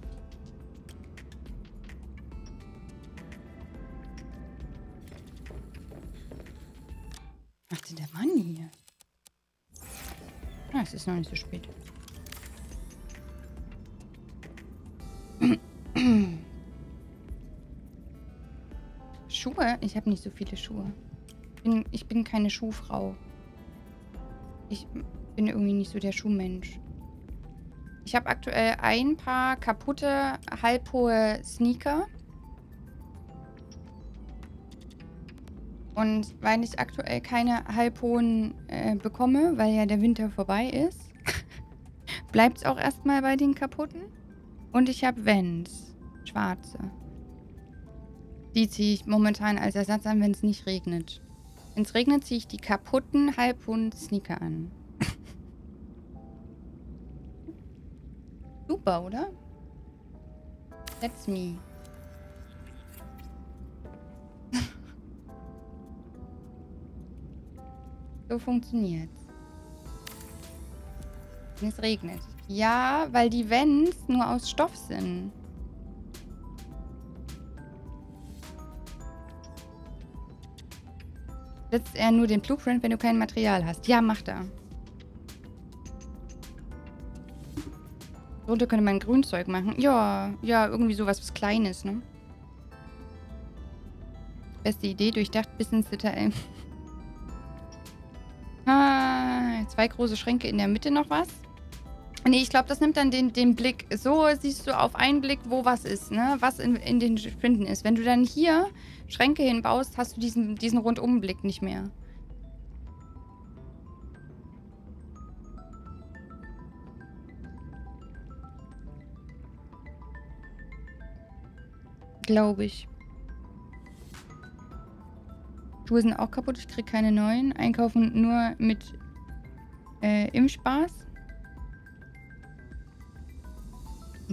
Was macht denn der Mann hier? Ah, es ist noch nicht so spät. Schuhe? Ich habe nicht so viele Schuhe. Bin, ich bin keine Schuhfrau. Ich bin irgendwie nicht so der Schuhmensch. Ich habe aktuell ein paar kaputte, halbhohe Sneaker. Und weil ich aktuell keine halbhohen äh, bekomme, weil ja der Winter vorbei ist, bleibt es auch erstmal bei den kaputten. Und ich habe Vans, schwarze. Die ziehe ich momentan als Ersatz an, wenn es nicht regnet. Wenn es regnet, ziehe ich die kaputten halbhohen Sneaker an. Super, oder? That's me. so funktioniert's. Wenn es regnet. Ja, weil die Vents nur aus Stoff sind. Setzt er nur den Blueprint, wenn du kein Material hast? Ja, macht er. Drunter könnte man Grünzeug machen. Ja, ja, irgendwie sowas was Kleines, ne? Beste Idee, durchdacht bis ins Detail. ah, zwei große Schränke in der Mitte noch was. Nee, ich glaube, das nimmt dann den, den Blick. So siehst du auf einen Blick, wo was ist, ne? Was in, in den Spinden ist. Wenn du dann hier Schränke hinbaust, hast du diesen, diesen Rundumblick nicht mehr. Glaube ich. Schuhe sind auch kaputt. Ich kriege keine neuen. Einkaufen nur mit äh, im Spaß.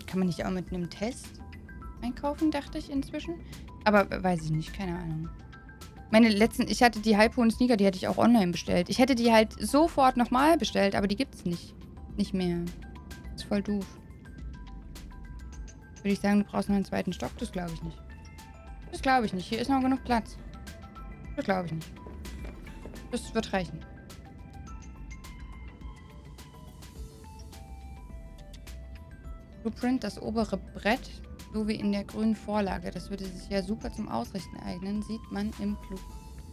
Kann man nicht auch mit einem Test einkaufen, dachte ich inzwischen. Aber weiß ich nicht, keine Ahnung. Meine letzten, ich hatte die halbhohen Sneaker, die hätte ich auch online bestellt. Ich hätte die halt sofort nochmal bestellt, aber die gibt's nicht. Nicht mehr. ist voll doof. Würde ich sagen, du brauchst noch einen zweiten Stock? Das glaube ich nicht. Das glaube ich nicht. Hier ist noch genug Platz. Das glaube ich nicht. Das wird reichen. Blueprint, das obere Brett, so wie in der grünen Vorlage. Das würde sich ja super zum Ausrichten eignen. Sieht man im Blu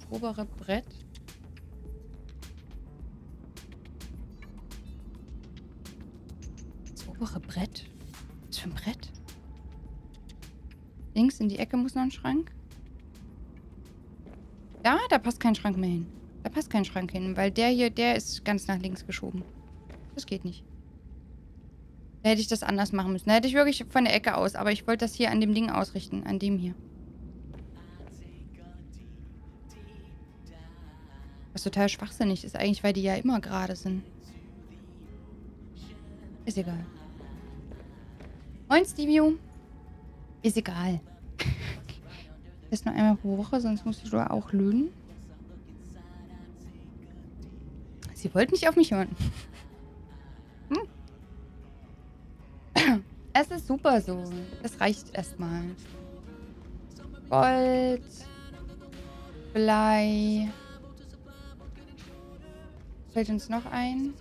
obere Brett. Das obere Brett? Was für ein Brett? Links in die Ecke muss noch ein Schrank. Ja, da passt kein Schrank mehr hin. Da passt kein Schrank hin, weil der hier, der ist ganz nach links geschoben. Das geht nicht. Hätte ich das anders machen müssen. Da hätte ich wirklich von der Ecke aus. Aber ich wollte das hier an dem Ding ausrichten. An dem hier. Was total schwachsinnig ist eigentlich, weil die ja immer gerade sind. Ist egal. Moin, Stevie. Ist egal. Ist nur einmal pro Woche, sonst musst du auch lügen. Sie wollten nicht auf mich hören. Es ist super so. Es reicht erstmal. Gold. Blei. Fällt uns noch ein?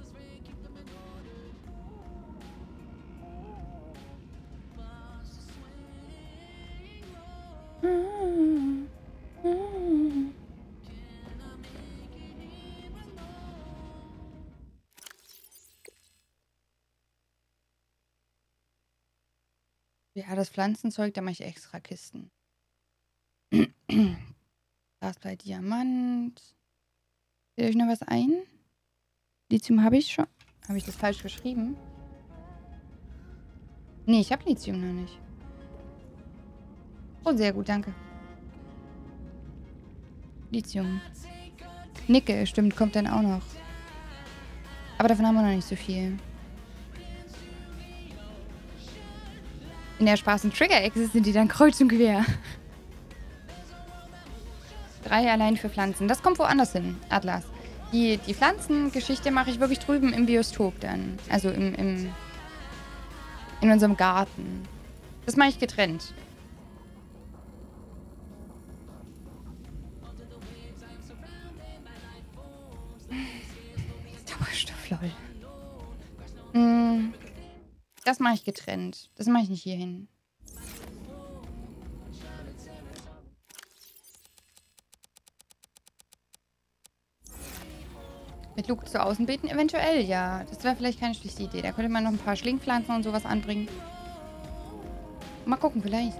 Das Pflanzenzeug, da mache ich extra Kisten. Glasblei Diamant. Fällt euch noch was ein? Lithium habe ich schon. Habe ich das falsch geschrieben? Nee, ich habe Lithium noch nicht. Oh, sehr gut, danke. Lithium. Nickel, stimmt, kommt dann auch noch. Aber davon haben wir noch nicht so viel. In der sparsen Trigger-Echse sind die dann kreuz und quer. Drei allein für Pflanzen. Das kommt woanders hin, Atlas. Die, die Pflanzengeschichte mache ich wirklich drüben im Biostop dann. Also im, im in unserem Garten. Das mache ich getrennt. Dauerstoff, lol. Mm, Das mache ich getrennt. Das mache ich nicht hierhin. Mit Luke zu außen beten? Eventuell, ja. Das wäre vielleicht keine schlechte Idee. Da könnte man noch ein paar Schlingpflanzen und sowas anbringen. Mal gucken, vielleicht.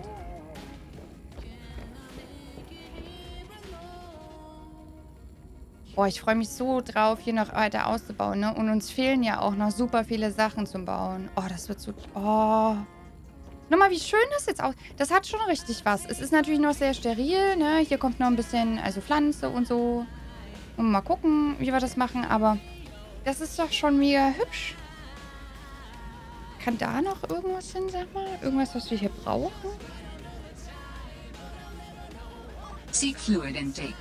Boah, ich freue mich so drauf, hier noch weiter auszubauen, ne? Und uns fehlen ja auch noch super viele Sachen zum Bauen. Oh, das wird so... Oh. Nochmal, wie schön das jetzt aus... Das hat schon richtig was. Es ist natürlich noch sehr steril, ne? Hier kommt noch ein bisschen, also Pflanze und so. Und mal gucken, wie wir das machen. Aber das ist doch schon mega hübsch. Kann da noch irgendwas hin, sag mal? Irgendwas, was wir hier brauchen? Seek fluid intake.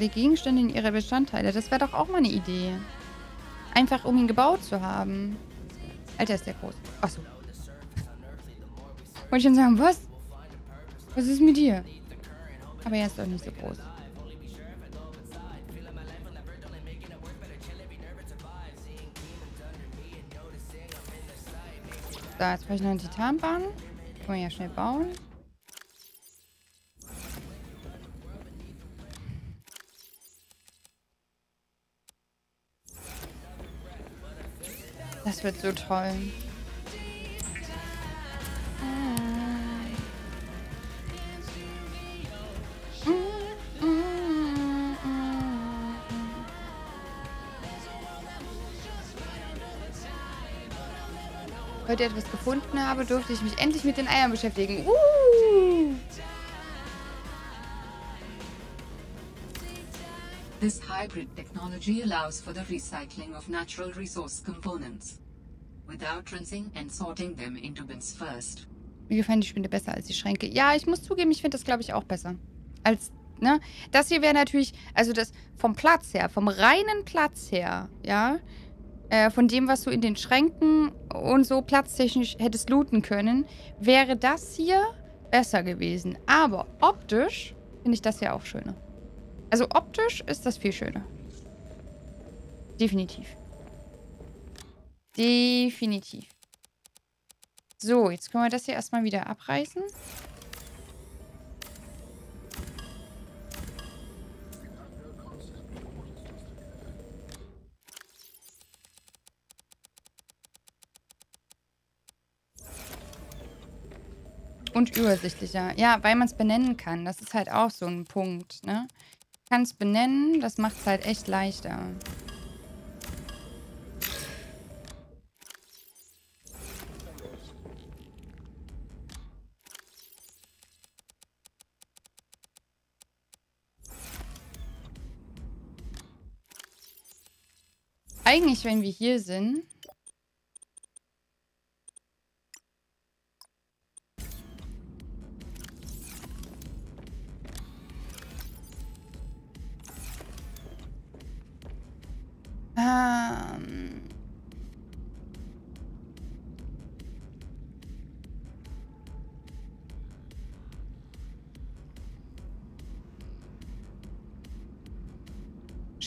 Die Gegenstände in ihre Bestandteile. Das wäre doch auch mal eine Idee. Einfach, um ihn gebaut zu haben. Alter, ist der groß. Achso. Wollte ich schon sagen, was? Was ist mit dir? Aber er ist doch nicht so groß. So, jetzt brauche ich noch einen Titanbahn. Können wir ja schnell bauen. Das wird so toll. Heute etwas gefunden habe, durfte ich mich endlich mit den Eiern beschäftigen. Uh! This hybrid technology allows for the recycling of natural resource components without rinsing and sorting them into bins first. Mir gefallen die Spinde besser als die Schränke. Ja, ich muss zugeben, ich finde das, glaube ich, auch besser. Als, ne? Das hier wäre natürlich, also das vom Platz her, vom reinen Platz her, ja, äh, von dem, was du in den Schränken und so platztechnisch hättest looten können, wäre das hier besser gewesen. Aber optisch finde ich das hier auch schöner. Also optisch ist das viel schöner. Definitiv. Definitiv. So, jetzt können wir das hier erstmal wieder abreißen. Und übersichtlicher. Ja, weil man es benennen kann. Das ist halt auch so ein Punkt, ne? Kann es benennen, das macht es halt echt leichter. Eigentlich, wenn wir hier sind...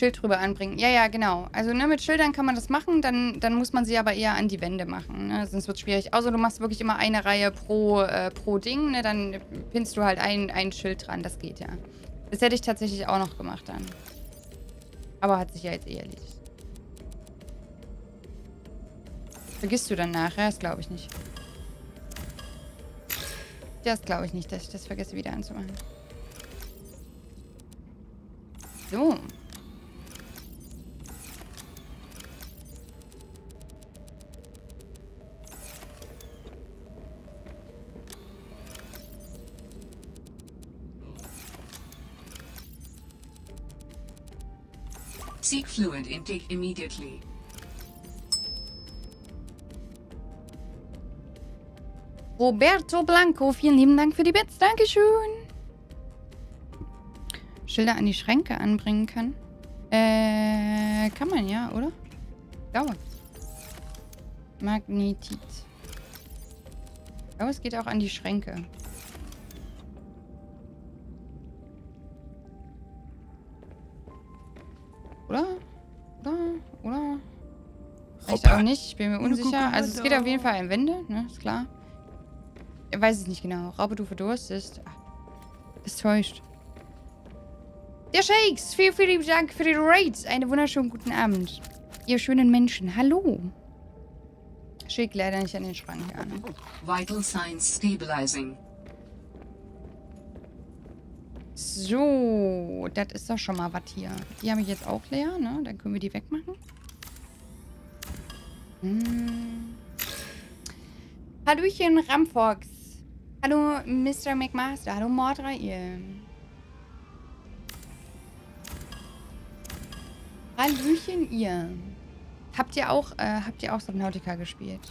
Schild drüber anbringen. Ja, ja, genau. Also ne, mit Schildern kann man das machen, dann, dann muss man sie aber eher an die Wände machen. Ne? Sonst wird es schwierig. Außer du machst wirklich immer eine Reihe pro, äh, pro Ding, ne? dann pinnst du halt ein, ein Schild dran. Das geht ja. Das hätte ich tatsächlich auch noch gemacht dann. Aber hat sich ja jetzt eh erledigt. Vergisst du dann nachher? Das glaube ich nicht. Das glaube ich nicht, dass ich das vergesse wieder anzumachen. So. Fluid intake immediately. Roberto Blanco, vielen lieben Dank für die Bits. Dankeschön. Schilder an die Schränke anbringen kann. Äh, kann man ja, oder? Glaube. Magnetit. Ich es geht auch an die Schränke. Vielleicht auch nicht. Ich bin mir unsicher. Also es geht auf jeden Fall an Wände, ne? Ist klar. Ich weiß es nicht genau. Raube, du verdurstest. Ah, Ist täuscht. Der Shakes, vielen, vielen Dank für die Raids. Einen wunderschönen guten Abend. Ihr schönen Menschen. Hallo. Schick leider nicht an den Schrank an. Vital signs stabilizing. So, das ist doch schon mal was hier. Die habe ich jetzt auch leer, ne? Dann können wir die wegmachen. Hm. Hallöchen, Ramfox. Hallo, Mr. McMaster. Hallo, Mordrail. Hallöchen, ihr. Habt ihr auch, äh, habt ihr auch Subnautica gespielt?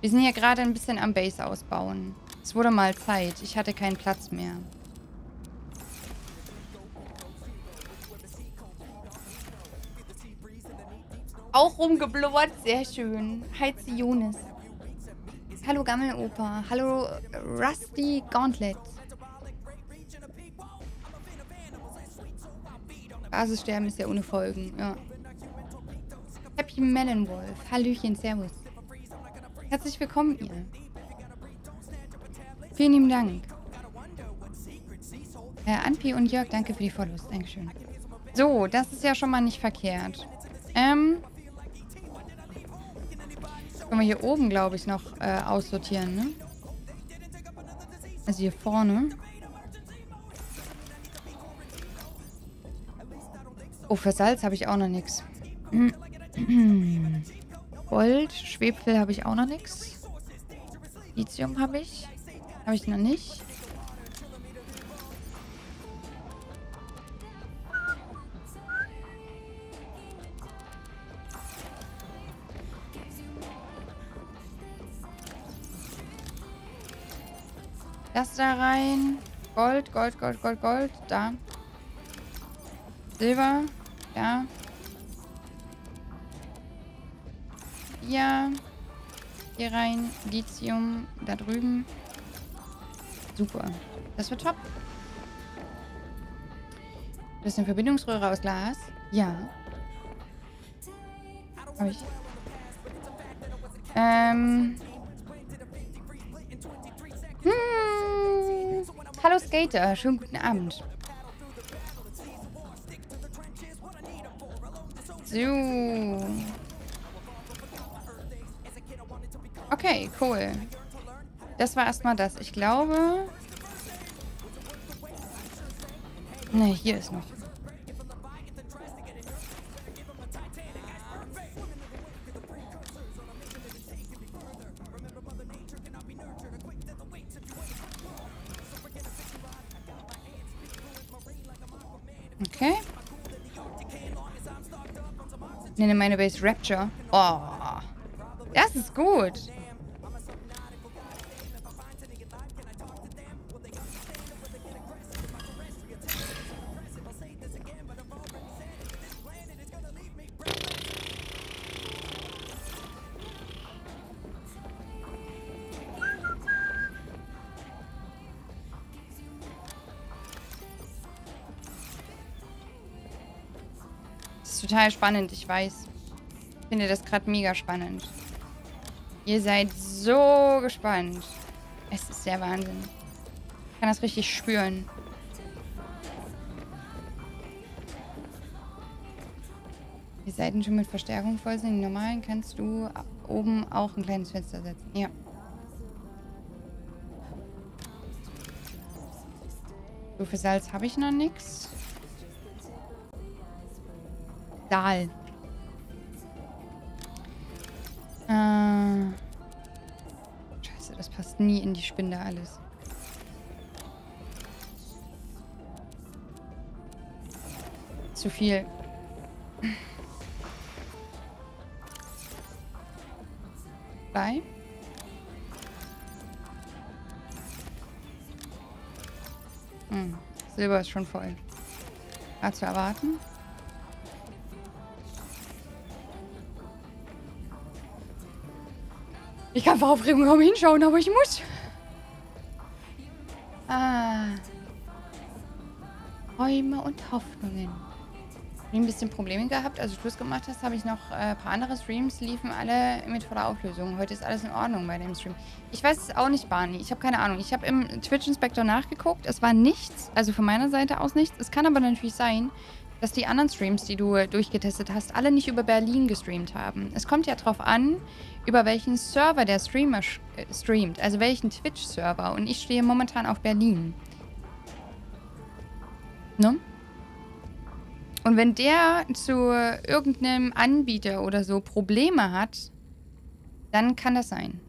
Wir sind hier gerade ein bisschen am Base ausbauen. Es wurde mal Zeit. Ich hatte keinen Platz mehr. Auch rumgeblubbert. Sehr schön. Hi, Zionis. Hallo, Gammeloper. Hallo, Rusty Gauntlet. Basissterben ist ja ohne Folgen, ja. Happy Melon Wolf. Hallöchen, Servus. Herzlich willkommen, ihr. Vielen lieben Dank. Äh, Anpi und Jörg, danke für die Follows. Dankeschön. So, das ist ja schon mal nicht verkehrt. Ähm. Können wir hier oben, glaube ich, noch äh, aussortieren, ne? Also hier vorne. Oh, für Salz habe ich auch noch nichts. Gold, Schwefel habe ich auch noch nichts. Lithium habe ich. Habe ich noch nicht. Das da rein. Gold, Gold, Gold, Gold, Gold. Da. Silber. Ja. Ja. Hier rein. Lithium. Da drüben. Super. Das wird top. Das ist eine Verbindungsröhre aus Glas. Ja. Habe ich. Ähm. Hm. Hallo Skater, schönen guten Abend. So. Okay, cool. Das war erstmal das. Ich glaube... Ne, hier ist noch. Okay. Ich nenne meine Base Rapture. Oh. Das ist gut. Total spannend, ich weiß. Ich finde das gerade mega spannend. Ihr seid so gespannt. Es ist der Wahnsinn. Ich kann das richtig spüren. Die Seiten schon mit Verstärkung voll sind. Die normalen kannst du oben auch ein kleines Fenster setzen. Ja. So für Salz habe ich noch nichts. Dahl. Äh. Scheiße, das passt nie in die Spinde alles. Zu viel. Bei. Hm. Silber ist schon voll. War zu erwarten. Ich kann vor Aufregung kaum hinschauen, aber ich muss. Ah. Träume und Hoffnungen. Ich ein bisschen Probleme gehabt. als du Schluss gemacht hast, habe ich noch äh, ein paar andere Streams, liefen alle mit voller Auflösung. Heute ist alles in Ordnung bei dem Stream. Ich weiß es auch nicht, Barney. Ich habe keine Ahnung. Ich habe im Twitch-Inspektor nachgeguckt. Es war nichts, also von meiner Seite aus nichts. Es kann aber natürlich sein, dass die anderen Streams, die du äh, durchgetestet hast, alle nicht über Berlin gestreamt haben. Es kommt ja drauf an, über welchen Server der Streamer äh, streamt, also welchen Twitch-Server. Und ich stehe momentan auf Berlin. Ne? Und wenn der zu irgendeinem Anbieter oder so Probleme hat, dann kann das sein.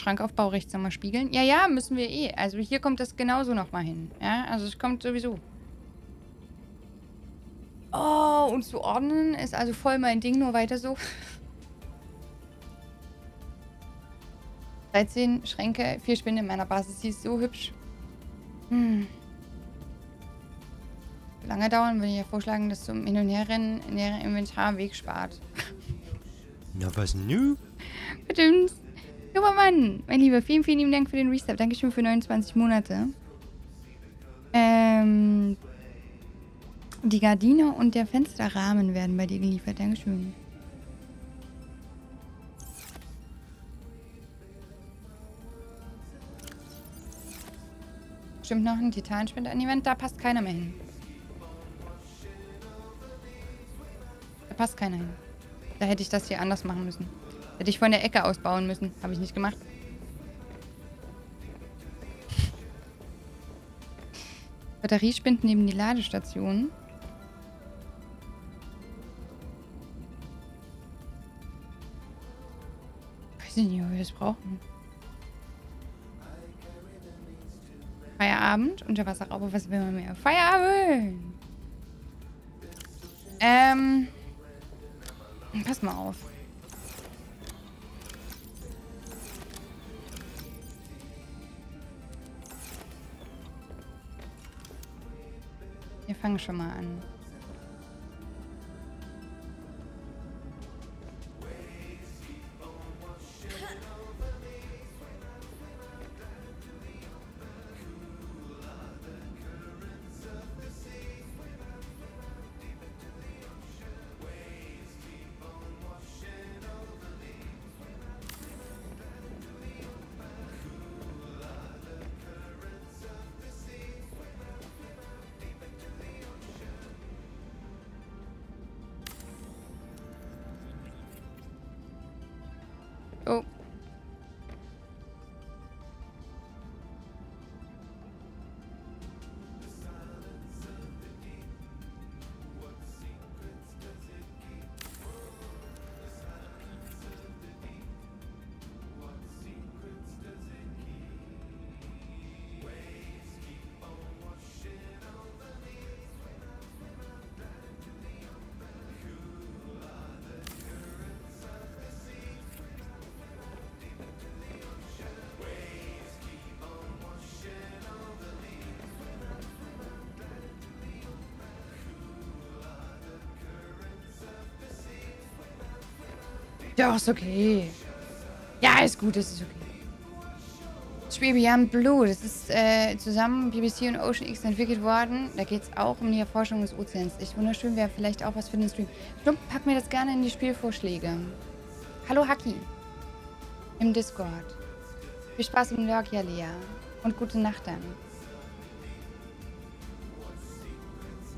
Schrankaufbau rechts nochmal spiegeln. Ja, ja, müssen wir eh. Also hier kommt das genauso nochmal hin. Ja, also es kommt sowieso. Oh, und zu ordnen ist also voll mein Ding, nur weiter so. 13 Schränke, vier Spinde in meiner Basis. Sie ist so hübsch. Hm lange dauern, würde ich ja vorschlagen, dass zum Hin- und Herrennen in der Inventar Weg spart. Na, was nu? Bestimmt. Super Mann, mein Lieber, vielen, vielen lieben Dank für den Restart. Dankeschön für 29 Monate. Ähm, die Gardine und der Fensterrahmen werden bei dir geliefert. Dankeschön. Stimmt noch ein Titanspender an Wand? Da passt keiner mehr hin. passt keiner hin. Da hätte ich das hier anders machen müssen. Hätte ich von der Ecke ausbauen müssen. Habe ich nicht gemacht. Batteriespind neben die Ladestation. Weiß ich nicht, ob wir das brauchen. Feierabend, Unterwasserraube, was will man mehr? Feierabend! Ähm... Pass mal auf. Wir fangen schon mal an. Ja, ist okay. Ja, ist gut, das ist okay. Spiel Beyond Blue, das ist äh, zusammen BBC und Ocean X entwickelt worden. Da geht es auch um die Erforschung des Ozeans. Echt wunderschön, wäre vielleicht auch was für den Stream. Stump, pack mir das gerne in die Spielvorschläge. Hallo Haki. Im Discord. Viel Spaß im Lurk, ja Lea. Und gute Nacht dann.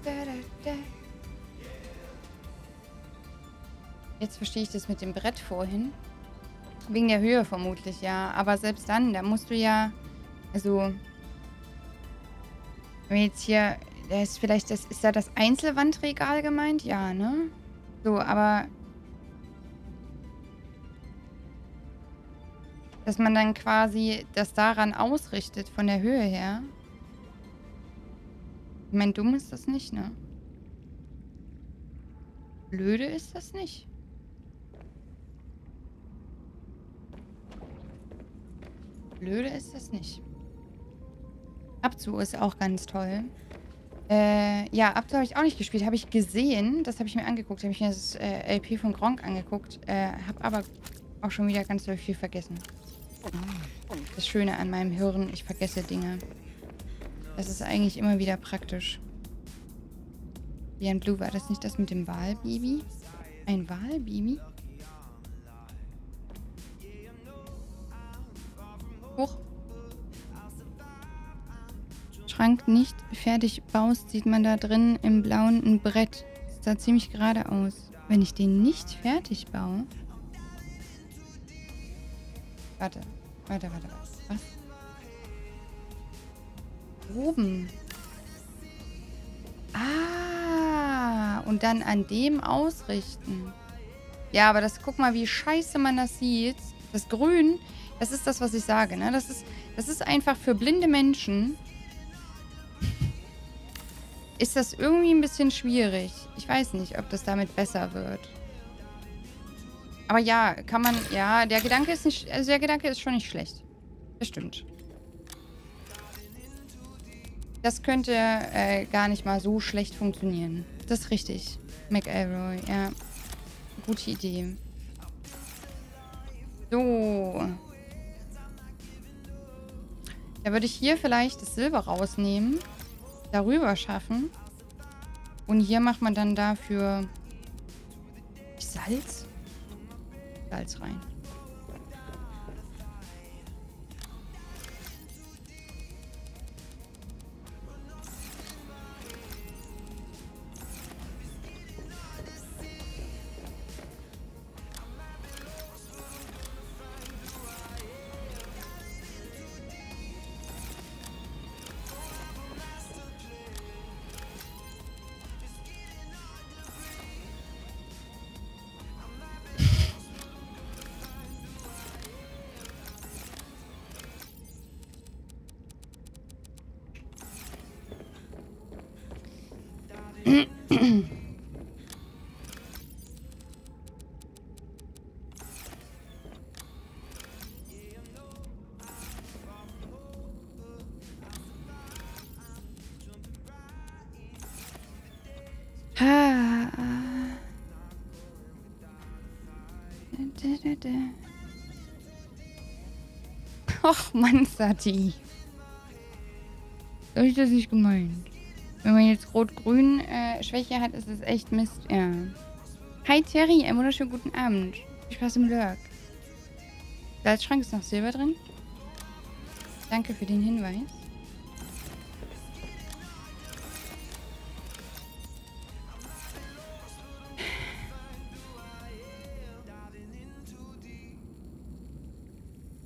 Da, da, da. Jetzt verstehe ich das mit dem Brett vorhin. Wegen der Höhe vermutlich, ja. Aber selbst dann, da musst du ja... Also... Wenn wir jetzt hier... Da ist vielleicht das... Ist da das Einzelwandregal gemeint? Ja, ne? So, aber... Dass man dann quasi das daran ausrichtet, von der Höhe her. Ich meine, dumm ist das nicht, ne? Blöde ist das nicht. Blöde ist das nicht. Abzu ist auch ganz toll. Äh, ja, Abzu habe ich auch nicht gespielt. Habe ich gesehen. Das habe ich mir angeguckt. Habe ich mir das äh, LP von Gronk angeguckt. Äh, habe aber auch schon wieder ganz doll viel vergessen. Das Schöne an meinem Hirn, ich vergesse Dinge. Das ist eigentlich immer wieder praktisch. Wie ein Blue war das nicht das mit dem Wahlbaby? Ein Wahlbaby? Schrank nicht fertig baust, sieht man da drin im blauen ein Brett. Das sah ziemlich gerade aus. Wenn ich den nicht fertig baue. Warte, warte, warte, warte. Was? Oben. Ah, und dann an dem ausrichten. Ja, aber das, guck mal, wie scheiße man das sieht. Das Grün, das ist das, was ich sage, ne? Das ist, das ist einfach für blinde Menschen. Ist das irgendwie ein bisschen schwierig. Ich weiß nicht, ob das damit besser wird. Aber ja, kann man, ja, der Gedanke ist nicht, also der Gedanke ist schon nicht schlecht. Das stimmt. Das könnte äh, gar nicht mal so schlecht funktionieren. Das ist richtig. McElroy, ja. Gute Idee. So. Da würde ich hier vielleicht das Silber rausnehmen. Darüber schaffen. Und hier macht man dann dafür Salz. Salz rein. Och, Mann, Sati. So ich das nicht gemeint. Wenn man jetzt Rot-Grün äh, Schwäche hat, ist es echt Mist. Ja. Hi Terry, einen wunderschönen guten Abend. Viel Spaß im Lurk. Salzschrank ist noch Silber drin. Danke für den Hinweis.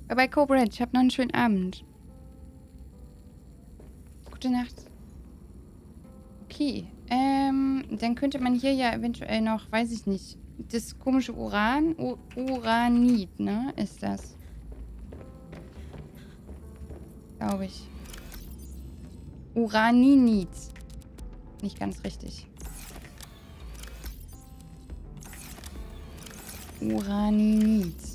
Bye Cobra, ich hab noch einen schönen Abend. Gute Nacht. Okay, ähm, dann könnte man hier ja eventuell noch, weiß ich nicht, das komische Uran, U Uranit, ne, ist das. Glaube ich. Uraninit. Nicht ganz richtig. Uraninit.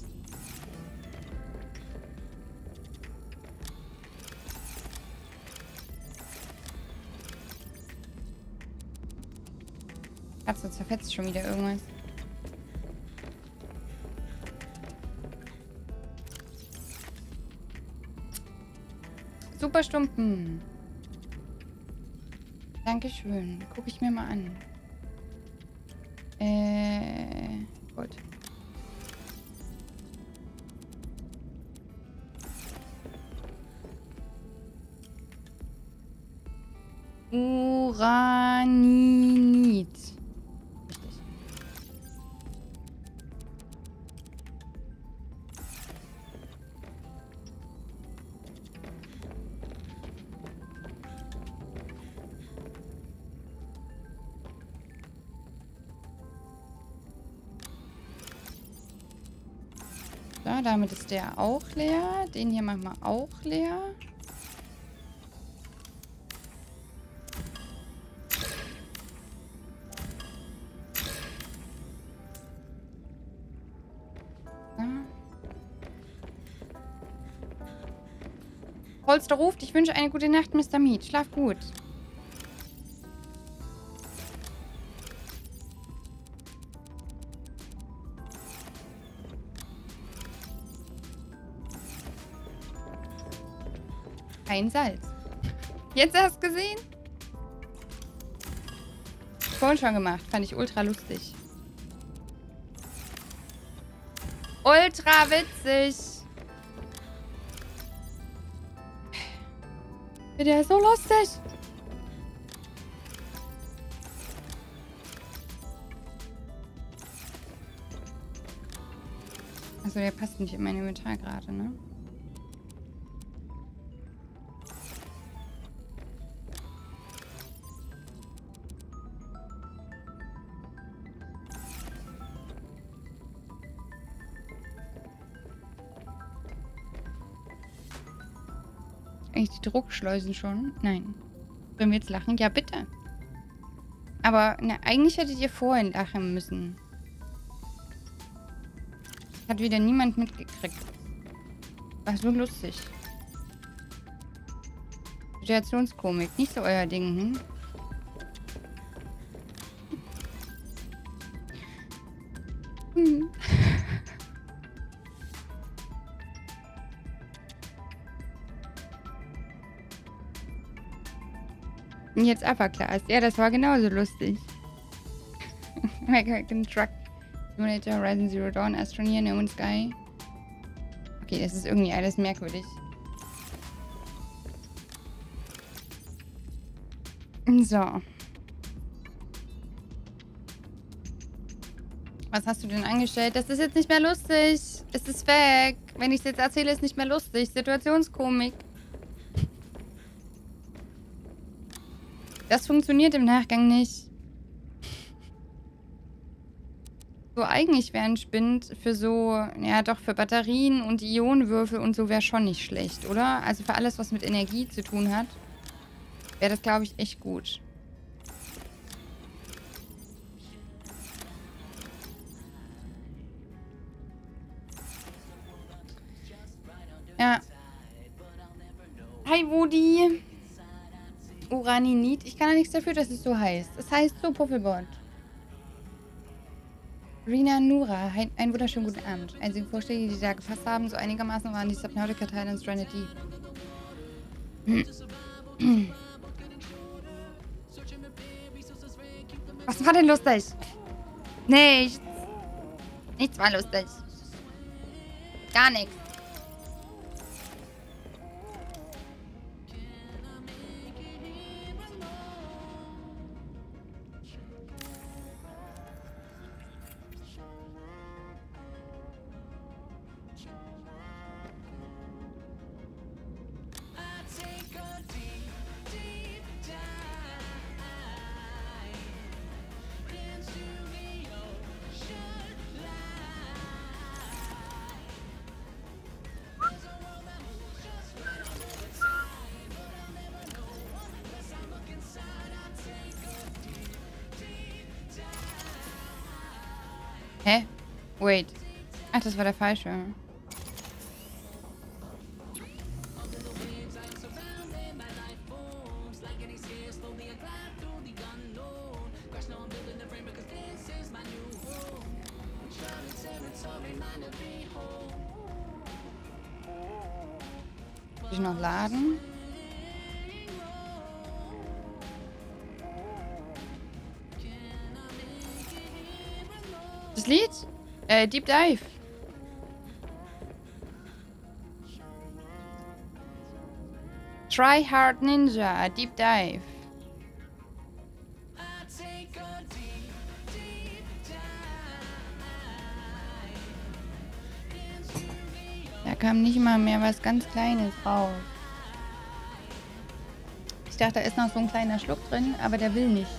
Katze zerfetzt schon wieder irgendwas. Super Stumpen. Dankeschön. Gucke ich mir mal an. Äh, Damit ist der auch leer. Den hier machen wir auch leer. Holster ruft, ich wünsche eine gute Nacht, Mr. Mead. Schlaf gut. Kein Salz. Jetzt hast du gesehen? Vorhin schon gemacht. Fand ich ultra lustig. Ultra witzig. Der ist so lustig. Also der passt nicht in mein Inventar gerade, ne? Druckschleusen schon? Nein. Sollen wir jetzt lachen? Ja, bitte. Aber na, eigentlich hättet ihr vorhin lachen müssen. Hat wieder niemand mitgekriegt. War so lustig. Situationskomik. Nicht so euer Ding? Hm. Jetzt Upper Class. Ja, das war genauso lustig. American Truck Simulator, Horizon Zero Dawn, Astroneer, No Man's Sky. Okay, das ist irgendwie alles merkwürdig. So. Was hast du denn angestellt? Das ist jetzt nicht mehr lustig. Es ist weg. Wenn ich es jetzt erzähle, ist nicht mehr lustig. Situationskomik. Das funktioniert im Nachgang nicht. So eigentlich wäre ein Spind für so, ja doch, für Batterien und Ionenwürfel und so wäre schon nicht schlecht, oder? Also für alles, was mit Energie zu tun hat, wäre das, glaube ich, echt gut. Uraninit. Ich kann ja nichts dafür, dass es so heißt. Es heißt so Puffelbot. Rina Nura, ein, einen wunderschönen guten Abend. Einzige Vorschläge, die da gepasst haben, so einigermaßen waren die Subnautica Teile und Stranded Deep. Was war denn lustig? Nichts. Nichts war lustig. Gar nichts. Das war der falsche. Ich noch laden? Das Lied? Äh, Deep Dive. Try Hard Ninja, Deep Dive. Da kam nicht mal mehr was ganz Kleines raus. Ich dachte, da ist noch so ein kleiner Schluck drin, aber der will nicht.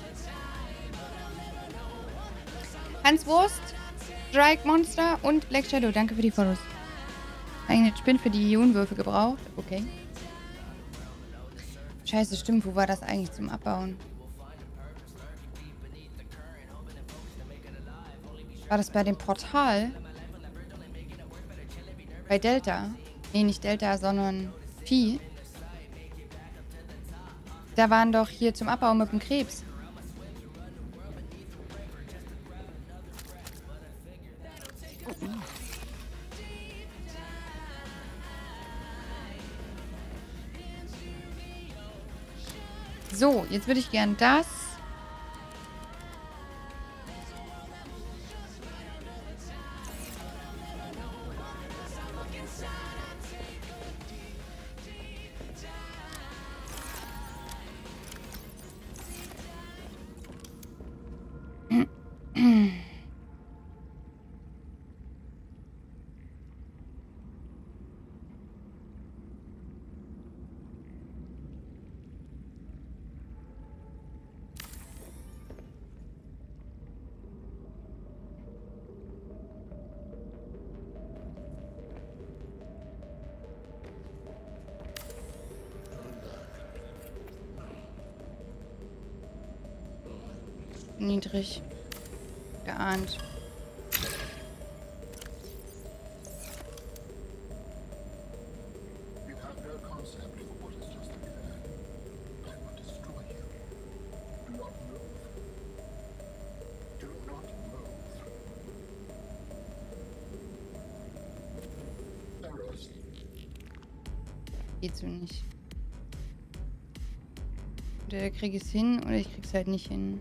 Hans Wurst, Strike Monster und Black Shadow. Danke für die Follows. Eigene Spin für die Ionenwürfe gebraucht. Okay. Scheiße, stimmt. Wo war das eigentlich zum Abbauen? War das bei dem Portal? Bei Delta? Nee, nicht Delta, sondern Pi. Da waren doch hier zum Abbau mit dem Krebs. So, jetzt würde ich gern das. Move. Theros, Geht so nicht. Entweder krieg ich es hin oder ich krieg's halt nicht hin.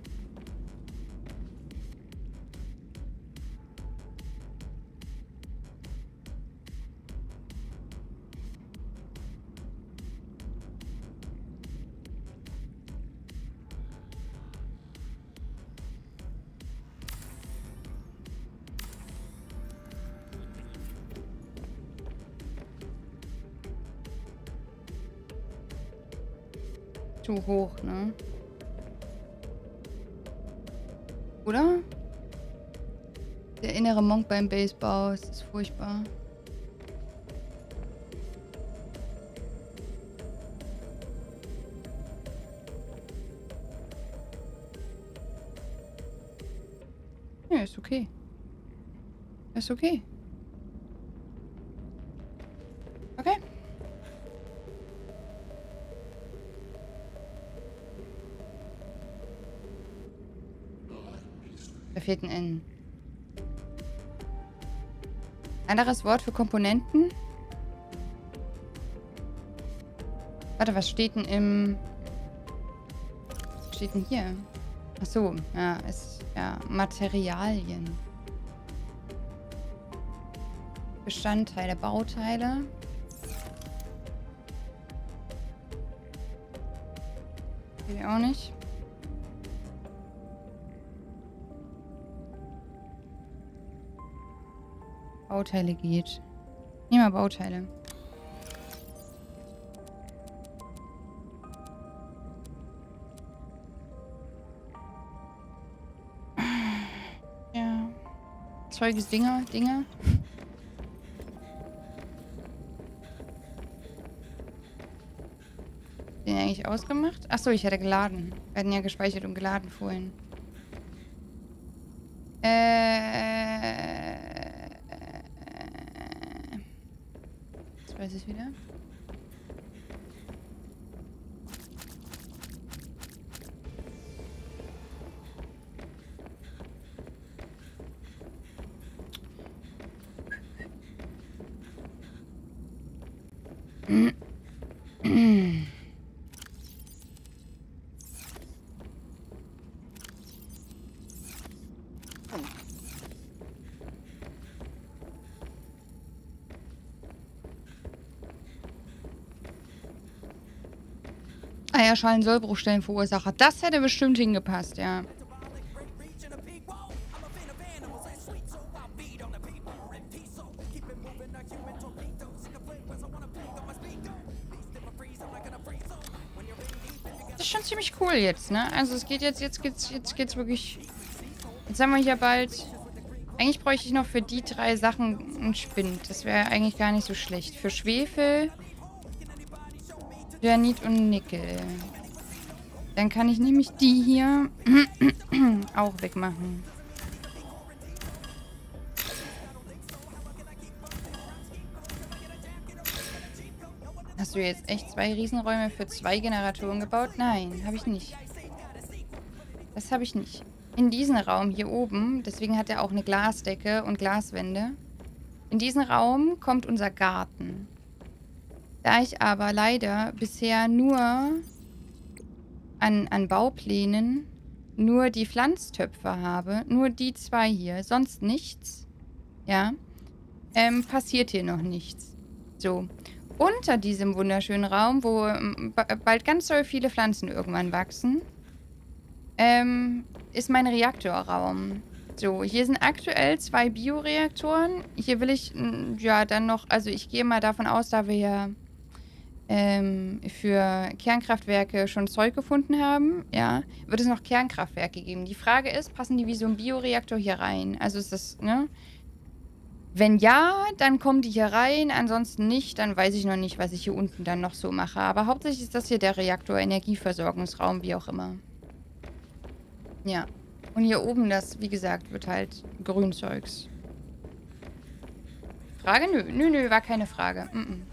Zu hoch, ne? Oder? Der innere Monk beim Basebau, es ist furchtbar. Ja, ist okay. Ist okay. Okay. Da fehlt ein N. Anderes Wort für Komponenten? Warte, was steht denn im... Was steht denn hier? Ach so, ja, ist ja Materialien. Bestandteile, Bauteile. Geht auch nicht. Bauteile geht. Nimm mal Bauteile. Ja. Zeuges Dinger, Dinger. Den eigentlich ausgemacht? Achso, ich hatte geladen. Wir hatten ja gespeichert und geladen vorhin. Äh. Jetzt weiß ich wieder. Eierschalen Sollbruchstellenverursacher. Das hätte bestimmt hingepasst, ja. Das ist schon ziemlich cool jetzt, ne? Also es geht jetzt, jetzt geht's, jetzt geht's wirklich. Jetzt haben wir hier bald. Eigentlich bräuchte ich noch für die drei Sachen einen Spind. Das wäre eigentlich gar nicht so schlecht. Für Schwefel, Granit und Nickel. Dann kann ich nämlich die hier auch wegmachen. Hast du jetzt echt zwei Riesenräume für zwei Generatoren gebaut? Nein, habe ich nicht. Das habe ich nicht. In diesen Raum hier oben, deswegen hat er auch eine Glasdecke und Glaswände. In diesen Raum kommt unser Garten. Da ich aber leider bisher nur an, an Bauplänen nur die Pflanztöpfe habe, nur die zwei hier, sonst nichts, ja, ähm, passiert hier noch nichts. So. Unter diesem wunderschönen Raum, wo ähm, bald ganz so viele Pflanzen irgendwann wachsen, ähm, ist mein Reaktorraum. So, hier sind aktuell zwei Bioreaktoren. Hier will ich, ja, dann noch, also ich gehe mal davon aus, da wir ja ähm, für Kernkraftwerke schon Zeug gefunden haben, ja, wird es noch Kernkraftwerke geben. Die Frage ist, passen die wie so ein Bioreaktor hier rein? Also ist das, ne? Wenn ja, dann kommen die hier rein. Ansonsten nicht, dann weiß ich noch nicht, was ich hier unten dann noch so mache. Aber hauptsächlich ist das hier der Reaktor, Energieversorgungsraum, wie auch immer. Ja. Und hier oben, das, wie gesagt, wird halt Grünzeugs. Frage? Nö, nö, nö, war keine Frage. Mm -mm.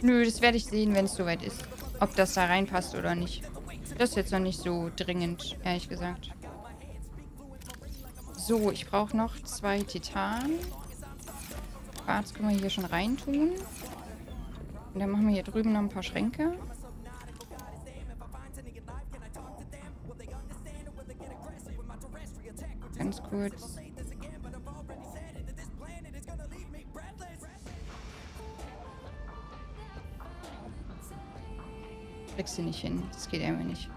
Nö, das werde ich sehen, wenn es soweit ist. Ob das da reinpasst oder nicht. Das ist jetzt noch nicht so dringend, ehrlich gesagt. So, ich brauche noch zwei Titan. Quarz können wir hier schon reintun. Und dann machen wir hier drüben noch ein paar Schränke. Ganz kurz. Kriegst du nicht hin. Das geht einfach nicht.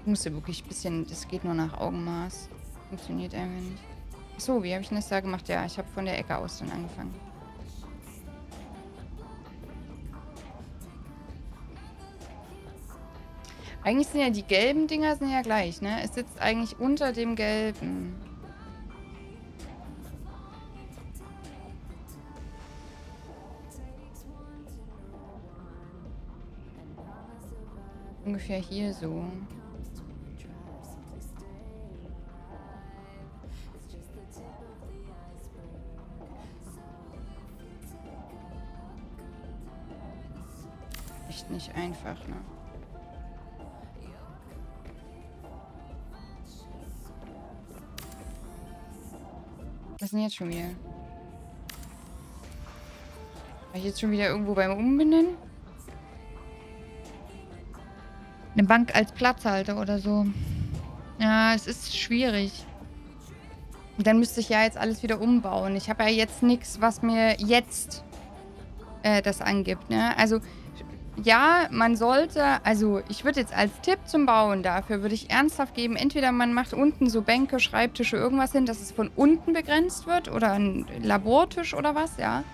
Ich musste wirklich ein bisschen... Das geht nur nach Augenmaß. Funktioniert einfach nicht. So, wie habe ich denn das da gemacht? Ja, ich habe von der Ecke aus dann angefangen. Eigentlich sind ja die gelben Dinger sind ja gleich, ne? Es sitzt eigentlich unter dem gelben. Ungefähr hier so. Echt nicht einfach, ne? Was ist denn jetzt schon wieder? War ich jetzt schon wieder irgendwo beim Umbenennen? Eine Bank als Platzhalter oder so. Ja, es ist schwierig. dann müsste ich ja jetzt alles wieder umbauen. Ich habe ja jetzt nichts, was mir jetzt äh, das angibt. Ne? Also, ja, man sollte, also ich würde jetzt als Tipp zum Bauen dafür, würde ich ernsthaft geben, entweder man macht unten so Bänke, Schreibtische, irgendwas hin, dass es von unten begrenzt wird oder ein Labortisch oder was, ja.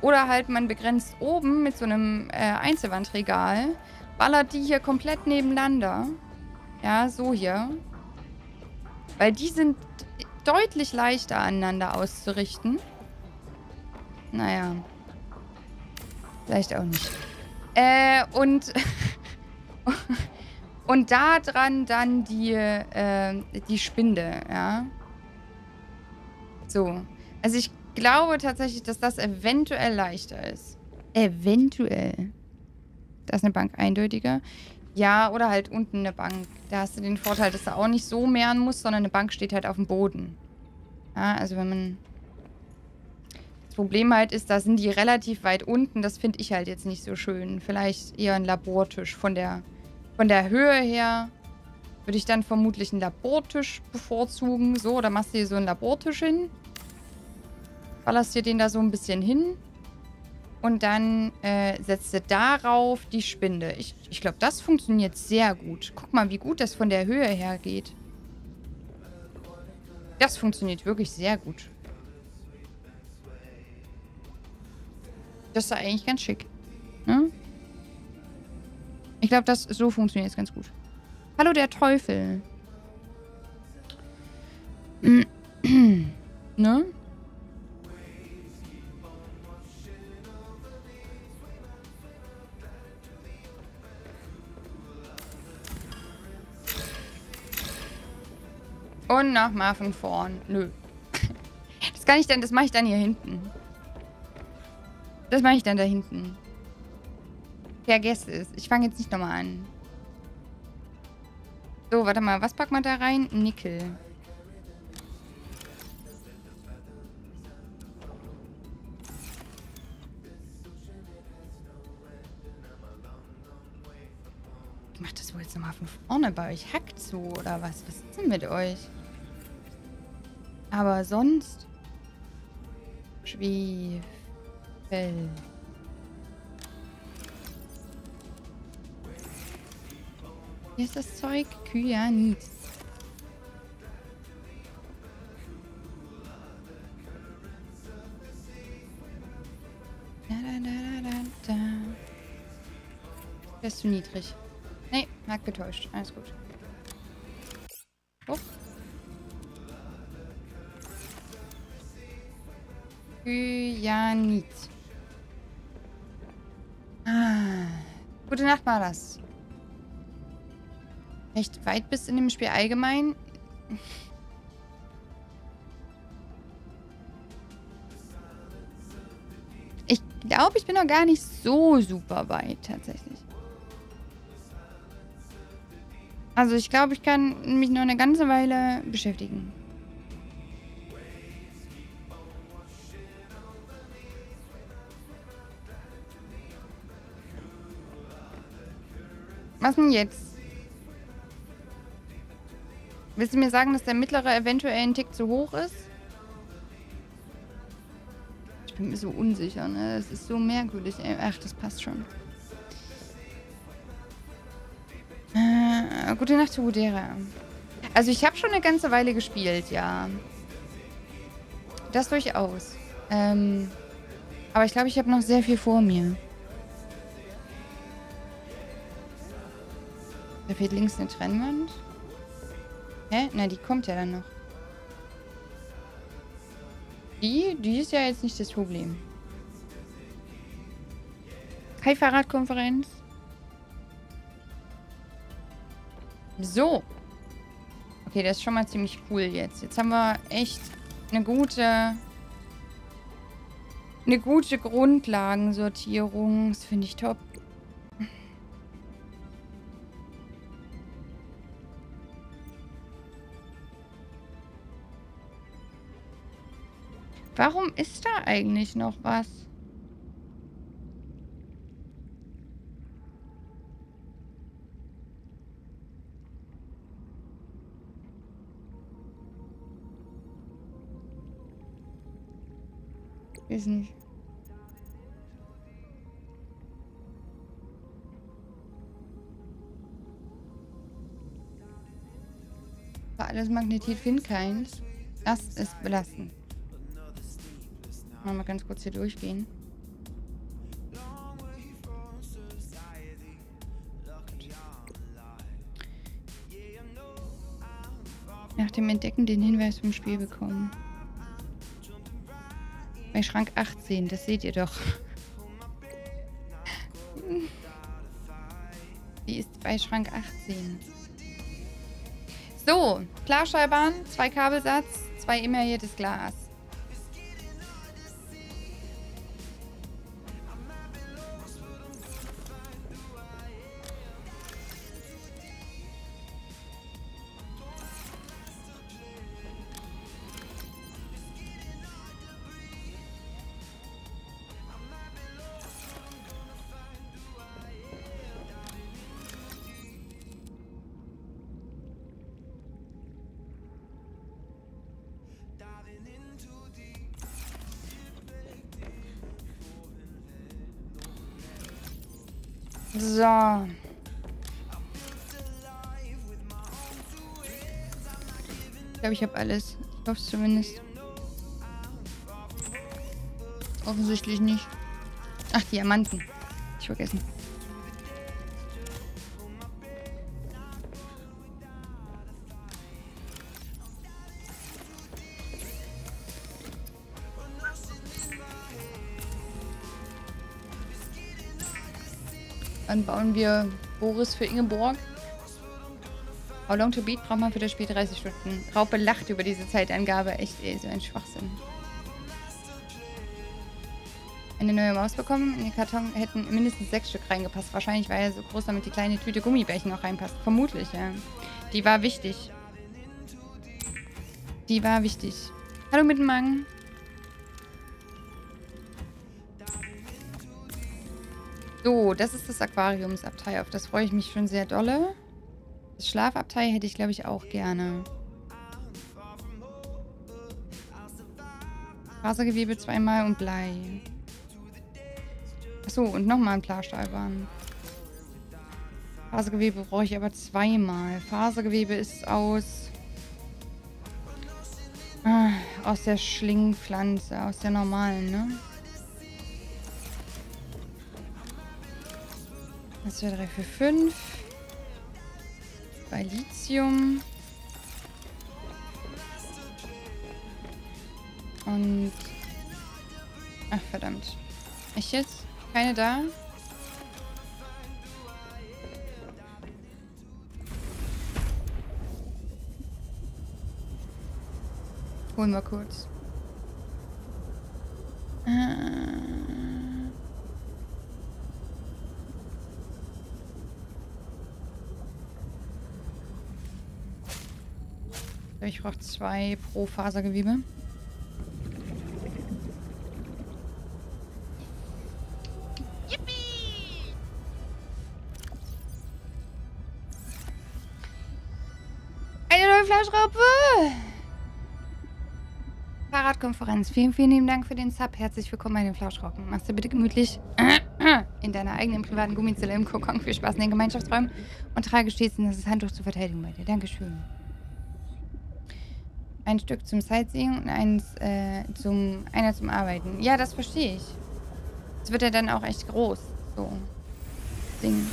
Oder halt man begrenzt oben mit so einem äh, Einzelwandregal ballert die hier komplett nebeneinander. Ja, so hier. Weil die sind deutlich leichter aneinander auszurichten. Naja. Vielleicht auch nicht. Äh, und... und da dran dann die, äh, die Spinde, ja. So. Also ich glaube tatsächlich, dass das eventuell leichter ist. Eventuell. Da ist eine Bank eindeutiger. Ja, oder halt unten eine Bank. Da hast du den Vorteil, dass du auch nicht so mehren musst, sondern eine Bank steht halt auf dem Boden. Ja, also wenn man... Das Problem halt ist, da sind die relativ weit unten. Das finde ich halt jetzt nicht so schön. Vielleicht eher ein Labortisch. Von der, von der Höhe her würde ich dann vermutlich einen Labortisch bevorzugen. So, da machst du hier so einen Labortisch hin. Ballerst dir den da so ein bisschen hin. Und dann äh, setzt du darauf die Spinde. Ich, ich glaube, das funktioniert sehr gut. Guck mal, wie gut das von der Höhe her geht. Das funktioniert wirklich sehr gut. Das ist eigentlich ganz schick. Ne? Ich glaube, das so funktioniert es ganz gut. Hallo, der Teufel. ne? Und nochmal von vorn. Nö. Das kann ich dann, das mache ich dann hier hinten. Das mache ich dann da hinten. Vergesst es. Ich fange jetzt nicht nochmal an. So, warte mal. Was packt man da rein? Nickel. Ich mach das wohl jetzt nochmal von vorne bei euch. Hackt so oder was? Was ist denn mit euch? Aber sonst... Schwefel. Hier ist das Zeug. Kyanit. Da, da, da, da, da, da. Der ist niedrig. Nee, hat getäuscht. Alles gut. Hoch. Kyanit. Ah. Gute Nacht, war das. Recht weit bist in dem Spiel allgemein. Ich glaube, ich bin noch gar nicht so super weit, tatsächlich. Also ich glaube, ich kann mich noch eine ganze Weile beschäftigen. Was denn jetzt? Willst du mir sagen, dass der mittlere eventuell ein Tick zu hoch ist? Ich bin mir so unsicher, ne? Das ist so merkwürdig. ey. Ach, das passt schon. Äh, gute Nacht, Rudera. Also ich habe schon eine ganze Weile gespielt, ja. Das durchaus. Ähm, aber ich glaube, ich habe noch sehr viel vor mir. Da fehlt links eine Trennwand. Hä? Na, die kommt ja dann noch. Die, die ist ja jetzt nicht das Problem. Hi, Fahrradkonferenz. So. Okay, das ist schon mal ziemlich cool jetzt. Jetzt haben wir echt eine gute... Eine gute Grundlagensortierung. Das finde ich top. Warum ist da eigentlich noch was? Weiß nicht. War alles Magnetit find keins. Das ist belastend. Mal ganz kurz hier durchgehen. Nach dem Entdecken den Hinweis vom Spiel bekommen. Bei Schrank 18, das seht ihr doch. Die ist bei Schrank 18. So, Klarschallbahn, zwei Kabelsatz, zwei emailliertes Glas. So. Ich glaube, ich habe alles. Ich hoffe es zumindest. Offensichtlich nicht. Ach, Diamanten. Ich vergessen. Dann bauen wir Boris für Ingeborg. How long to beat braucht man für das Spiel 30 Stunden. Raupe lacht über diese Zeitangabe. Echt, ey, so ein Schwachsinn. eine neue Maus bekommen. In den Karton hätten mindestens sechs Stück reingepasst. Wahrscheinlich war er so groß, damit die kleine Tüte Gummibärchen noch reinpasst. Vermutlich, ja. Die war wichtig. Die war wichtig. Hallo mit So, das ist das Aquariumsabteil. Auf das freue ich mich schon sehr dolle. Das Schlafabteil hätte ich, glaube ich, auch gerne. Fasergewebe zweimal und Blei. Achso, und nochmal ein Plastahlbahn. Fasergewebe brauche ich aber zweimal. Fasergewebe ist aus... Ah, aus der Schlingpflanze, aus der normalen, ne? Das wäre 3 für 5. Bei Lithium. Und... Ach, verdammt. Echt jetzt? Keine da? Holen wir kurz. Äh... Ich brauche zwei pro Fasergewebe. Eine neue Fleischraupe! Fahrradkonferenz. Vielen, vielen lieben Dank für den Sub. Herzlich willkommen bei den Flauschrocken. Mach's dir bitte gemütlich in deiner eigenen privaten Gummizelle im Kokon. Viel Spaß in den Gemeinschaftsräumen und trage stets das Handtuch zur Verteidigung bei dir. Dankeschön. Ein Stück zum Sightseeing und eins äh, zum einer zum Arbeiten. Ja, das verstehe ich. Es wird ja dann auch echt groß. So. Ding.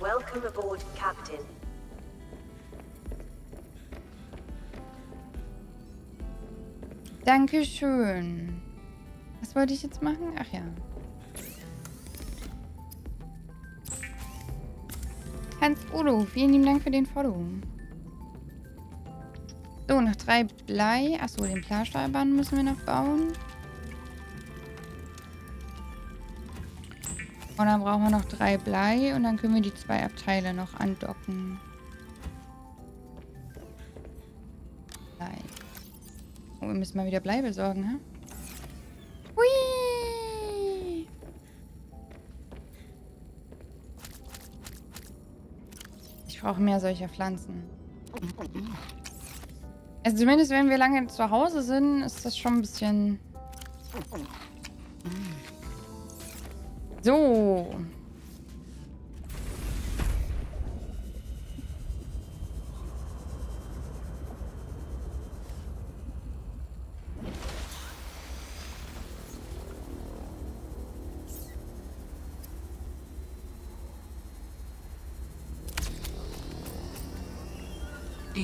Welcome aboard, Captain. Dankeschön. Was wollte ich jetzt machen? Ach ja. Hans Udo, vielen lieben Dank für den Follow. So, noch drei Blei. Achso, den Plastahlbahn müssen wir noch bauen. Und dann brauchen wir noch drei Blei und dann können wir die zwei Abteile noch andocken. Blei. Oh, wir müssen mal wieder Blei besorgen, hä? Hui! Ich brauche mehr solcher Pflanzen. Also zumindest wenn wir lange zu Hause sind, ist das schon ein bisschen... So.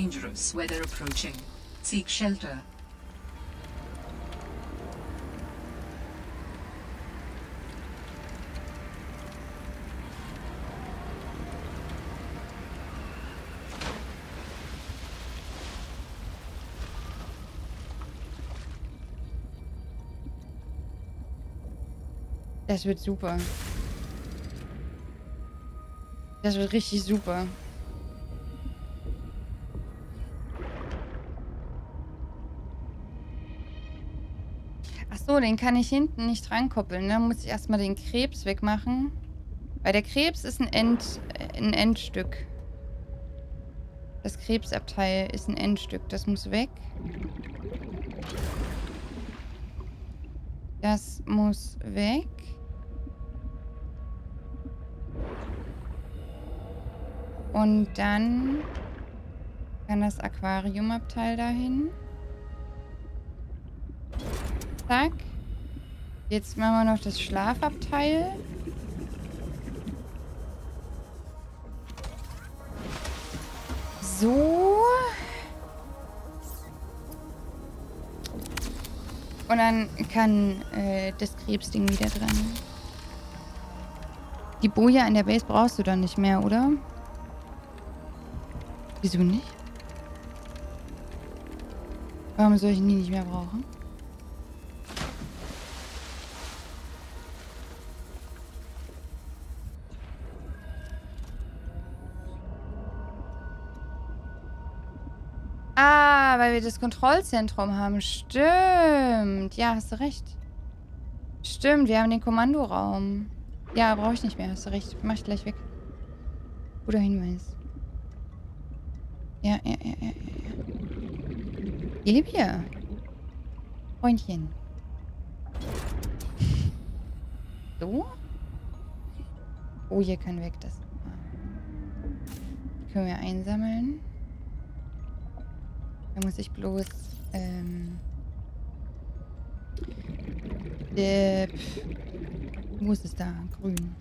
Dangerous weather approaching. Seek shelter. Das wird super. Das wird richtig super. So, den kann ich hinten nicht drankoppeln. Ne? Muss ich erstmal den Krebs wegmachen. Weil der Krebs ist ein, End, ein Endstück. Das Krebsabteil ist ein Endstück. Das muss weg. Das muss weg. Und dann kann das Aquariumabteil dahin. Zack. Jetzt machen wir noch das Schlafabteil. So. Und dann kann äh, das Krebsding wieder dran. Die Boje an der Base brauchst du dann nicht mehr, oder? Wieso nicht? Warum soll ich die nicht mehr brauchen? Wir das Kontrollzentrum haben. Stimmt. Ja, hast du recht. Stimmt, wir haben den Kommandoraum. Ja, brauche ich nicht mehr. Hast du recht. Mach ich gleich weg. Guter Hinweis. Ja, ja, ja, ja, ja. ja. Ihr Lieb hier. Freundchen. So? Oh, hier kann weg. Das Die können wir einsammeln. Da muss ich bloß... Ähm, äh, wo ist es da? Grün.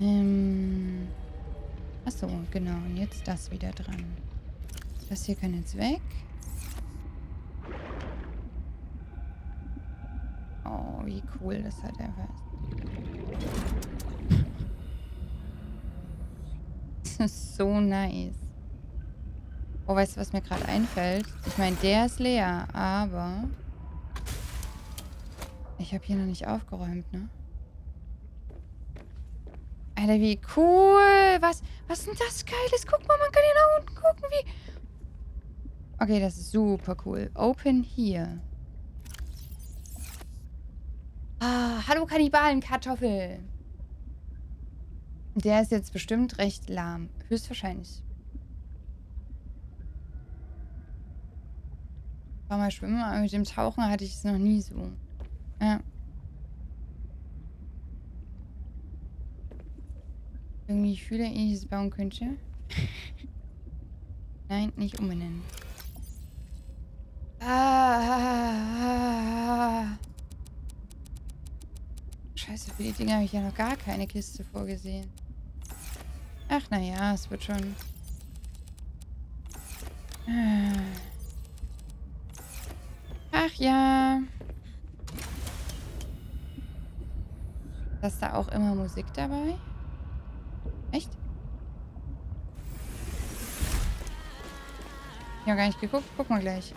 Ähm, achso, genau. Und jetzt das wieder dran. Das hier kann jetzt weg. Oh, wie cool das halt einfach ist. Das ist so nice. Oh, weißt du, was mir gerade einfällt? Ich meine, der ist leer, aber... Ich habe hier noch nicht aufgeräumt, ne? Alter, wie cool. Was, was ist denn das Geiles? Guck mal, man kann hier nach unten gucken, wie... Okay, das ist super cool. Open hier. Ah, hallo Kannibalen-Kartoffel. Der ist jetzt bestimmt recht lahm. Höchstwahrscheinlich. War mal schwimmen, aber mit dem Tauchen hatte ich es noch nie so. Ja. Irgendwie ich fühle, ich es bauen könnte. Nein, nicht umbenennen. Ah, Scheiße, für die Dinge habe ich ja noch gar keine Kiste vorgesehen. Ach, naja, es wird schon... Ach ja. Ist da auch immer Musik dabei? Echt? Ich habe gar nicht geguckt. Gucken wir gleich.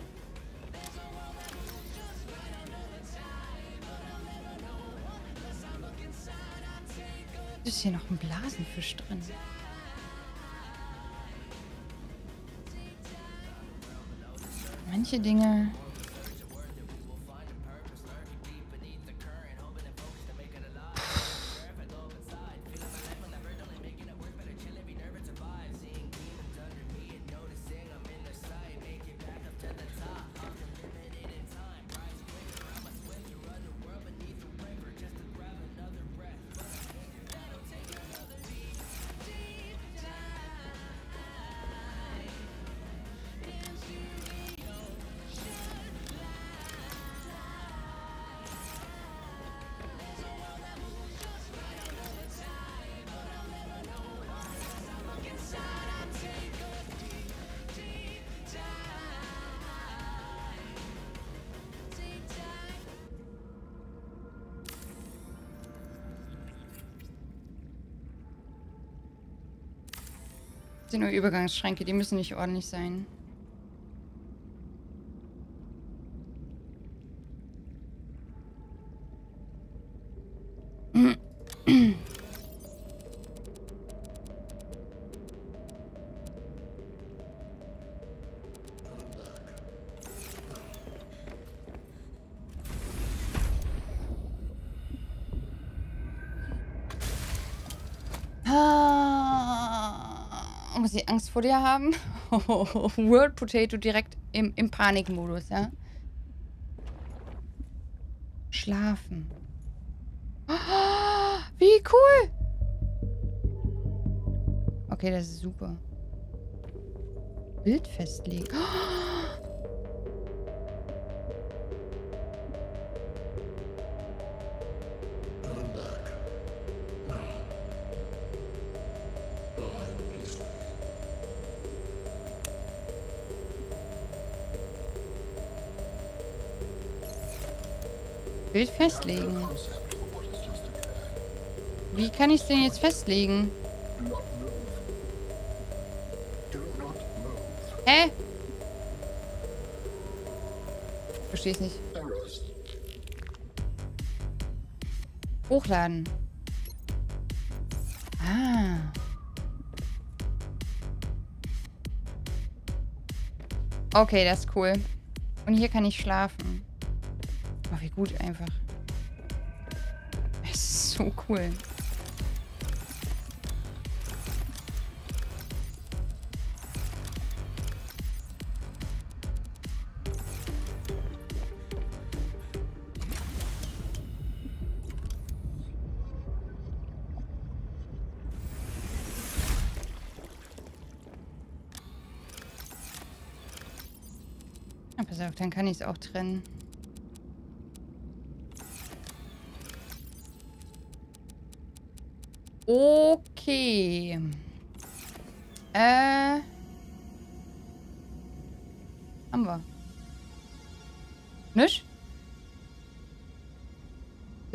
Ist hier noch ein Blasenfisch drin? Manche Dinge... sind nur Übergangsschränke, die müssen nicht ordentlich sein. Angst vor dir haben? World Potato direkt im, im Panikmodus, ja? Schlafen. Ah, Wie cool! Okay, das ist super. Bild festlegen. Bild festlegen. Wie kann ich es denn jetzt festlegen? Hä? Versteh's nicht. Errors. Hochladen. Ah. Okay, das ist cool. Und hier kann ich schlafen. Oh, wie gut einfach. So cool. Ah, dann kann ich es auch trennen.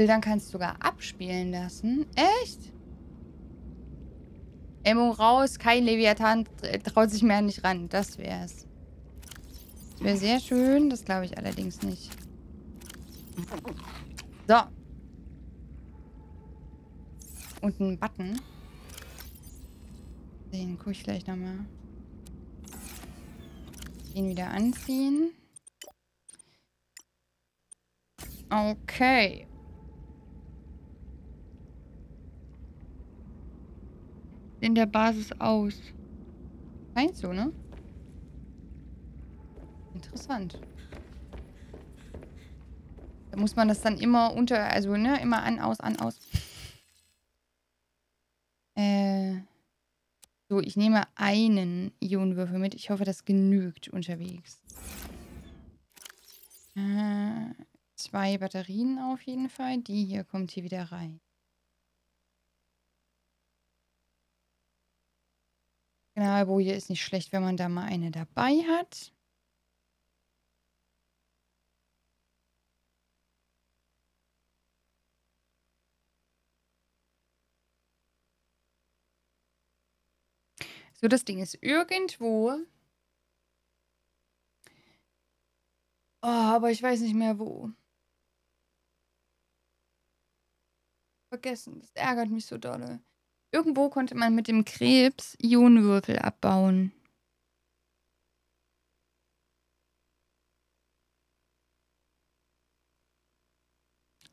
Bildern kannst du sogar abspielen lassen. Echt? Emo raus, kein Leviathan traut sich mehr nicht ran. Das wär's. Das wäre sehr schön. Das glaube ich allerdings nicht. So. Und ein Button. Den gucke ich gleich nochmal. Den wieder anziehen. Okay. In der Basis aus. Scheint so, ne? Interessant. Da muss man das dann immer unter, also ne, immer an, aus, an, aus. Äh, so, ich nehme einen Ionenwürfel mit. Ich hoffe, das genügt unterwegs. Äh, zwei Batterien auf jeden Fall. Die hier kommt hier wieder rein. Hier ist nicht schlecht, wenn man da mal eine dabei hat. So, das Ding ist irgendwo. Oh, aber ich weiß nicht mehr wo. Vergessen. Das ärgert mich so dolle. Irgendwo konnte man mit dem Krebs Ionenwürfel abbauen.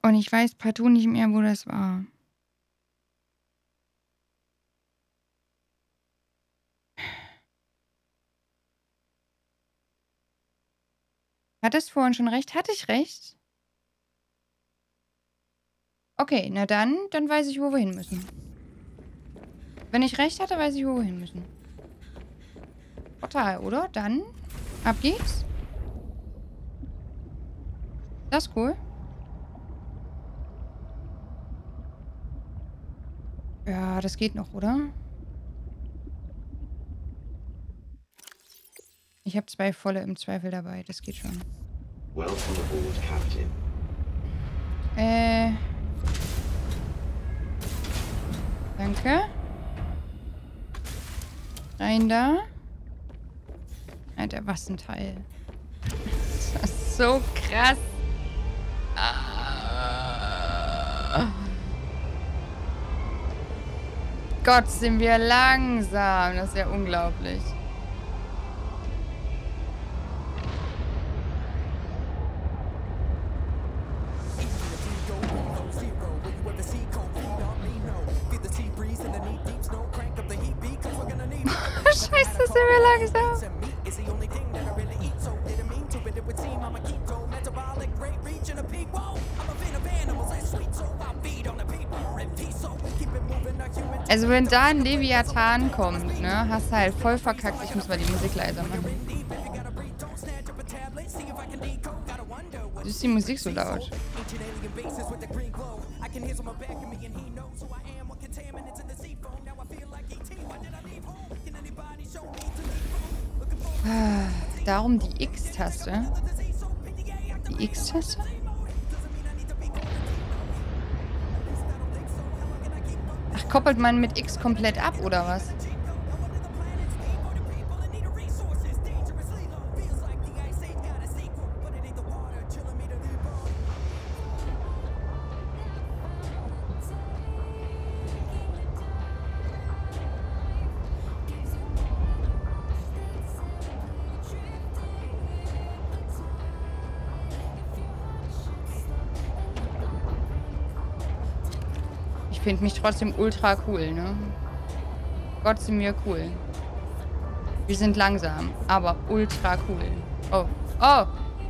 Und ich weiß partout nicht mehr, wo das war. Hattest vorhin schon recht? Hatte ich recht? Okay, na dann, dann weiß ich, wo wir hin müssen. Wenn ich recht hatte, weiß ich, wo wir hin müssen. Portal, oder? Dann, ab geht's. Das ist cool. Ja, das geht noch, oder? Ich habe zwei volle im Zweifel dabei. Das geht schon. Welcome aboard, Captain. Äh. Danke. Rein da. Alter, was ein Teil. Das ist so krass. Ah. Gott, sind wir langsam. Das ist ja unglaublich. Wir langsam. Also wenn da ein Leviathan kommt, ne, hast du halt voll verkackt. Ich muss mal die Musik leiser machen. Ist die Musik so laut? X-Taste. Die X-Taste? Ach, koppelt man mit X komplett ab, oder was? Finde mich trotzdem ultra cool, ne? Gott sind mir cool. Wir sind langsam, aber ultra cool. Oh, oh,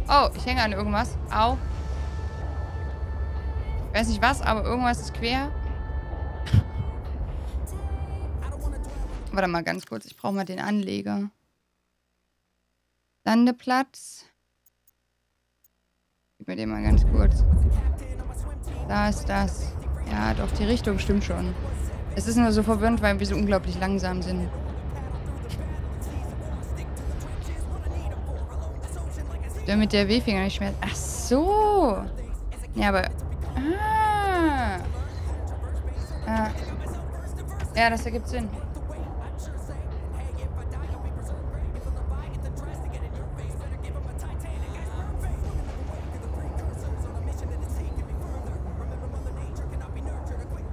oh, ich hänge an irgendwas. Au. Ich weiß nicht was, aber irgendwas ist quer. Warte mal ganz kurz, ich brauche mal den Anleger. Landeplatz. Gib mir den mal ganz kurz. Da ist das. Ja, doch, die Richtung stimmt schon. Es ist nur so verwirrend, weil wir so unglaublich langsam sind. Damit der W-Finger nicht schmerzt. Ach so. Ja, aber... Ah. ah. Ja, das ergibt Sinn.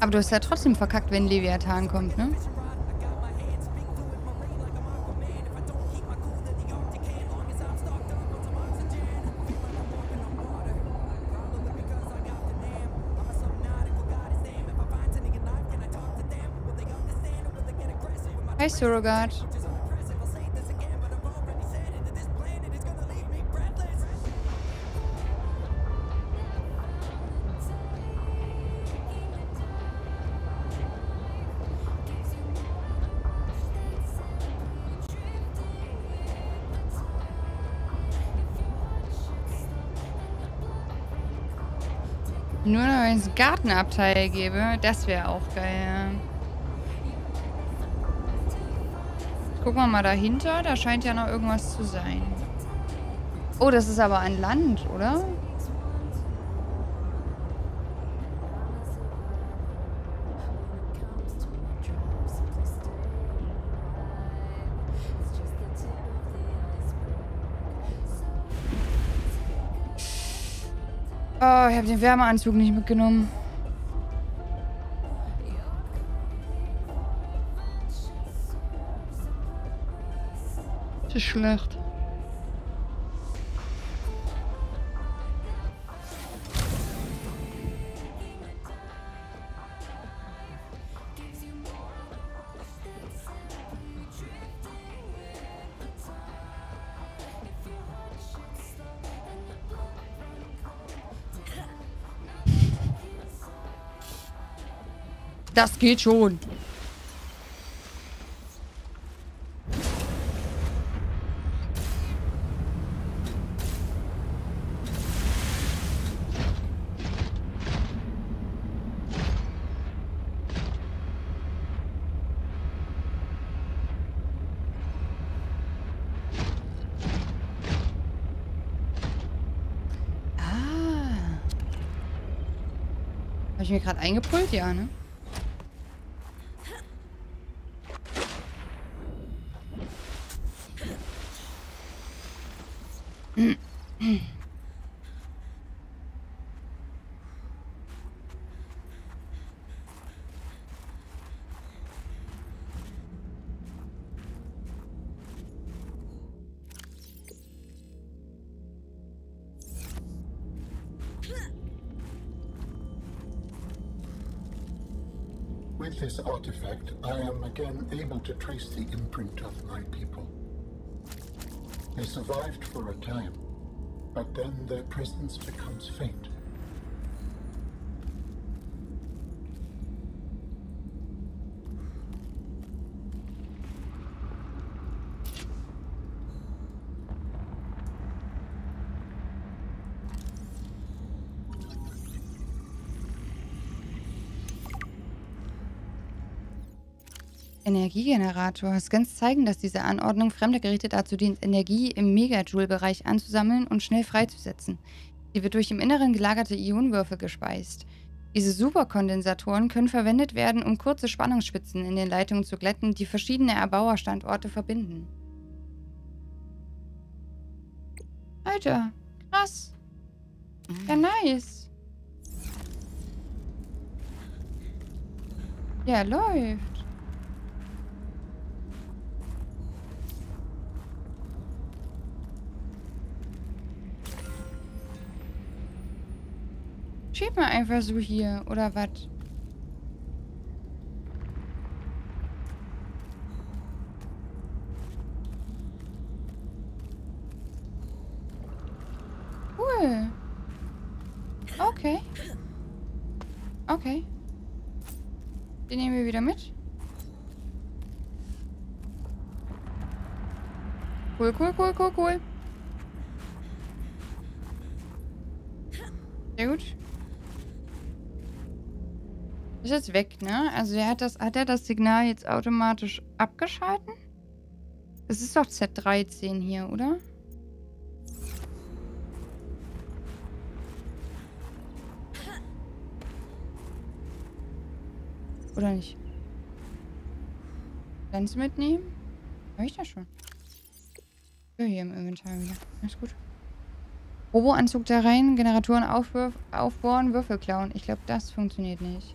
Aber du hast ja trotzdem verkackt, wenn Leviathan kommt, ne? Hi, Surrogate. Ins Gartenabteil gebe, das wäre auch geil. Gucken wir mal dahinter. Da scheint ja noch irgendwas zu sein. Oh, das ist aber ein Land, oder? Ich habe den Wärmeanzug nicht mitgenommen. Das ist schlecht. Das geht schon. Ah. Ich mir gerade eingepult? Ja, ne? Artifact, I am again able to trace the imprint of my people. They survived for a time, but then their presence becomes faint. Energiegenerator. Scans zeigen, dass diese Anordnung fremder Geräte dazu dient, Energie im Megajoule-Bereich anzusammeln und schnell freizusetzen. Sie wird durch im Inneren gelagerte Ionenwürfel gespeist. Diese Superkondensatoren können verwendet werden, um kurze Spannungsspitzen in den Leitungen zu glätten, die verschiedene Erbauerstandorte verbinden. Alter, krass. Ja, nice. Ja, läuft. steht man einfach so hier, oder was? Cool. Okay. Okay. Den nehmen wir wieder mit. Cool, cool, cool, cool, cool. Ist jetzt weg, ne? Also er hat das, hat er das Signal jetzt automatisch abgeschalten? Es ist doch Z13 hier, oder? Oder nicht? Pflanze mitnehmen? Habe ich das schon? Ja, hier im Inventar wieder. Alles gut. Robo-Anzug da rein, Generatoren aufbohren, Würfel klauen. Ich glaube, das funktioniert nicht.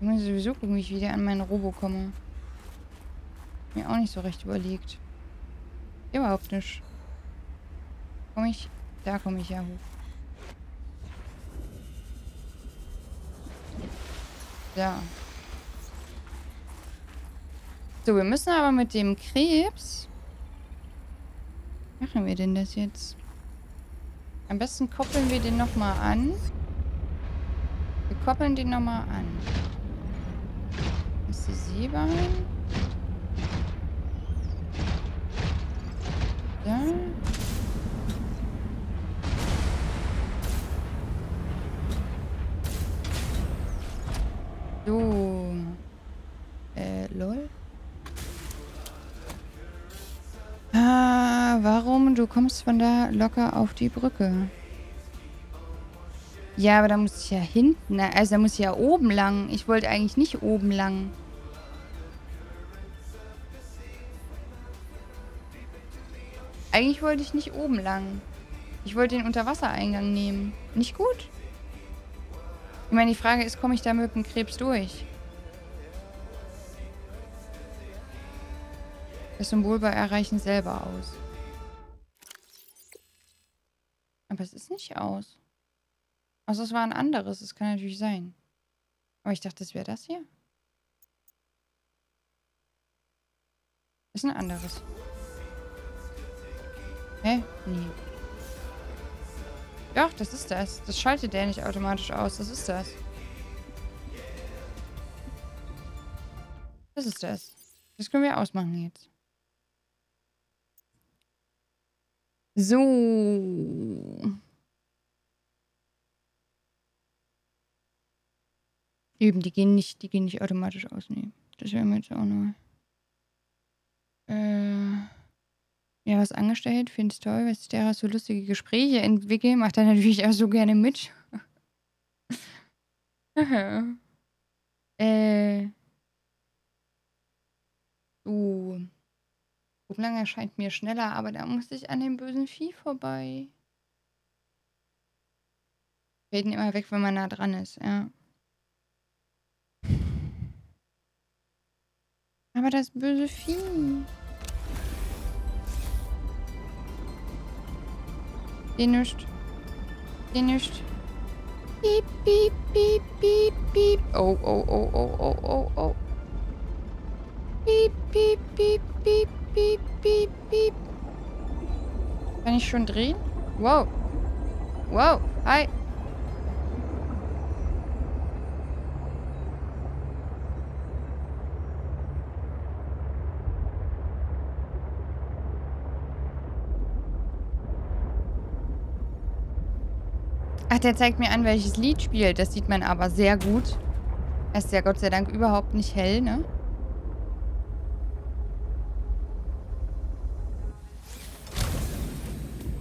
Ich muss sowieso gucken, wie ich wieder an meinen Robo komme. Mir auch nicht so recht überlegt. Überhaupt nicht. Komme ich? Da komme ich ja hoch. Ja. So, wir müssen aber mit dem Krebs... Machen wir denn das jetzt? Am besten koppeln wir den nochmal an. Wir koppeln den nochmal an. Ist die Seebein. Da. So. Äh, lol. Ah, warum? Du kommst von da locker auf die Brücke. Ja, aber da muss ich ja hinten, also da muss ich ja oben lang. Ich wollte eigentlich nicht oben lang. Eigentlich wollte ich nicht oben lang. Ich wollte den Unterwassereingang nehmen. Nicht gut? Ich meine, die Frage ist, komme ich da mit dem Krebs durch? Das Symbol bei Erreichen selber aus. Aber es ist nicht aus. Also es war ein anderes. Das kann natürlich sein. Aber ich dachte, es wäre das hier. Ist ein anderes. Hä? Nee. Doch, das ist das. Das schaltet der nicht automatisch aus. Das ist das. Das ist das. Das können wir ausmachen jetzt. So. Eben, die gehen nicht, die gehen nicht automatisch aus. Nee. Das wäre mir jetzt auch neu. Äh. Ja, was angestellt, finde ich toll, was der so lustige Gespräche entwickelt, macht er natürlich auch so gerne mit. äh. So. Umlang erscheint mir schneller, aber da muss ich an dem bösen Vieh vorbei. Fällt ihn immer weg, wenn man nah dran ist, ja. Aber das böse Vieh. Den nicht. Den nicht. Piep, piep, piep, piep, piep. Oh, oh, oh, oh, oh, oh, oh. Piep, piep, piep, piep, piep, piep, piep. Kann ich schon drehen? Wow. Wow. Hi. Der zeigt mir an, welches Lied spielt. Das sieht man aber sehr gut. Er ist ja Gott sei Dank überhaupt nicht hell, ne?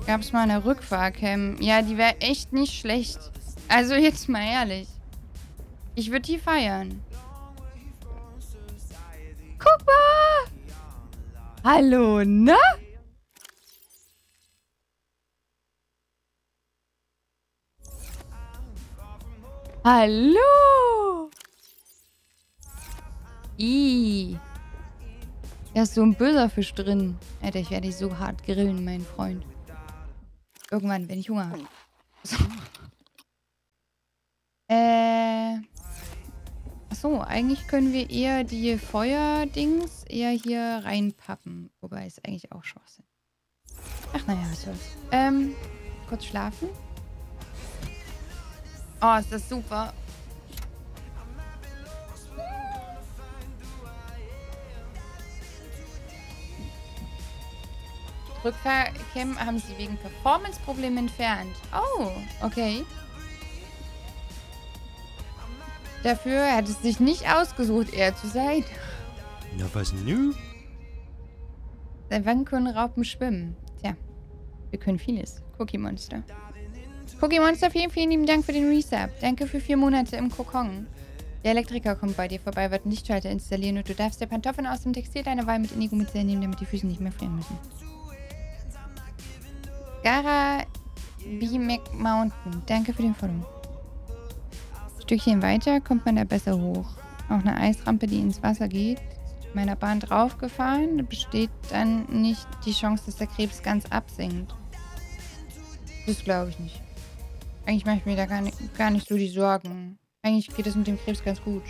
Gab es mal eine Rückfahrcam? Ja, die wäre echt nicht schlecht. Also jetzt mal ehrlich. Ich würde die feiern. Guck mal! Hallo, ne? Hallo! Ih. Da ist so ein böser Fisch drin. Alter, ich werde dich so hart grillen, mein Freund. Irgendwann, wenn ich Hunger habe. So. Äh. Achso, eigentlich können wir eher die Feuerdings eher hier reinpappen. Wobei es eigentlich auch Schwachsinn. Ach naja, was soll's. Ähm, kurz schlafen. Oh, ist das super. Rückfahrcam haben sie wegen Performance-Problemen entfernt. Oh, okay. Dafür hat es sich nicht ausgesucht, er zu sein. Na was nu? Seit wann können Raupen schwimmen? Tja, wir können vieles. Cookie Monster. Cookie Monster, vielen, vielen lieben Dank für den Resub. Danke für vier Monate im Kokon. Der Elektriker kommt bei dir vorbei, wird einen Lichtschalter installieren und du darfst dir Pantoffeln aus dem Textil deiner Wahl mit mit nehmen, damit die Füße nicht mehr frieren müssen. Gara B. McMountain, danke für den Follow. Ein Stückchen weiter kommt man da besser hoch. Auch eine Eisrampe, die ins Wasser geht. Meiner Bahn draufgefahren, besteht dann nicht die Chance, dass der Krebs ganz absinkt. Das glaube ich nicht. Eigentlich mache ich mir da gar nicht, gar nicht so die Sorgen. Eigentlich geht es mit dem Krebs ganz gut.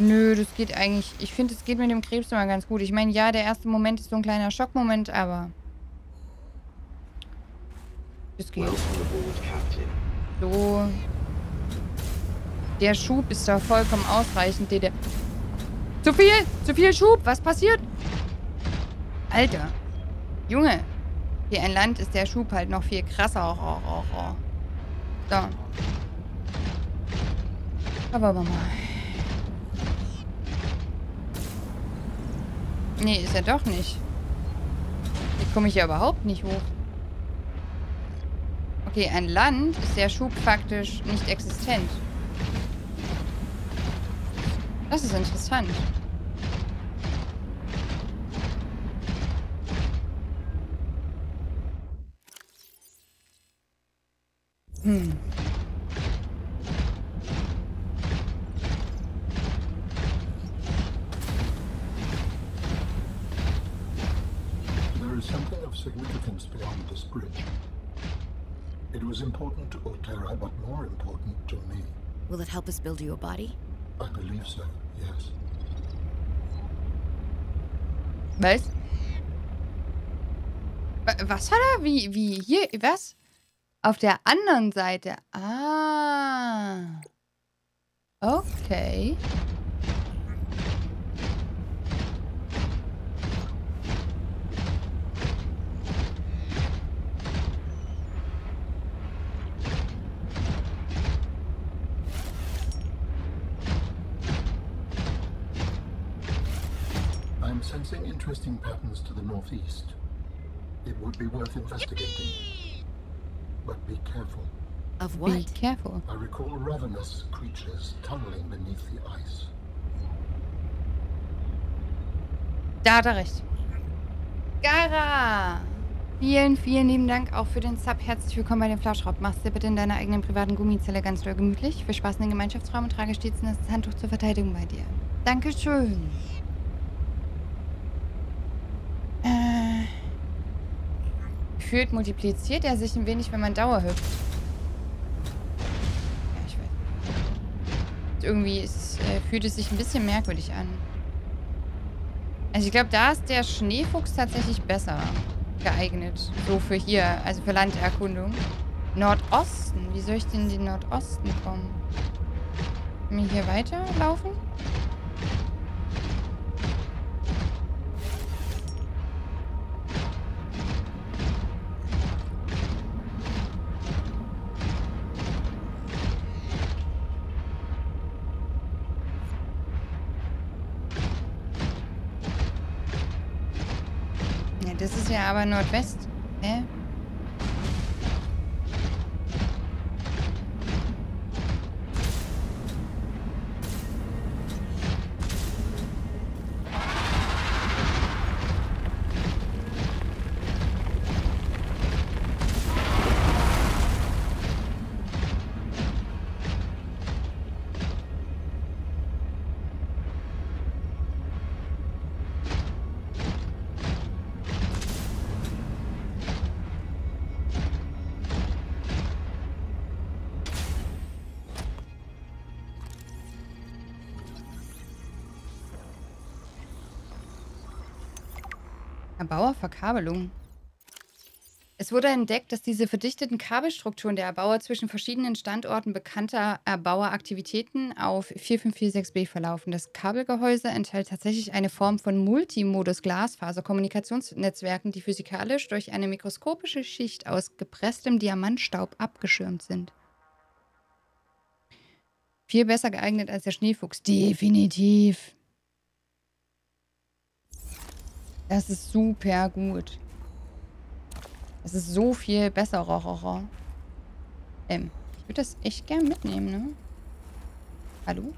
Nö, das geht eigentlich. Ich finde, es geht mit dem Krebs immer ganz gut. Ich meine, ja, der erste Moment ist so ein kleiner Schockmoment, aber. Das geht. So. Der Schub ist da vollkommen ausreichend. Der, der zu viel! Zu viel Schub! Was passiert? Alter. Junge. Hier ein Land ist der Schub halt noch viel krasser. Oh, oh, oh. So. Aber mal. Nee, ist er doch nicht. Hier komme ich ja überhaupt nicht hoch. Okay, ein Land ist der Schub faktisch nicht existent. Das ist interessant. Hm. There is something of significance beyond this bridge. It was important to Otera, but more important to me. Will it help us build you a body? I believe so, yes. Was? Wa- Was hat er? Wie, wie? Hier, was? Auf der anderen Seite. Ah. Okay. Interesting patterns to the northeast. It would be worth investigating. But be careful. Of Be what? careful. I recall ravenous creatures tunneling beneath the ice. Da hat er recht. Gara! Vielen, vielen lieben Dank auch für den Sub. Herzlich willkommen bei den Flauschraub. Mach's dir bitte in deiner eigenen privaten Gummizelle ganz doll gemütlich. Viel Spaß in den Gemeinschaftsraum und trage stets ein Handtuch zur Verteidigung bei dir. Dankeschön. Äh. Gefühlt multipliziert er sich ein wenig, wenn man dauerhüpft. Ja, ich weiß. Irgendwie ist, äh, fühlt es sich ein bisschen merkwürdig an. Also ich glaube, da ist der Schneefuchs tatsächlich besser geeignet. So für hier, also für Landerkundung. Nordosten. Wie soll ich denn in den Nordosten kommen? Können wir hier weiterlaufen? Aber Nordwest. Erbauerverkabelung. Es wurde entdeckt, dass diese verdichteten Kabelstrukturen der Erbauer zwischen verschiedenen Standorten bekannter Erbaueraktivitäten auf 4546b verlaufen. Das Kabelgehäuse enthält tatsächlich eine Form von Multimodus-Glasfaser-Kommunikationsnetzwerken, die physikalisch durch eine mikroskopische Schicht aus gepresstem Diamantstaub abgeschirmt sind. Viel besser geeignet als der Schneefuchs. Definitiv. Das ist super gut. Das ist so viel besser. Ähm, ich würde das echt gern mitnehmen, ne? Hallo?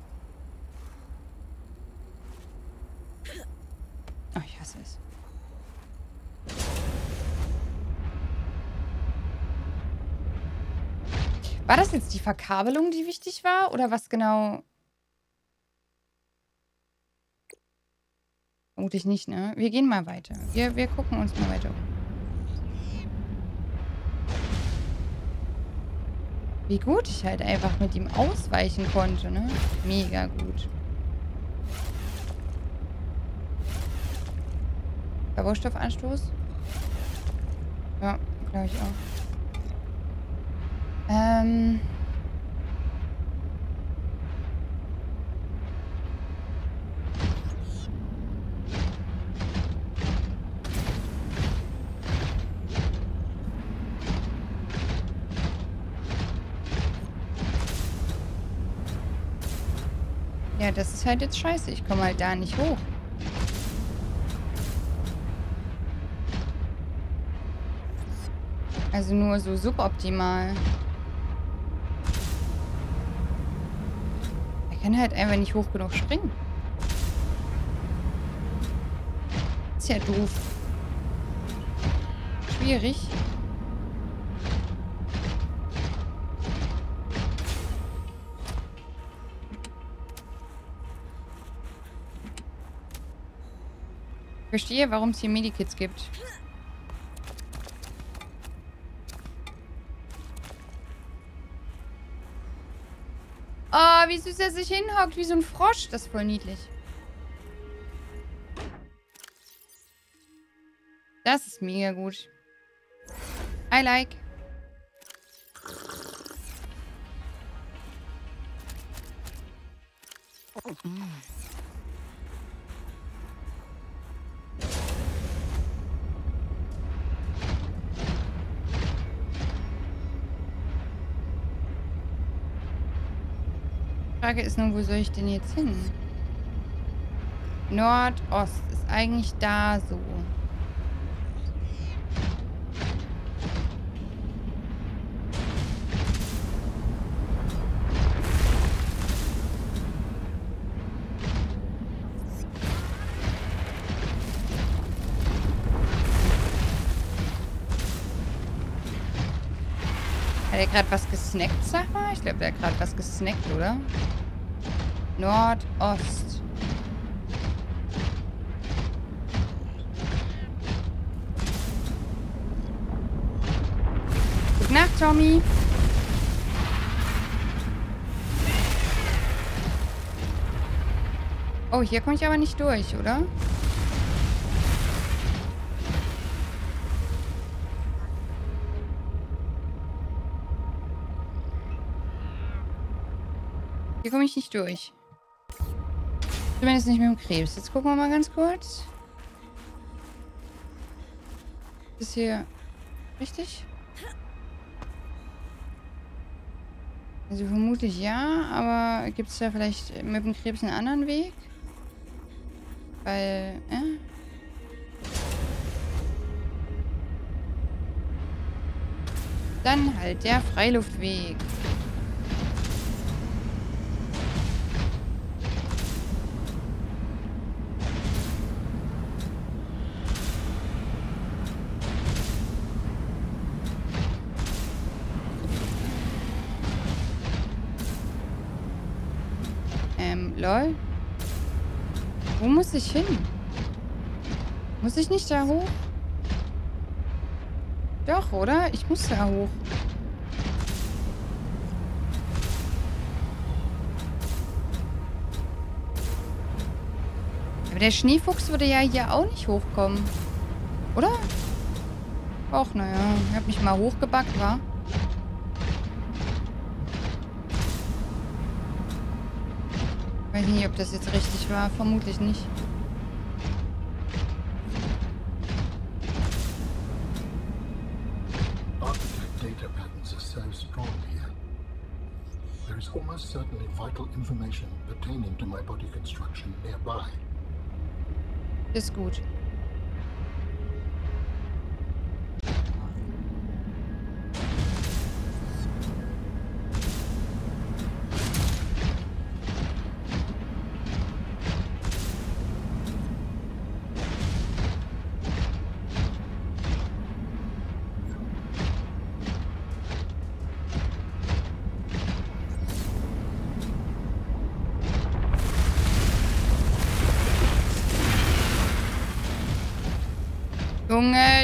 Ach, ich hasse es. War das jetzt die Verkabelung, die wichtig war? Oder was genau? Vermutlich nicht, ne? Wir gehen mal weiter. Wir, wir gucken uns mal weiter um. Wie gut ich halt einfach mit ihm ausweichen konnte, ne? Mega gut. Verbaustoffanstoß? Ja, glaube ich auch. Ähm... halt jetzt scheiße. Ich komme halt da nicht hoch. Also nur so suboptimal. Er kann halt einfach nicht hoch genug springen. Ist ja doof. Schwierig. Verstehe, warum es hier Medikits gibt. Oh, wie süß er sich hinhockt, wie so ein Frosch. Das ist voll niedlich. Das ist mega gut. I like. Mm. Frage ist nur, wo soll ich denn jetzt hin? Nordost ist eigentlich da so. Hat er gerade was gesnackt, sag mal? Ich glaube, der hat gerade was gesnackt, oder? Nordost. Gute Nacht, Tommy. Oh, hier komme ich aber nicht durch, oder? Hier komme ich nicht durch. Zumindest nicht mit dem Krebs. Jetzt gucken wir mal ganz kurz. Ist hier richtig? Also vermutlich ja, aber gibt es da vielleicht mit dem Krebs einen anderen Weg? Weil, äh? Dann halt der Freiluftweg. Lol. Wo muss ich hin? Muss ich nicht da hoch? Doch, oder? Ich muss da hoch. Aber der Schneefuchs würde ja hier auch nicht hochkommen. Oder? Och, naja. Ich hab mich mal hochgebackt, wa? Weiß nicht, ob das jetzt richtig war. Vermutlich nicht. Almost certainly vital information pertaining to my body construction nearby. Ist gut.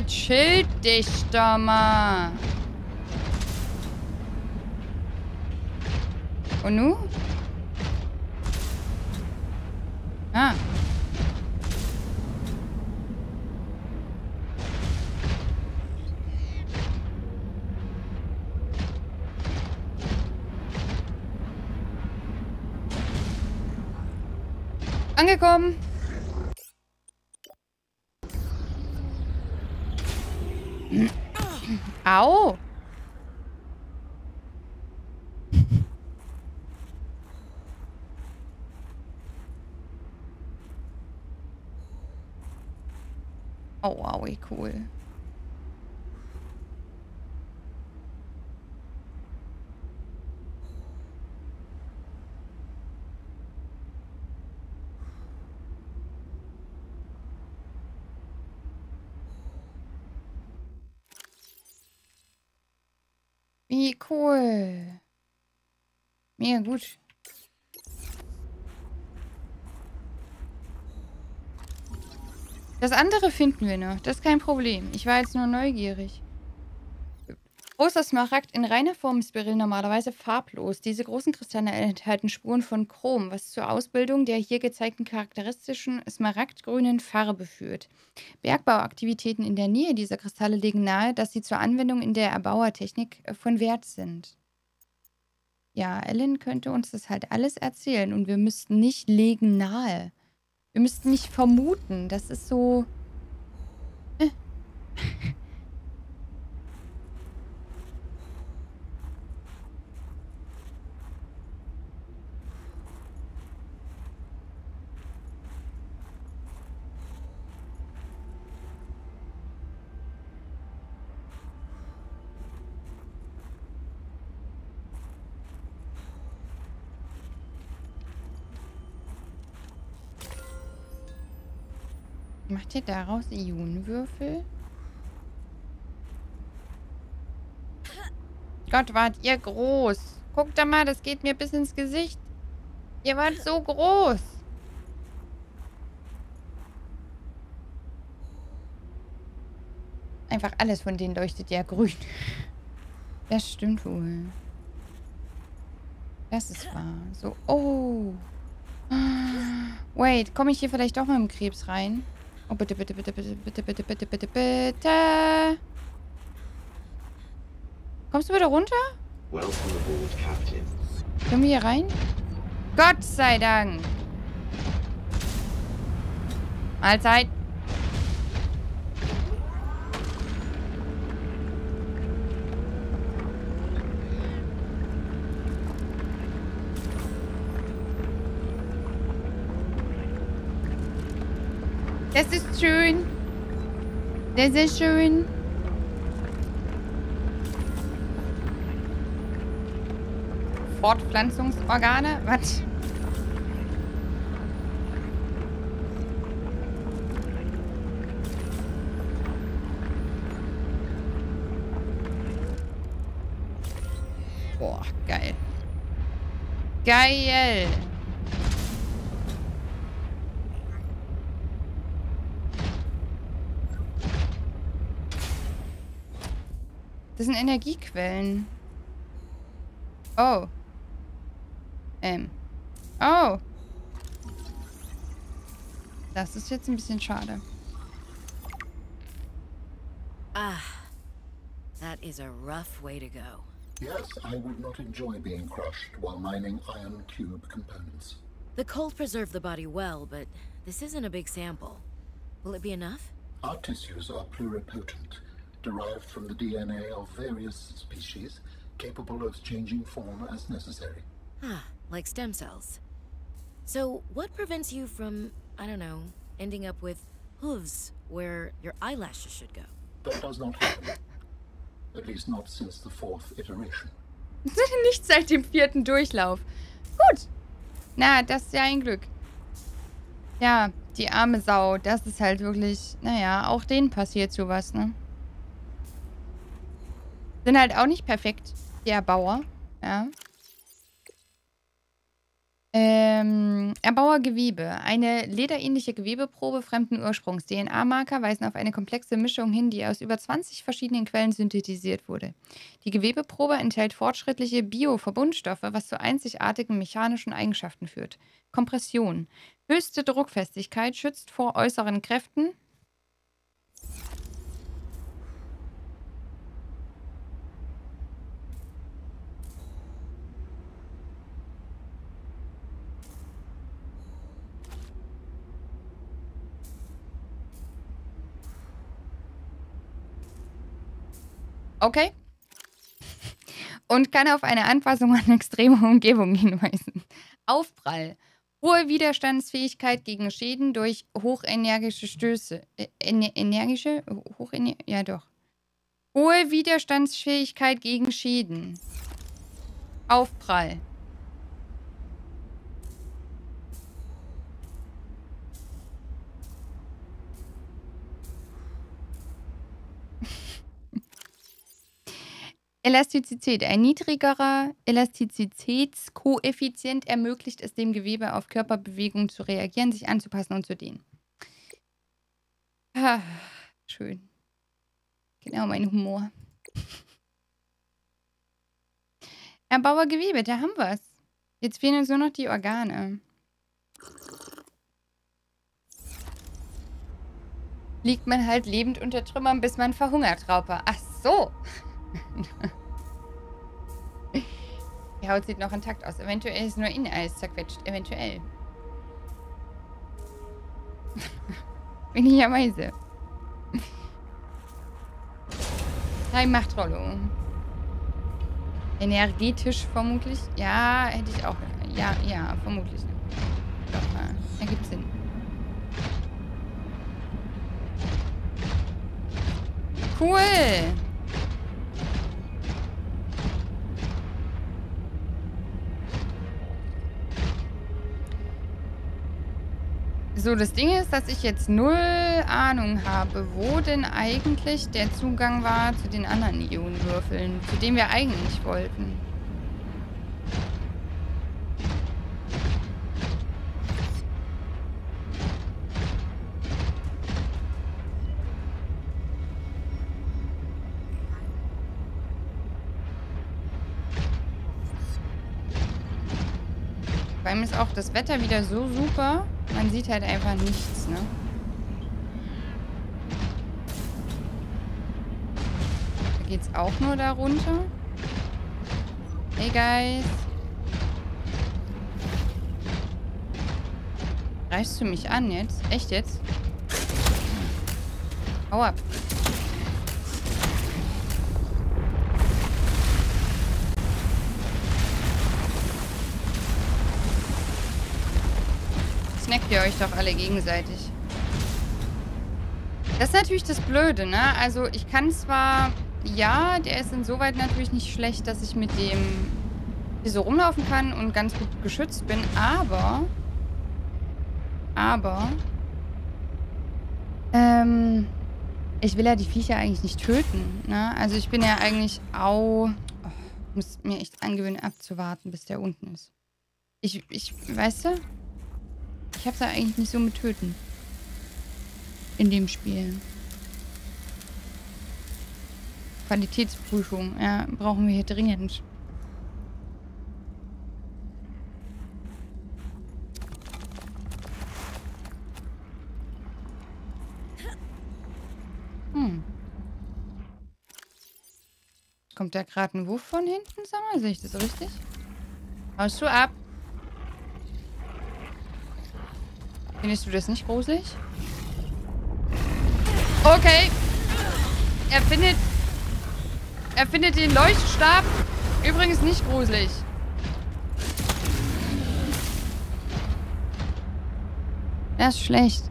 Junge, chill dich doch mal. Und nu? Ah. Angekommen. Au! Oh, wow, wie cool. Wie cool. Mega gut. Das andere finden wir noch. Das ist kein Problem. Ich war jetzt nur neugierig. Großer Smaragd in reiner Form ist Beryl normalerweise farblos. Diese großen Kristalle enthalten Spuren von Chrom, was zur Ausbildung der hier gezeigten charakteristischen smaragdgrünen Farbe führt. Bergbauaktivitäten in der Nähe dieser Kristalle legen nahe, dass sie zur Anwendung in der Erbauertechnik äh, von Wert sind. Ja, Ellen könnte uns das halt alles erzählen und wir müssten nicht legen nahe. Wir müssten nicht vermuten. Das ist so... Macht ihr daraus Ionenwürfel? Gott, wart ihr groß. Guckt da mal, das geht mir bis ins Gesicht. Ihr wart so groß. Einfach alles von denen leuchtet ja grün. Das stimmt wohl. Das ist wahr. So, oh. Wait, komme ich hier vielleicht doch mit dem Krebs rein? Oh, bitte, bitte, bitte, bitte, bitte, bitte, bitte, bitte, bitte. Kommst du wieder runter? Welcome aboard, Captain. Können wir hier rein? Gott sei Dank. Mahlzeit. Das ist schön. Sehr, sehr schön. Fortpflanzungsorgane? Was? Boah, geil. Geil. Das sind Energiequellen. Oh. Ähm. Oh. Das ist jetzt ein bisschen schade. Ah, that is a rough way to go. Yes, I would not enjoy being crushed while mining iron cube components. The cold preserved the body well, but this isn't a big sample. Will it be enough? Our tissues are pluripotent, derived from the DNA of various species, capable of changing form as necessary. Ah, like stem cells. So, what prevents you from, I don't know, ending up with hooves where your eyelashes should go? That does not happen. At least not since the fourth iteration. Nicht seit dem vierten Durchlauf. Gut. Na, das ist ja ein Glück. Ja, die arme Sau. Das ist halt wirklich... Naja, auch denen passiert sowas, ne? Sind halt auch nicht perfekt, die Erbauer. Ja. Ähm, Erbauer Gewebe. Eine lederähnliche Gewebeprobe fremden Ursprungs. DNA-Marker weisen auf eine komplexe Mischung hin, die aus über 20 verschiedenen Quellen synthetisiert wurde. Die Gewebeprobe enthält fortschrittliche Bioverbundstoffe, was zu einzigartigen mechanischen Eigenschaften führt. Kompression. Höchste Druckfestigkeit schützt vor äußeren Kräften. Okay. Und kann auf eine Anpassung an extreme Umgebung hinweisen. Aufprall. Hohe Widerstandsfähigkeit gegen Schäden durch hochenergische Stöße. Äh, ener energische? Hochener ja, doch. Hohe Widerstandsfähigkeit gegen Schäden. Aufprall. Elastizität. Ein niedrigerer Elastizitätskoeffizient ermöglicht es dem Gewebe auf Körperbewegungen zu reagieren, sich anzupassen und zu dehnen. Ah, schön. Genau mein Humor. Erbauer Gewebe, da haben wir es. Jetzt fehlen uns nur noch die Organe. Liegt man halt lebend unter Trümmern, bis man verhungert, Rauper. Ach so. Die Haut sieht noch intakt aus. Eventuell ist nur innen alles zerquetscht. Eventuell. Bin ich ja weise. Drei Machtrollo. Energetisch vermutlich. Ja, hätte ich auch. Ja, ja, vermutlich. Doch, äh, ergibt Sinn. Cool. So, das Ding ist, dass ich jetzt null Ahnung habe, wo denn eigentlich der Zugang war zu den anderen Ionenwürfeln, zu denen wir eigentlich wollten. Vor allem ist auch das Wetter wieder so super. Man sieht halt einfach nichts, ne? Da geht's auch nur da runter. Hey, Guys. Reichst du mich an jetzt? Echt jetzt? Hau ab. Snackt ihr euch doch alle gegenseitig. Das ist natürlich das Blöde, ne? Also ich kann zwar... Ja, der ist insoweit natürlich nicht schlecht, dass ich mit dem hier so rumlaufen kann und ganz gut geschützt bin, aber... Aber... Ähm... Ich will ja die Viecher eigentlich nicht töten, ne? Also ich bin ja eigentlich... Au... Oh, muss mir echt angewöhnen, abzuwarten, bis der unten ist. Ich, ich, weißt du? Ich hab's ja eigentlich nicht so mit Töten. In dem Spiel. Qualitätsprüfung, ja, brauchen wir hier dringend. Hm. Kommt da gerade ein Wurf von hinten? Sag mal, sehe ich das richtig? Haust du ab? Findest du das nicht gruselig? Okay. Er findet... Er findet den Leuchtstab übrigens nicht gruselig. Das ist schlecht.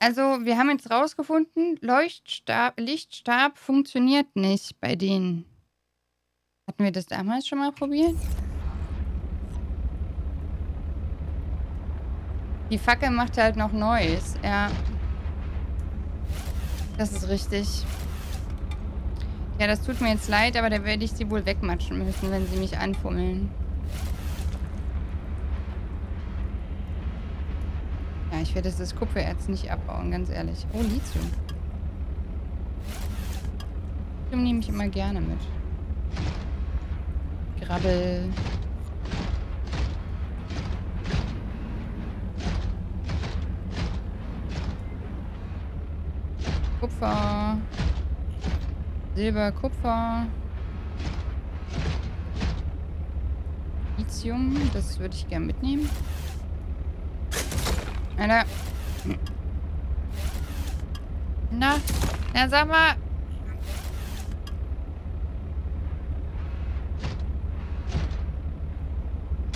Also, wir haben jetzt rausgefunden, Leuchtstab, Lichtstab funktioniert nicht bei denen. Hatten wir das damals schon mal probiert? Die Fackel macht halt noch Neues, ja. Das ist richtig. Ja, das tut mir jetzt leid, aber da werde ich sie wohl wegmatschen müssen, wenn sie mich anfummeln. Ja, ich werde das Kupfererz nicht abbauen, ganz ehrlich. Oh, Lithium. Lithium nehme ich immer gerne mit. Grabbel. Kupfer. Silber, Kupfer. Lithium, das würde ich gerne mitnehmen. Alter. Na, na sag mal.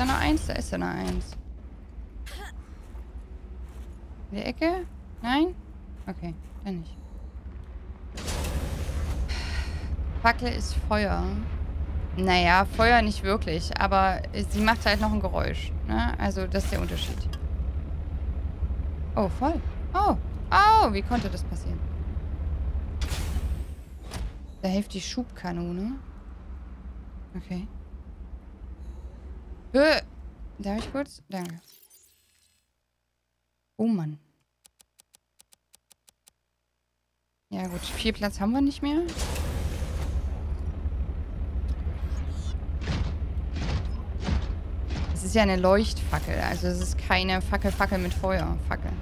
Da noch eins? Da ist da noch eins. In der Ecke? Nein? Okay, dann nicht. Fackel ist Feuer. Naja, Feuer nicht wirklich, aber sie macht halt noch ein Geräusch. Ne? Also das ist der Unterschied. Oh, voll. Oh. Oh, wie konnte das passieren? Da hilft die Schubkanone. Okay. Höh. Darf ich kurz? Danke. Oh Mann. Ja gut, viel Platz haben wir nicht mehr. Es ist ja eine Leuchtfackel. Also es ist keine Fackel, Fackel mit Feuer. Fackel.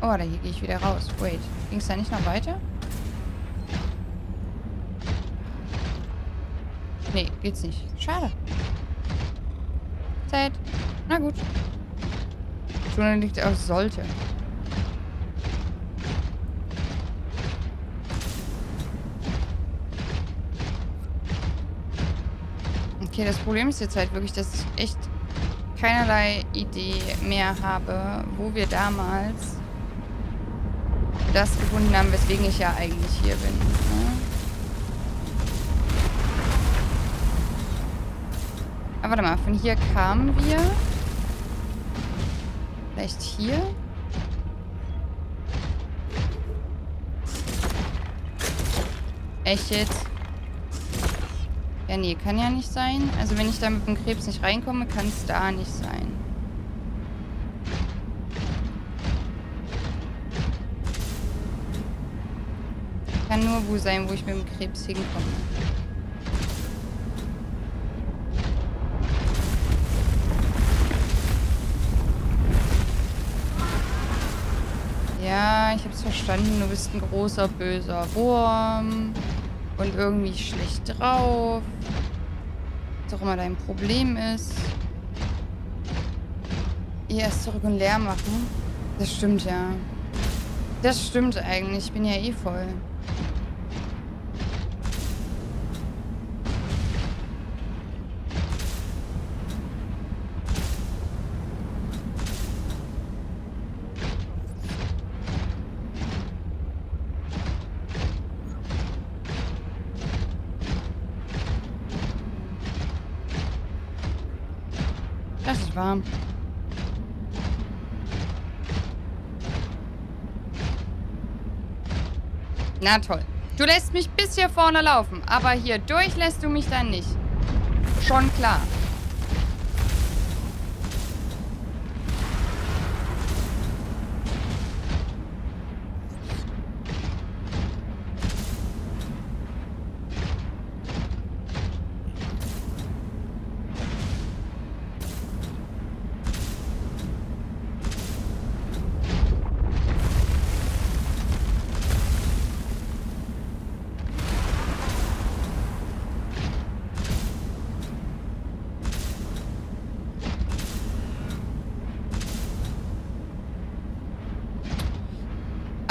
Oh, da hier gehe ich wieder raus. Wait. Ging es da nicht noch weiter? Nee, geht's nicht. Schade. Zeit. Na gut. Schon liegt auf sollte. Okay, das Problem ist jetzt halt wirklich, dass ich echt keinerlei Idee mehr habe, wo wir damals das gefunden haben, weswegen ich ja eigentlich hier bin. Ne? Aber warte mal, von hier kamen wir. Vielleicht hier? Echt jetzt? Ja, nee, kann ja nicht sein. Also wenn ich da mit dem Krebs nicht reinkomme, kann es da nicht sein. Kann nur wo sein, wo ich mit dem Krebs hinkomme. Ja, ich hab's verstanden. Du bist ein großer, böser Wurm. Und irgendwie schlecht drauf. Was auch immer dein Problem ist. Ihr erst zurück und leer machen. Das stimmt ja. Das stimmt eigentlich. Ich bin ja eh voll. Na toll. Du lässt mich bis hier vorne laufen, aber hier durch lässt du mich dann nicht. Schon klar.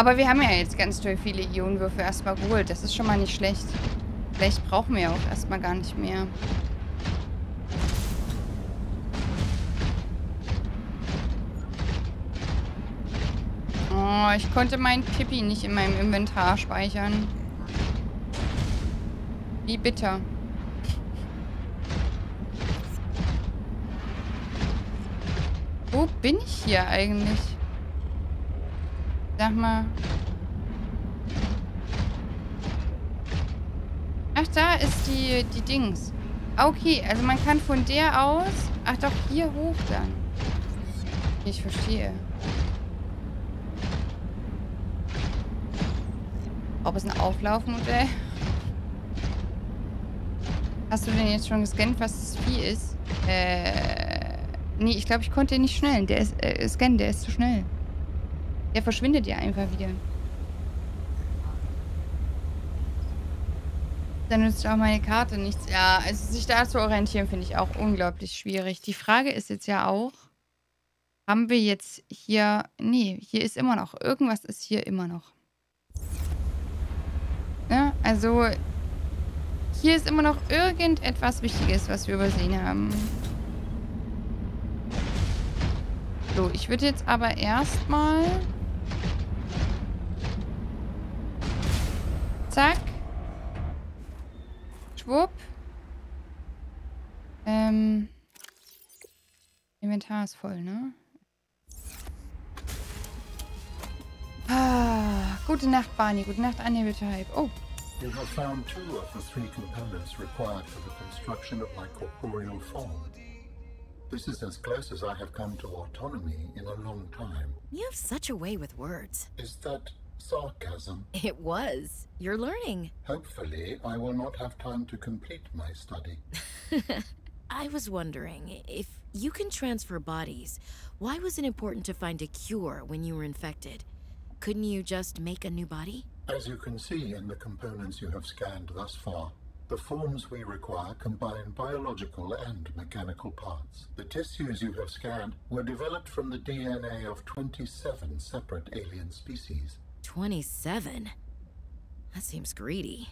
Aber wir haben ja jetzt ganz toll viele Ionenwürfe erstmal geholt. Das ist schon mal nicht schlecht. Vielleicht brauchen wir ja auch erstmal gar nicht mehr. Oh, ich konnte meinen Pippi nicht in meinem Inventar speichern. Wie bitter. Wo bin ich hier eigentlich? Sag mal. Ach, da ist die, die Dings. Okay, also man kann von der aus... Ach doch, hier hoch dann. Ich verstehe. Ob es ein Auflaufmodell? Hast du denn jetzt schon gescannt, was das Vieh ist? Äh, nee, ich glaube, ich konnte ihn nicht schnell. Der ist, äh, scannen, der ist zu schnell. Der verschwindet ja einfach wieder. Dann nützt auch meine Karte nichts. Ja, also sich da zu orientieren, finde ich auch unglaublich schwierig. Die Frage ist jetzt ja auch, haben wir jetzt hier... Nee, hier ist immer noch. Irgendwas ist hier immer noch. Ne? Also, hier ist immer noch irgendetwas Wichtiges, was wir übersehen haben. So, ich würde jetzt aber erstmal... Zack. Schwupp. Ähm... Inventar ist voll, ne? Ah, gute Nacht, Barney. Gute Nacht, Type. Oh. You have found two of the three components required for the construction of my corporeal form. This is as close as I have come to autonomy in a long time. You have such a way with words. Is that sarcasm? It was. You're learning. Hopefully, I will not have time to complete my study. I was wondering, if you can transfer bodies, why was it important to find a cure when you were infected? Couldn't you just make a new body? As you can see in the components you have scanned thus far, the forms we require combine biological and mechanical parts. The tissues you have scanned were developed from the DNA of 27 separate alien species. 27? That seems greedy.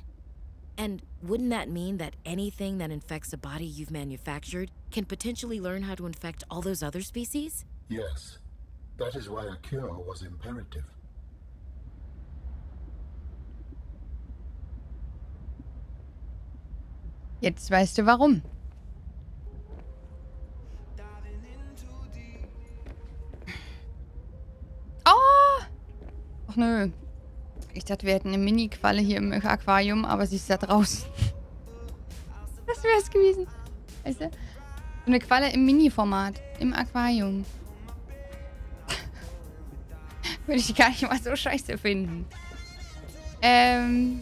And wouldn't that mean that anything that infects a body you've manufactured can potentially learn how to infect all those other species? Yes. That is why a cure was imperative. Jetzt weißt du warum. Ach nö. Ich dachte, wir hätten eine Mini-Qualle hier im Aquarium, aber sie ist da draußen. Das wäre es gewesen. Weißt du? Eine Qualle im Mini-Format. Im Aquarium. Würde ich gar nicht mal so scheiße finden. Ähm...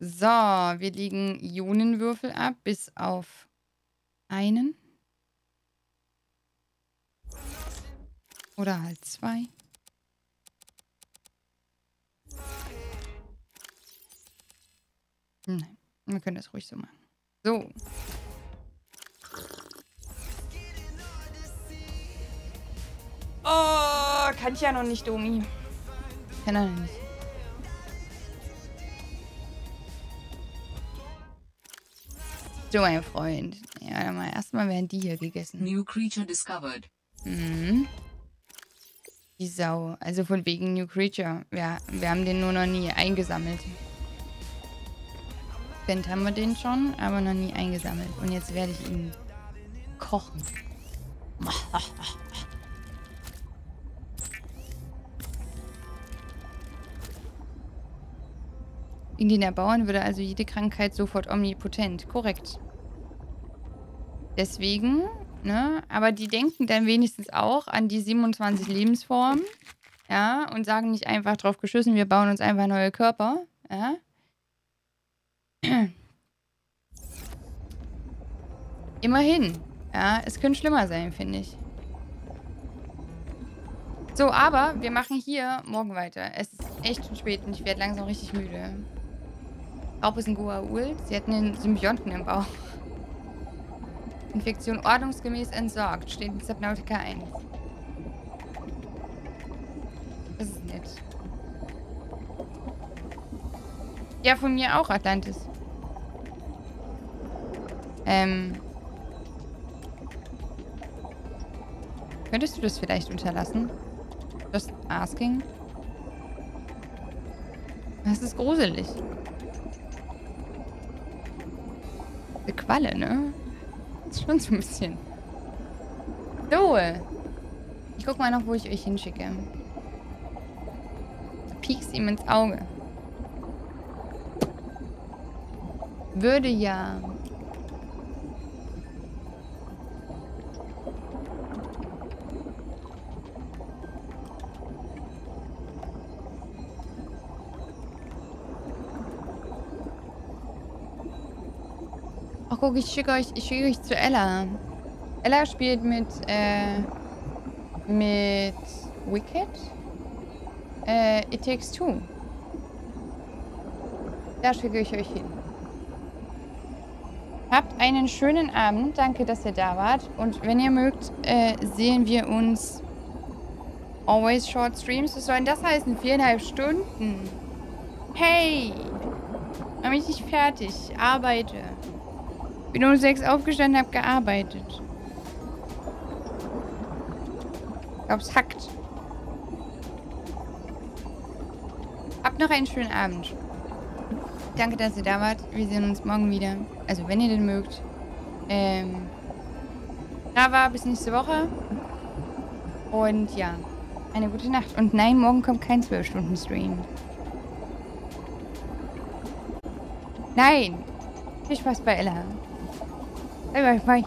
So, wir legen Ionenwürfel ab, bis auf einen. Oder halt zwei. Nein, wir können das ruhig so machen. So. Oh, kann ich ja noch nicht, Domi. Kann er nicht. du, mein Freund. Ja, mal erstmal werden die hier gegessen. New creature discovered. Mhm. Die Sau. Also von wegen New Creature. Ja, wir haben den nur noch nie eingesammelt. Bent haben wir den schon, aber noch nie eingesammelt. Und jetzt werde ich ihn kochen. In den Erbauern würde also jede Krankheit sofort omnipotent. Korrekt. Deswegen, ne, aber die denken dann wenigstens auch an die 27 Lebensformen, ja, und sagen nicht einfach drauf geschissen, wir bauen uns einfach neue Körper, ja. Immerhin, ja, es könnte schlimmer sein, finde ich. So, aber wir machen hier morgen weiter. Es ist echt schon spät und ich werde langsam richtig müde. Raub ist ein Goa'uld. Sie hatten einen Symbionten im Bauch. Infektion ordnungsgemäß entsorgt, steht in Subnautica 1. Das ist nett. Ja, von mir auch, Atlantis. Ähm. Könntest du das vielleicht unterlassen? Just asking. Das ist gruselig. Eine Qualle, ne? Schon so ein bisschen. So. Ich guck mal noch, wo ich euch hinschicke. Piekst ihm ins Auge. Würde ja. Ach guck, ich schicke euch, ich schicke euch zu Ella. Ella spielt mit, äh, mit Wicked. Äh, It Takes Two. Da schicke ich euch hin. Habt einen schönen Abend. Danke, dass ihr da wart. Und wenn ihr mögt, äh, sehen wir uns always short streams. Was soll denn das heißen? Viereinhalb Stunden. Hey! Mach mich nicht fertig. Arbeite. Bin um sechs aufgestanden, hab gearbeitet. Ich glaub's hackt. Habt noch einen schönen Abend. Danke, dass ihr da wart. Wir sehen uns morgen wieder. Also, wenn ihr den mögt. Ähm. Rava, bis nächste Woche. Und ja, eine gute Nacht. Und nein, morgen kommt kein 12-Stunden-Stream. Nein! Viel Spaß bei Ella. Bye, bye.